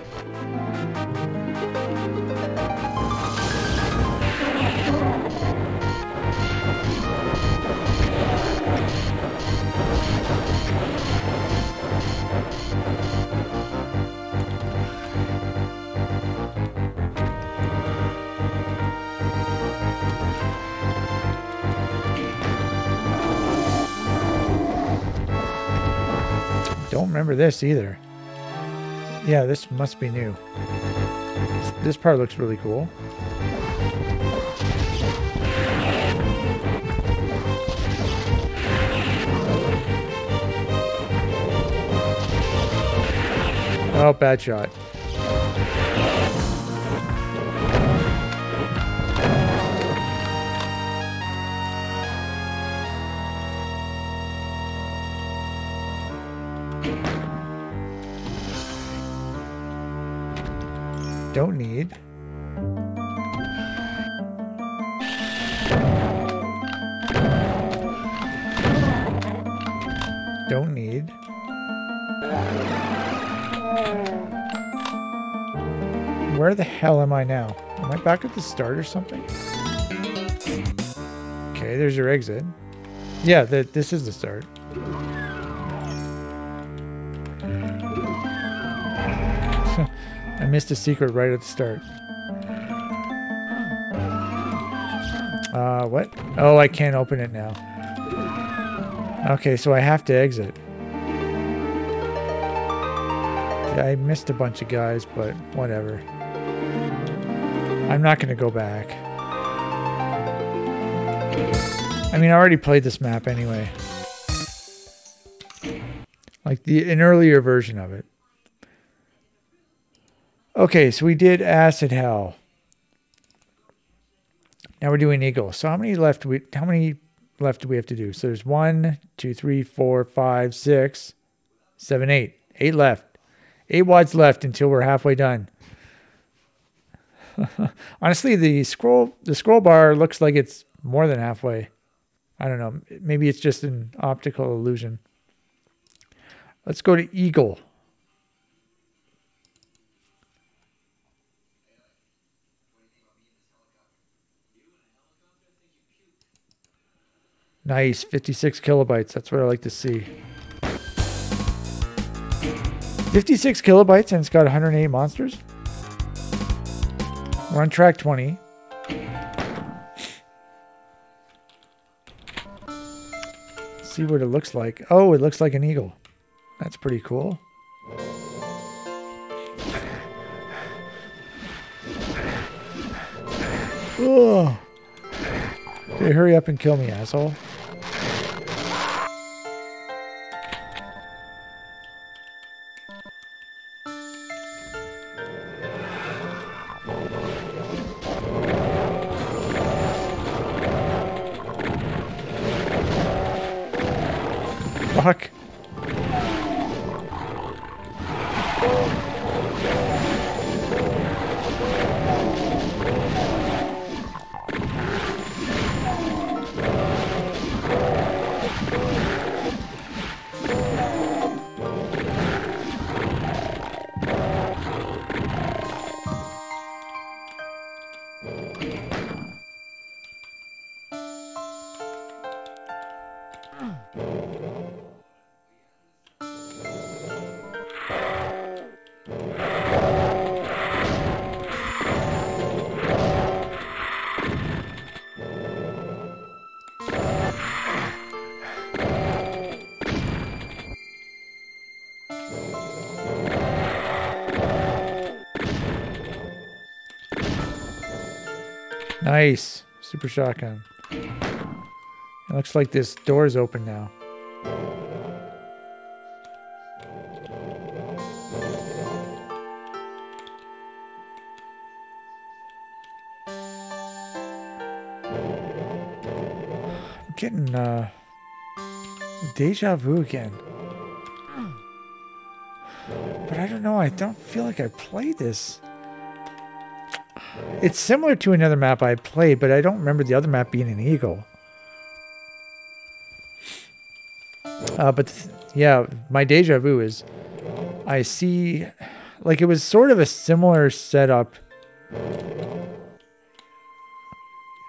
S1: Don't remember this either. Yeah, this must be new. This, this part looks really cool. Oh, bad shot. Don't need. Don't need. Where the hell am I now? Am I back at the start or something? Okay, there's your exit. Yeah, the, this is the start. I missed a secret right at the start. Uh, what? Oh, I can't open it now. Okay, so I have to exit. I missed a bunch of guys, but whatever. I'm not going to go back. I mean, I already played this map anyway. like the an earlier version of it. Okay, so we did acid hell. Now we're doing eagle. So how many left? We how many left do we have to do? So there's one, two, three, four, five, six, seven, eight. Eight left. Eight wads left until we're halfway done. [laughs] Honestly, the scroll the scroll bar looks like it's more than halfway. I don't know. Maybe it's just an optical illusion. Let's go to eagle. Nice, 56 kilobytes. That's what I like to see. 56 kilobytes and it's got 108 monsters. We're on track 20. see what it looks like. Oh, it looks like an eagle. That's pretty cool. Ugh. Okay, hurry up and kill me, asshole. Nice. Super shotgun. It looks like this door is open now. I'm getting uh, deja vu again. But I don't know. I don't feel like I played this. It's similar to another map I played, but I don't remember the other map being an eagle. Uh, but yeah, my deja vu is I see, like, it was sort of a similar setup. It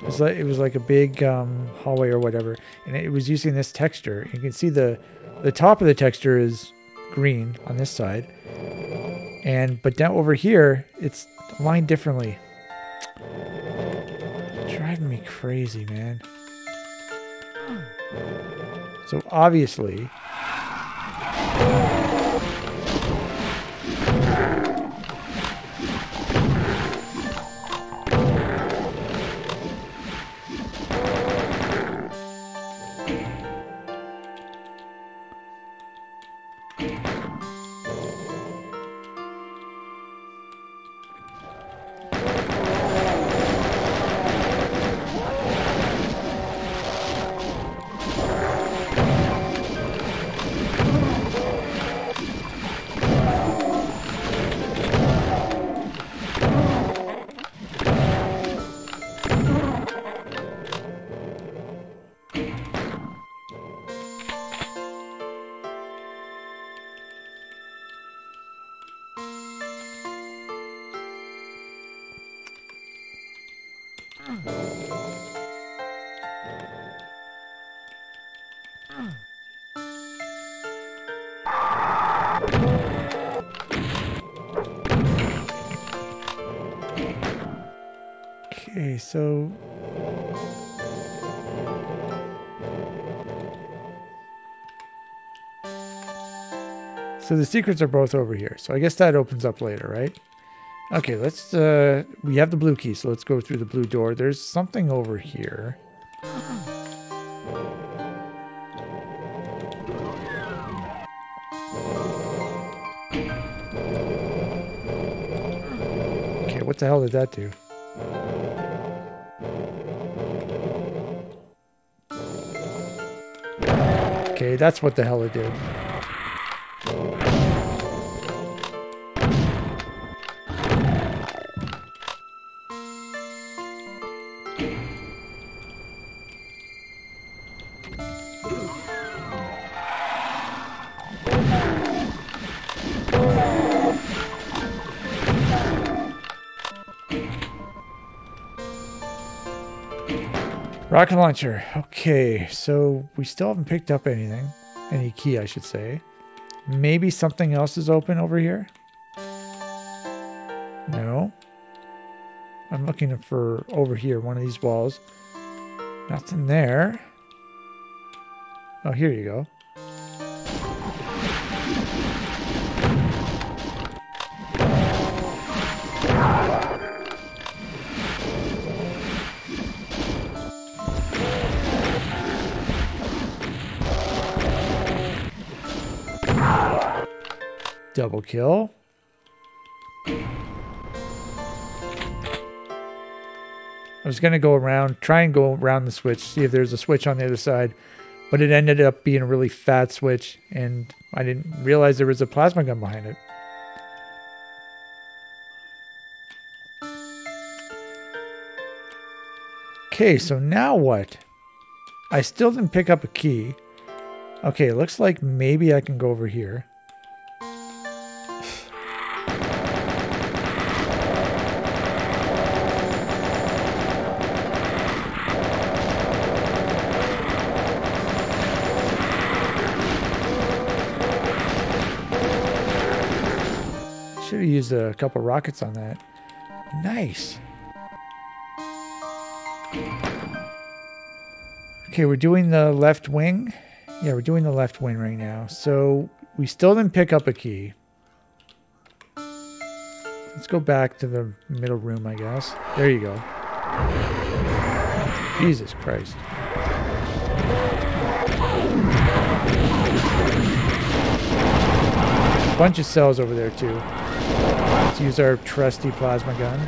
S1: was like it was like a big um, hallway or whatever, and it was using this texture. You can see the the top of the texture is green on this side, and but down over here it's lined differently crazy, man. So obviously, Okay, so So the secrets are both over here. So I guess that opens up later, right? Okay, let's, uh, we have the blue key, so let's go through the blue door. There's something over here. Okay, what the hell did that do? Okay, that's what the hell it did. Rocket launcher. Okay, so we still haven't picked up anything. Any key, I should say. Maybe something else is open over here? No. I'm looking for over here, one of these walls. Nothing there. Oh, here you go. Kill. I was going to go around, try and go around the switch, see if there's a switch on the other side, but it ended up being a really fat switch, and I didn't realize there was a plasma gun behind it. Okay, so now what? I still didn't pick up a key. Okay, looks like maybe I can go over here. Used a couple rockets on that. Nice. Okay, we're doing the left wing. Yeah, we're doing the left wing right now. So we still didn't pick up a key. Let's go back to the middle room, I guess. There you go. Jesus Christ. Bunch of cells over there too. Let's use our trusty plasma gun.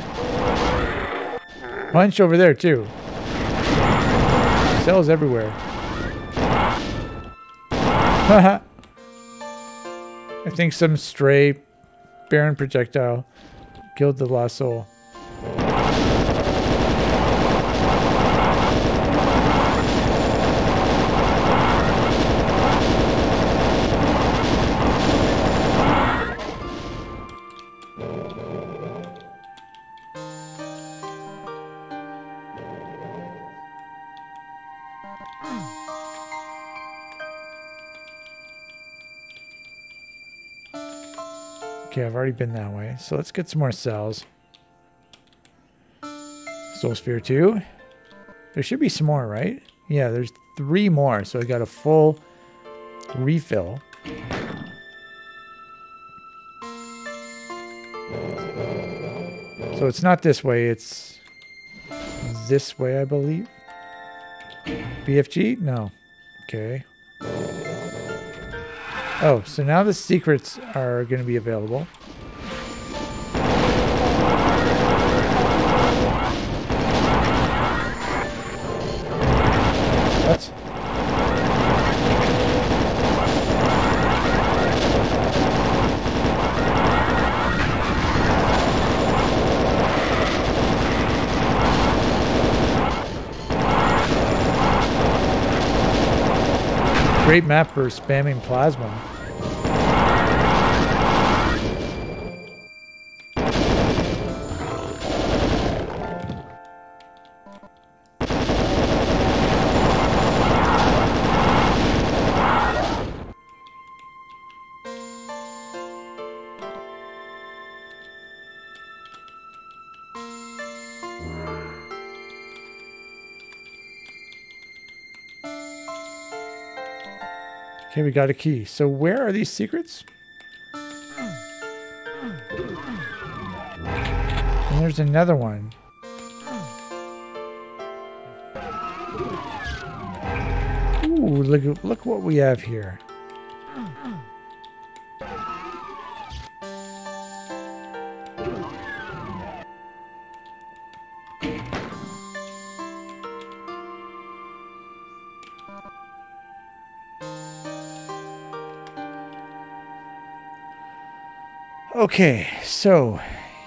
S1: Punch over there too. Cells everywhere. [laughs] I think some stray Baron projectile killed the lost soul. Already been that way. So let's get some more cells. Soul Sphere 2. There should be some more, right? Yeah, there's three more. So I got a full refill. So it's not this way, it's this way, I believe. BFG? No. Okay. Oh, so now the secrets are going to be available. Great map for spamming plasma. Okay, we got a key. So where are these secrets? And there's another one. Ooh, look, look what we have here. Okay, so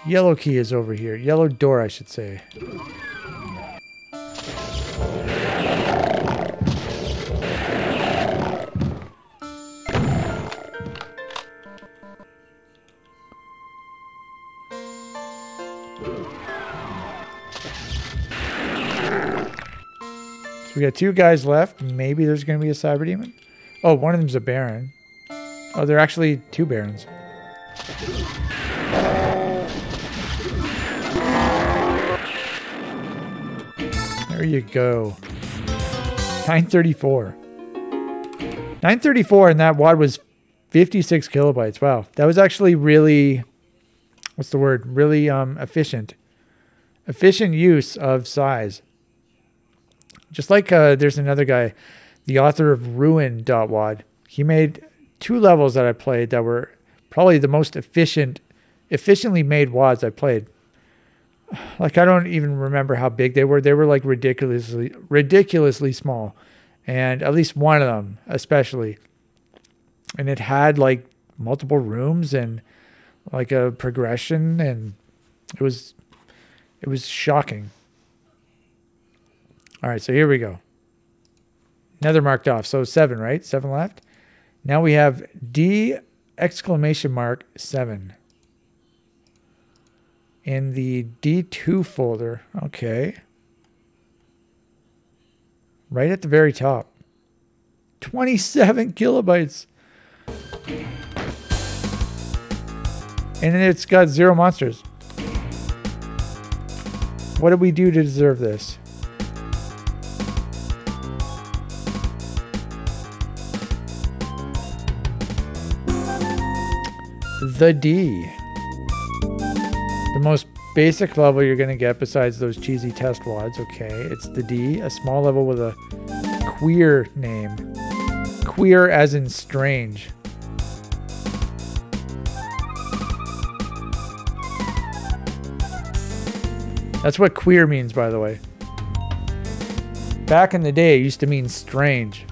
S1: yellow key is over here. Yellow door, I should say. We got two guys left. Maybe there's going to be a cyber demon. Oh, one of them's a baron. Oh, they're actually two barons. There you go. 934. 934 and that wad was 56 kilobytes. Wow. That was actually really what's the word? Really um efficient. Efficient use of size. Just like uh, there's another guy, the author of Ruin.wad. He made two levels that I played that were probably the most efficient, efficiently made wads I played. Like I don't even remember how big they were. They were like ridiculously, ridiculously small, and at least one of them, especially. And it had like multiple rooms and like a progression, and it was, it was shocking. All right, so here we go. Another marked off. So seven, right? Seven left. Now we have D exclamation mark seven in the D2 folder. Okay. Right at the very top. 27 [laughs] kilobytes. And it's got zero monsters. What did we do to deserve this? The D. The most basic level you're going to get besides those cheesy test wads. Okay, it's the D, a small level with a queer name. Queer as in strange. That's what queer means, by the way. Back in the day, it used to mean strange.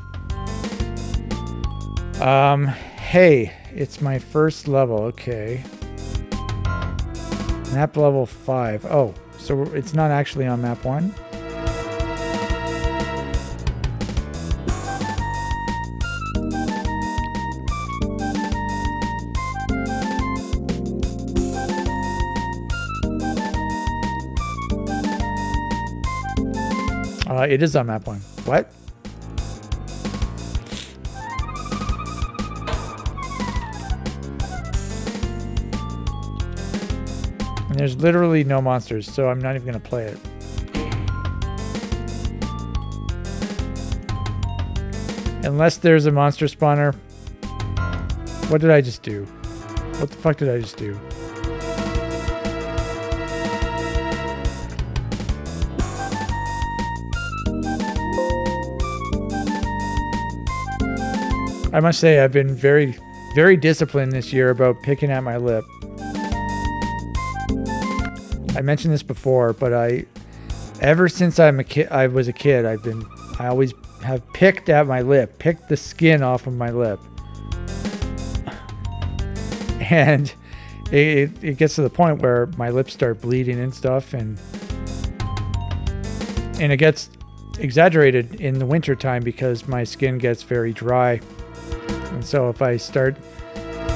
S1: Um, hey, it's my first level. Okay. Map level 5. Oh, so it's not actually on map 1? Uh, it is on map 1. What? And there's literally no monsters, so I'm not even going to play it. Unless there's a monster spawner. What did I just do? What the fuck did I just do? I must say I've been very, very disciplined this year about picking at my lip. I mentioned this before, but I, ever since I'm a kid, I was a kid, I've been, I always have picked at my lip, picked the skin off of my lip. [sighs] And it, it gets to the point where my lips start bleeding and stuff and and it gets exaggerated in the winter time because my skin gets very dry. And so if I start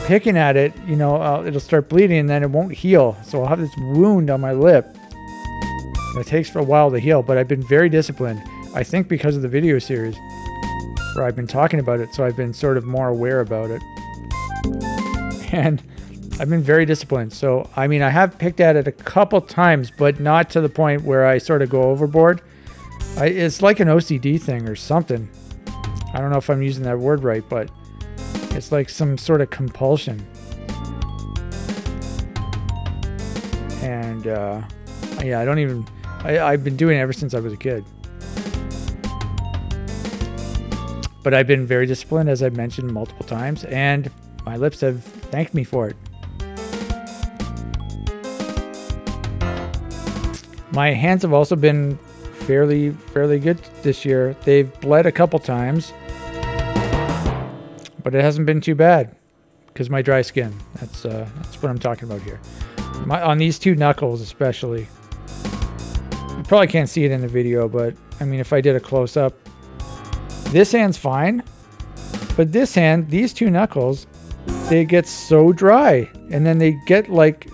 S1: picking at it, you know, uh, it'll start bleeding and then it won't heal. So I'll have this wound on my lip. And it takes for a while to heal, but I've been very disciplined. I think because of the video series where I've been talking about it, so I've been sort of more aware about it. And I've been very disciplined. So, I mean, I have picked at it a couple times, but not to the point where I sort of go overboard. I, it's like an OCD thing or something. I don't know if I'm using that word right, but it's like some sort of compulsion. And uh, yeah, I don't even. I, I've been doing it ever since I was a kid. But I've been very disciplined, as I've mentioned multiple times, and my lips have thanked me for it. My hands have also been fairly fairly good this year. They've bled a couple times but it hasn't been too bad. because my dry skin. That's uh, that's what I'm talking about here. My, on these two knuckles, especially. You probably can't see it in the video, but I mean, if I did a close up, this hand's fine, but this hand, these two knuckles, they get so dry, and then they get like,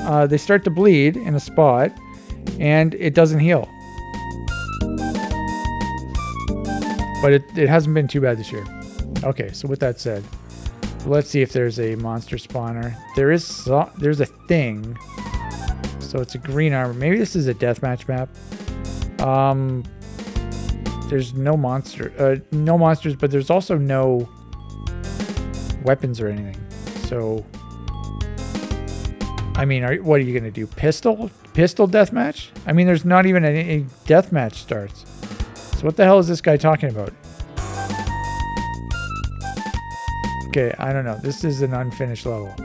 S1: uh, they start to bleed in a spot, and it doesn't heal. But it, it hasn't been too bad this year. Okay, so with that said, let's see if there's a monster spawner. There is so, there's a thing. So it's a green armor. Maybe this is a deathmatch map. Um, there's no monster, uh, no monsters, but there's also no weapons or anything. So, I mean, are, what are you gonna do? Pistol, pistol deathmatch? I mean, there's not even any, any deathmatch starts. So what the hell is this guy talking about? Okay, I don't know. This is an unfinished level. [laughs]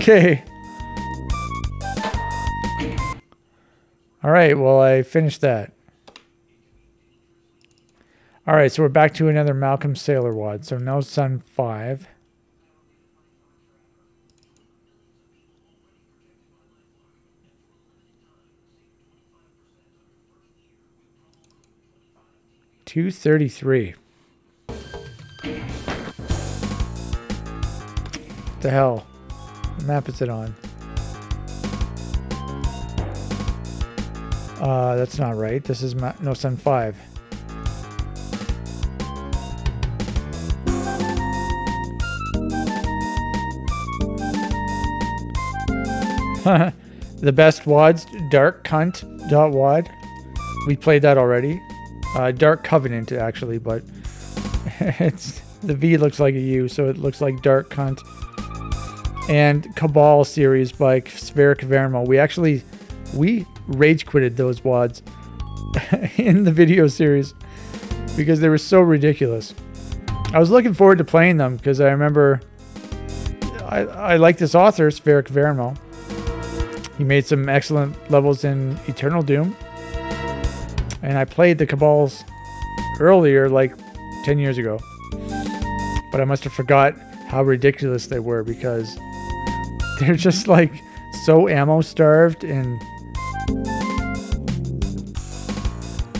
S1: okay. All right, well, I finished that. All right, so we're back to another Malcolm Sailor Wad. So no Sun 5. Two thirty three. The hell? What map is it on? Uh, that's not right. This is ma no Sun 5. [laughs] the best wads, Dark Cunt dot wad. We played that already. Uh, Dark Covenant actually, but [laughs] it's the V looks like a U, so it looks like Dark Cunt. And Cabal series by Sverre Kvernmo. We actually we rage quitted those wads [laughs] in the video series because they were so ridiculous. I was looking forward to playing them because I remember I, I like this author, Sverre Kvernmo. He made some excellent levels in Eternal Doom. And I played the Cabals earlier, like 10 years ago. But I must have forgot how ridiculous they were because [laughs] they're just like so ammo starved and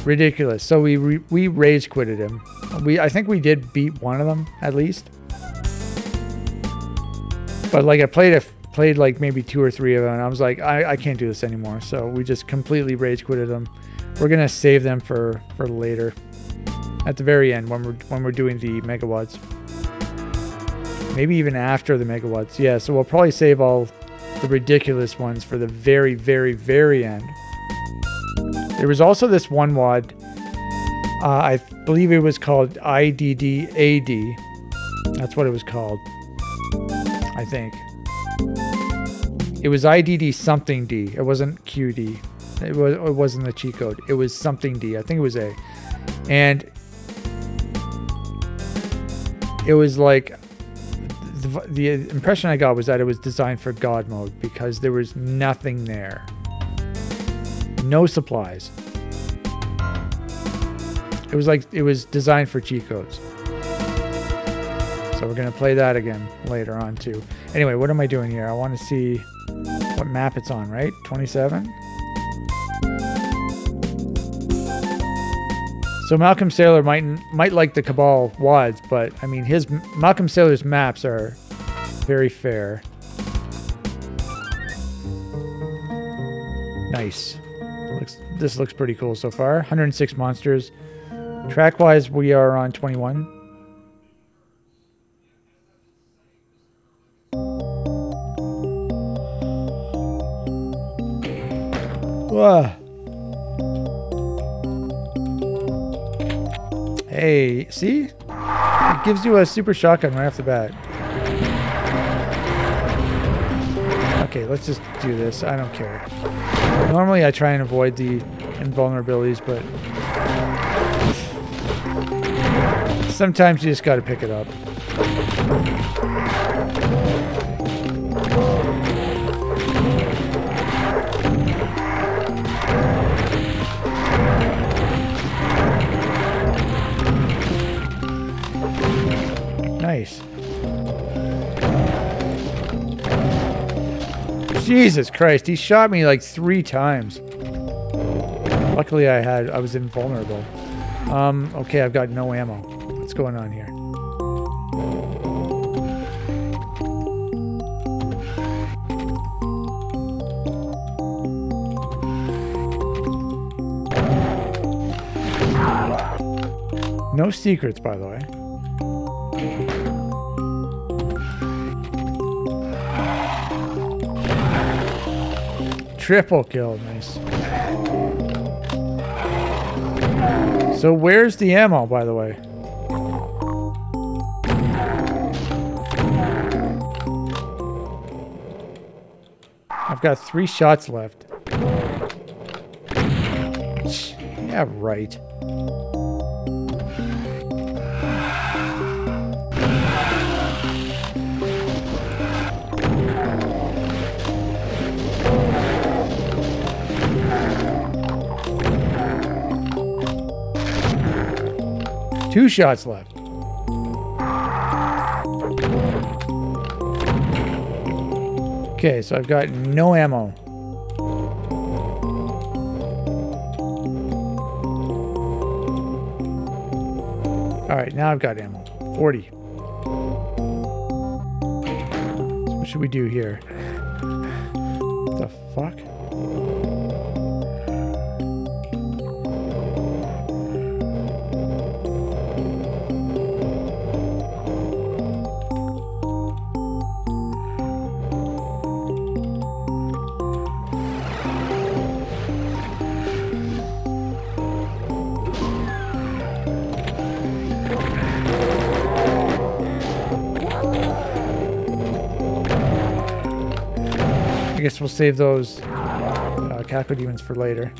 S1: ridiculous. So we we rage quitted him. We I think we did beat one of them at least. But like I played a played like maybe two or three of them and I was like I, I can't do this anymore. So we just completely rage quitted them. We're gonna save them for for later. At the very end when we're when we're doing the megawads. Maybe even after the megawads. Yeah, so we'll probably save all the ridiculous ones for the very, very, very end. There was also this one WAD. Uh, I believe it was called IDDAD. That's what it was called. I think. It was IDD something D. It wasn't QD. It was. It wasn't the cheat code. It was something D. I think it was A. And it was like the, the impression I got was that it was designed for God mode because there was nothing there. No supplies. It was like it was designed for cheat codes. So we're going to play that again later on too. Anyway, what am I doing here? I want to see what map it's on, right? 27? So Malcolm Sailor might might like the Cabal wads, but I mean his Malcolm Sailor's maps are very fair. Nice. Looks this looks pretty cool so far. 106 monsters. Track wise, we are on 21. Whoa. Hey, see? It gives you a super shotgun right off the bat. Okay, let's just do this. I don't care. Normally I try and avoid the invulnerabilities, but... Sometimes you just gotta pick it up. Jesus Christ, he shot me like three times. Luckily I had I was invulnerable. Um, okay, I've got no ammo. What's going on here? No secrets, by the way. Triple kill, nice. So where's the ammo, by the way? I've got three shots left. Yeah, right. Two shots left. Okay, so I've got no ammo. All right, now I've got ammo. 40. So what should we do here? I guess we'll save those uh, Cacodemons for later.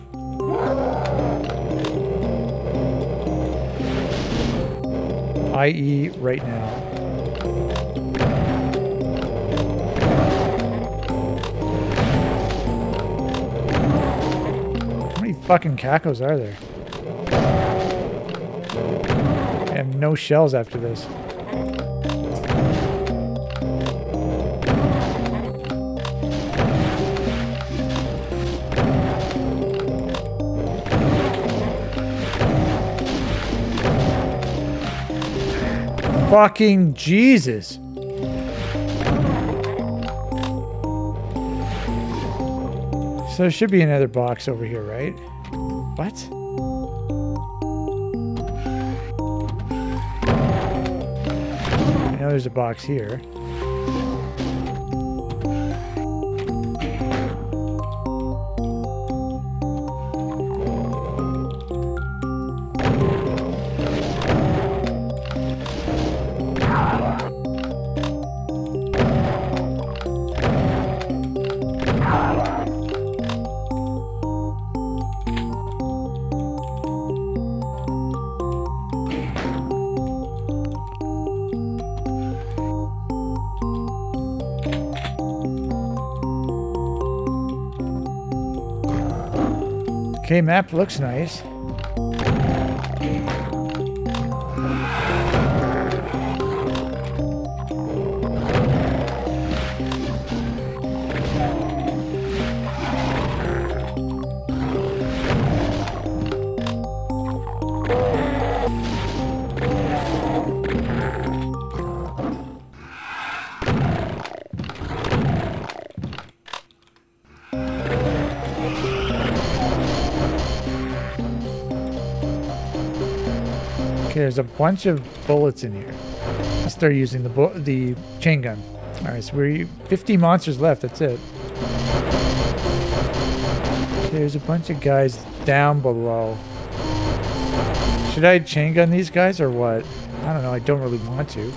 S1: I.e. right now. How many fucking Cacos are there? I have no shells after this. Jesus. So there should be another box over here, right? What? I know there's a box here. Okay, map looks nice. There's a bunch of bullets in here. Let's start using the the chain gun. All right, so we're 50 monsters left. That's it. There's a bunch of guys down below. Should I chain gun these guys or what? I don't know. I don't really want to.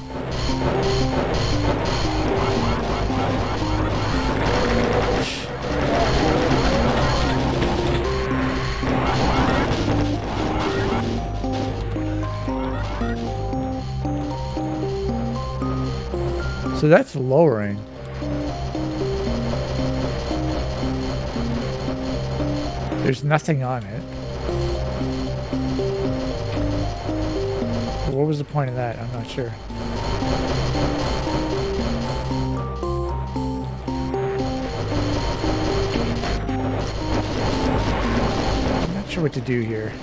S1: So that's lowering. There's nothing on it. What was the point of that? I'm not sure. I'm not sure what to do here.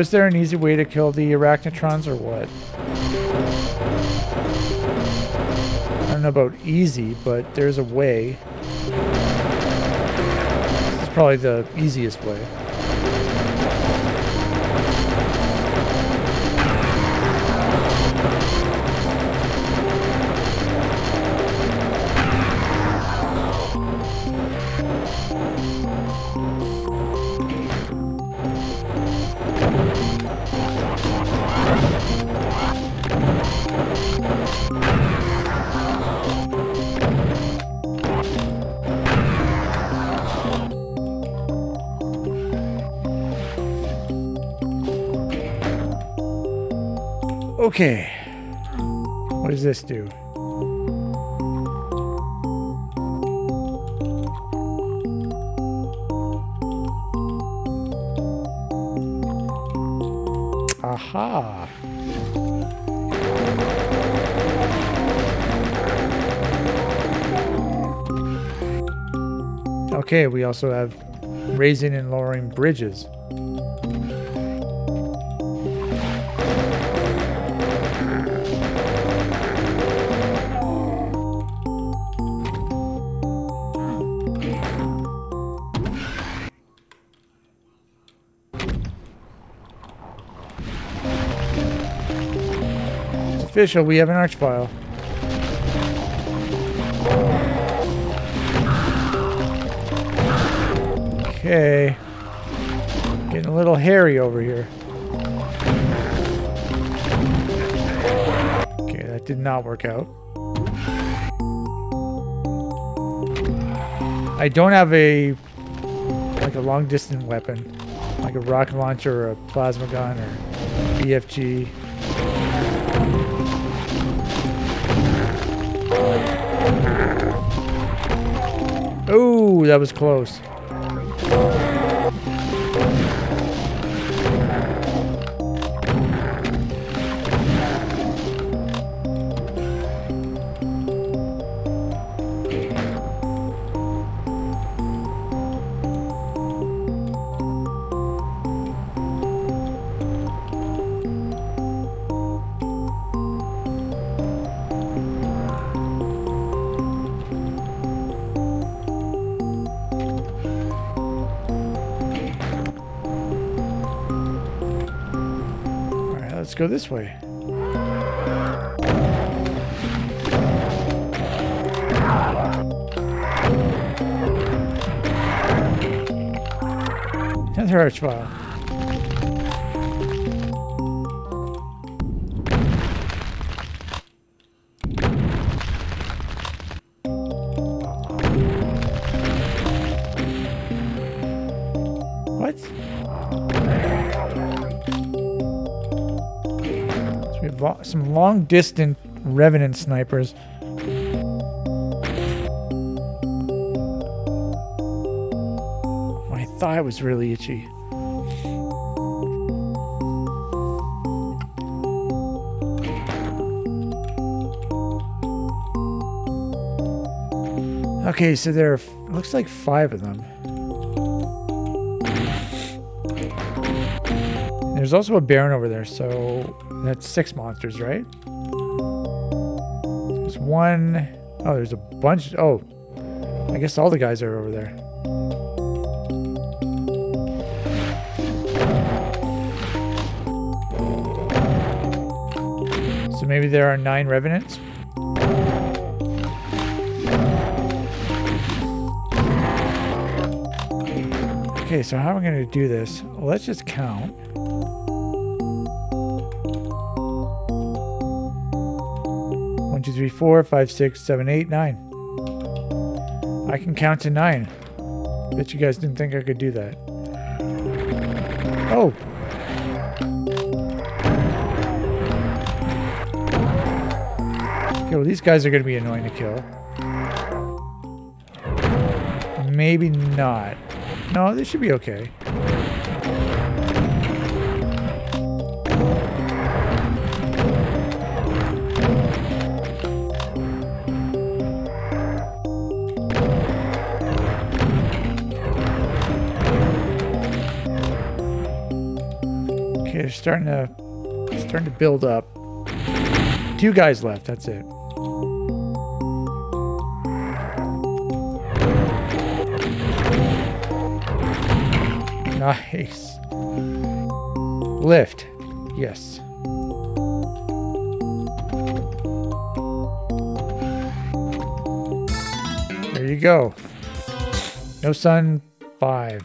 S1: Is there an easy way to kill the arachnotrons or what? I don't know about easy, but there's a way. It's probably the easiest way. Okay. What does this do? Aha. Okay, we also have raising and lowering bridges. Official, we have an archvile. Okay. Getting a little hairy over here. Okay, that did not work out. I don't have a like a long distance weapon, like a rocket launcher or a plasma gun or BFG. Oh, that was close. Go this way. Another archvile. Some long distance revenant snipers. My thigh was really itchy. Okay, so there are, looks like five of them. There's also a Baron over there, so six monsters, right? There's one oh there's a bunch. Oh, I guess all the guys are over there. So maybe there are nine revenants. Okay, so how am I going to do this? Let's just count. Four, five, six, seven, eight, nine. I can count to nine. Bet you guys didn't think I could do that. Oh. Okay, well, these guys are going to be annoying to kill. Maybe not. No, this should be okay. Starting to starting to build up. Two guys left, that's it. Nice. Lift. Yes. There you go. No sun, five.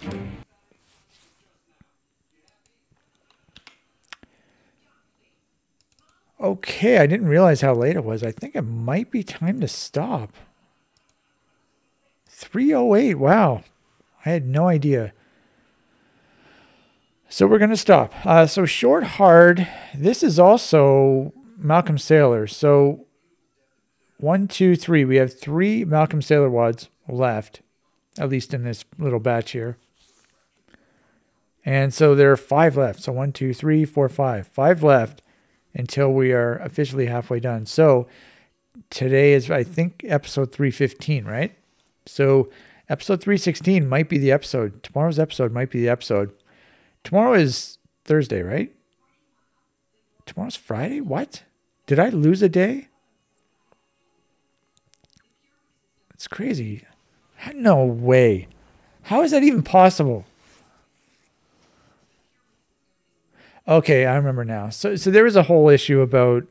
S1: Okay, I didn't realize how late it was. I think it might be time to stop. 308. Wow. I had no idea. So we're going to stop. Uh, so short hard. This is also Malcolm Sailor. So one, two, three. We have three Malcolm Sailor wads left, at least in this little batch here. And so there are five left. So one, two, three, four, five. Five left until we are officially halfway done. So today is, I think, episode 315, right? So episode 316 might be the episode. Tomorrow's episode might be the episode. Tomorrow is Thursday, right? Tomorrow's Friday? What? Did I lose a day? It's crazy. No way. How is that even possible? Okay, I remember now. So, so there was a whole issue about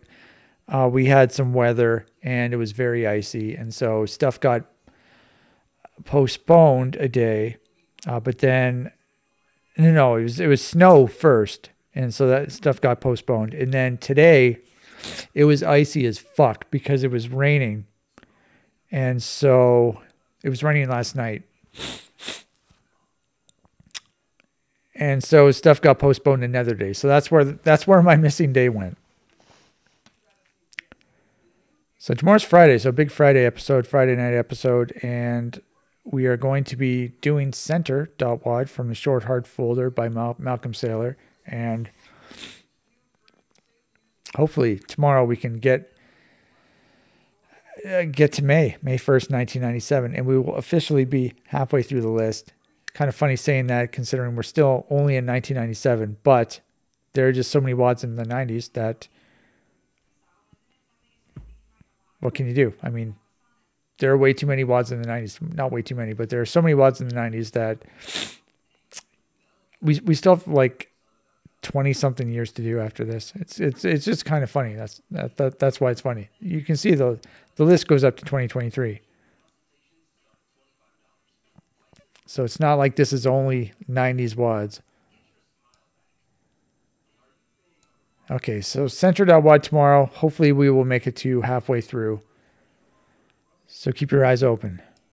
S1: uh, we had some weather and it was very icy, and so stuff got postponed a day. Uh, but then, no, no, it was it was snow first, and so that stuff got postponed. And then today, it was icy as fuck because it was raining, and so it was raining last night. And so stuff got postponed another day. So that's where that's where my [laughs] missing day went. So tomorrow's Friday, so big Friday episode, Friday night episode, and we are going to be doing center dot wad from the short hard folder by Mal- Malcolm Sailor, and hopefully tomorrow we can get uh, get to May, May first, nineteen ninety seven, and we will officially be halfway through the list kind of funny saying that considering we're still only in 1997, but there are just so many wads in the 90s that what can you do? I mean, there are way too many wads in the 90s. Not way too many, but there are so many wads in the 90s that we we still have like 20 something years to do after this. It's it's it's just kind of funny. That's that, that that's why it's funny. You can see the the list goes up to 2023. So it's not like this is only 90s wads. Okay, so center dot wad tomorrow. Hopefully we will make it to halfway through. So keep your eyes open.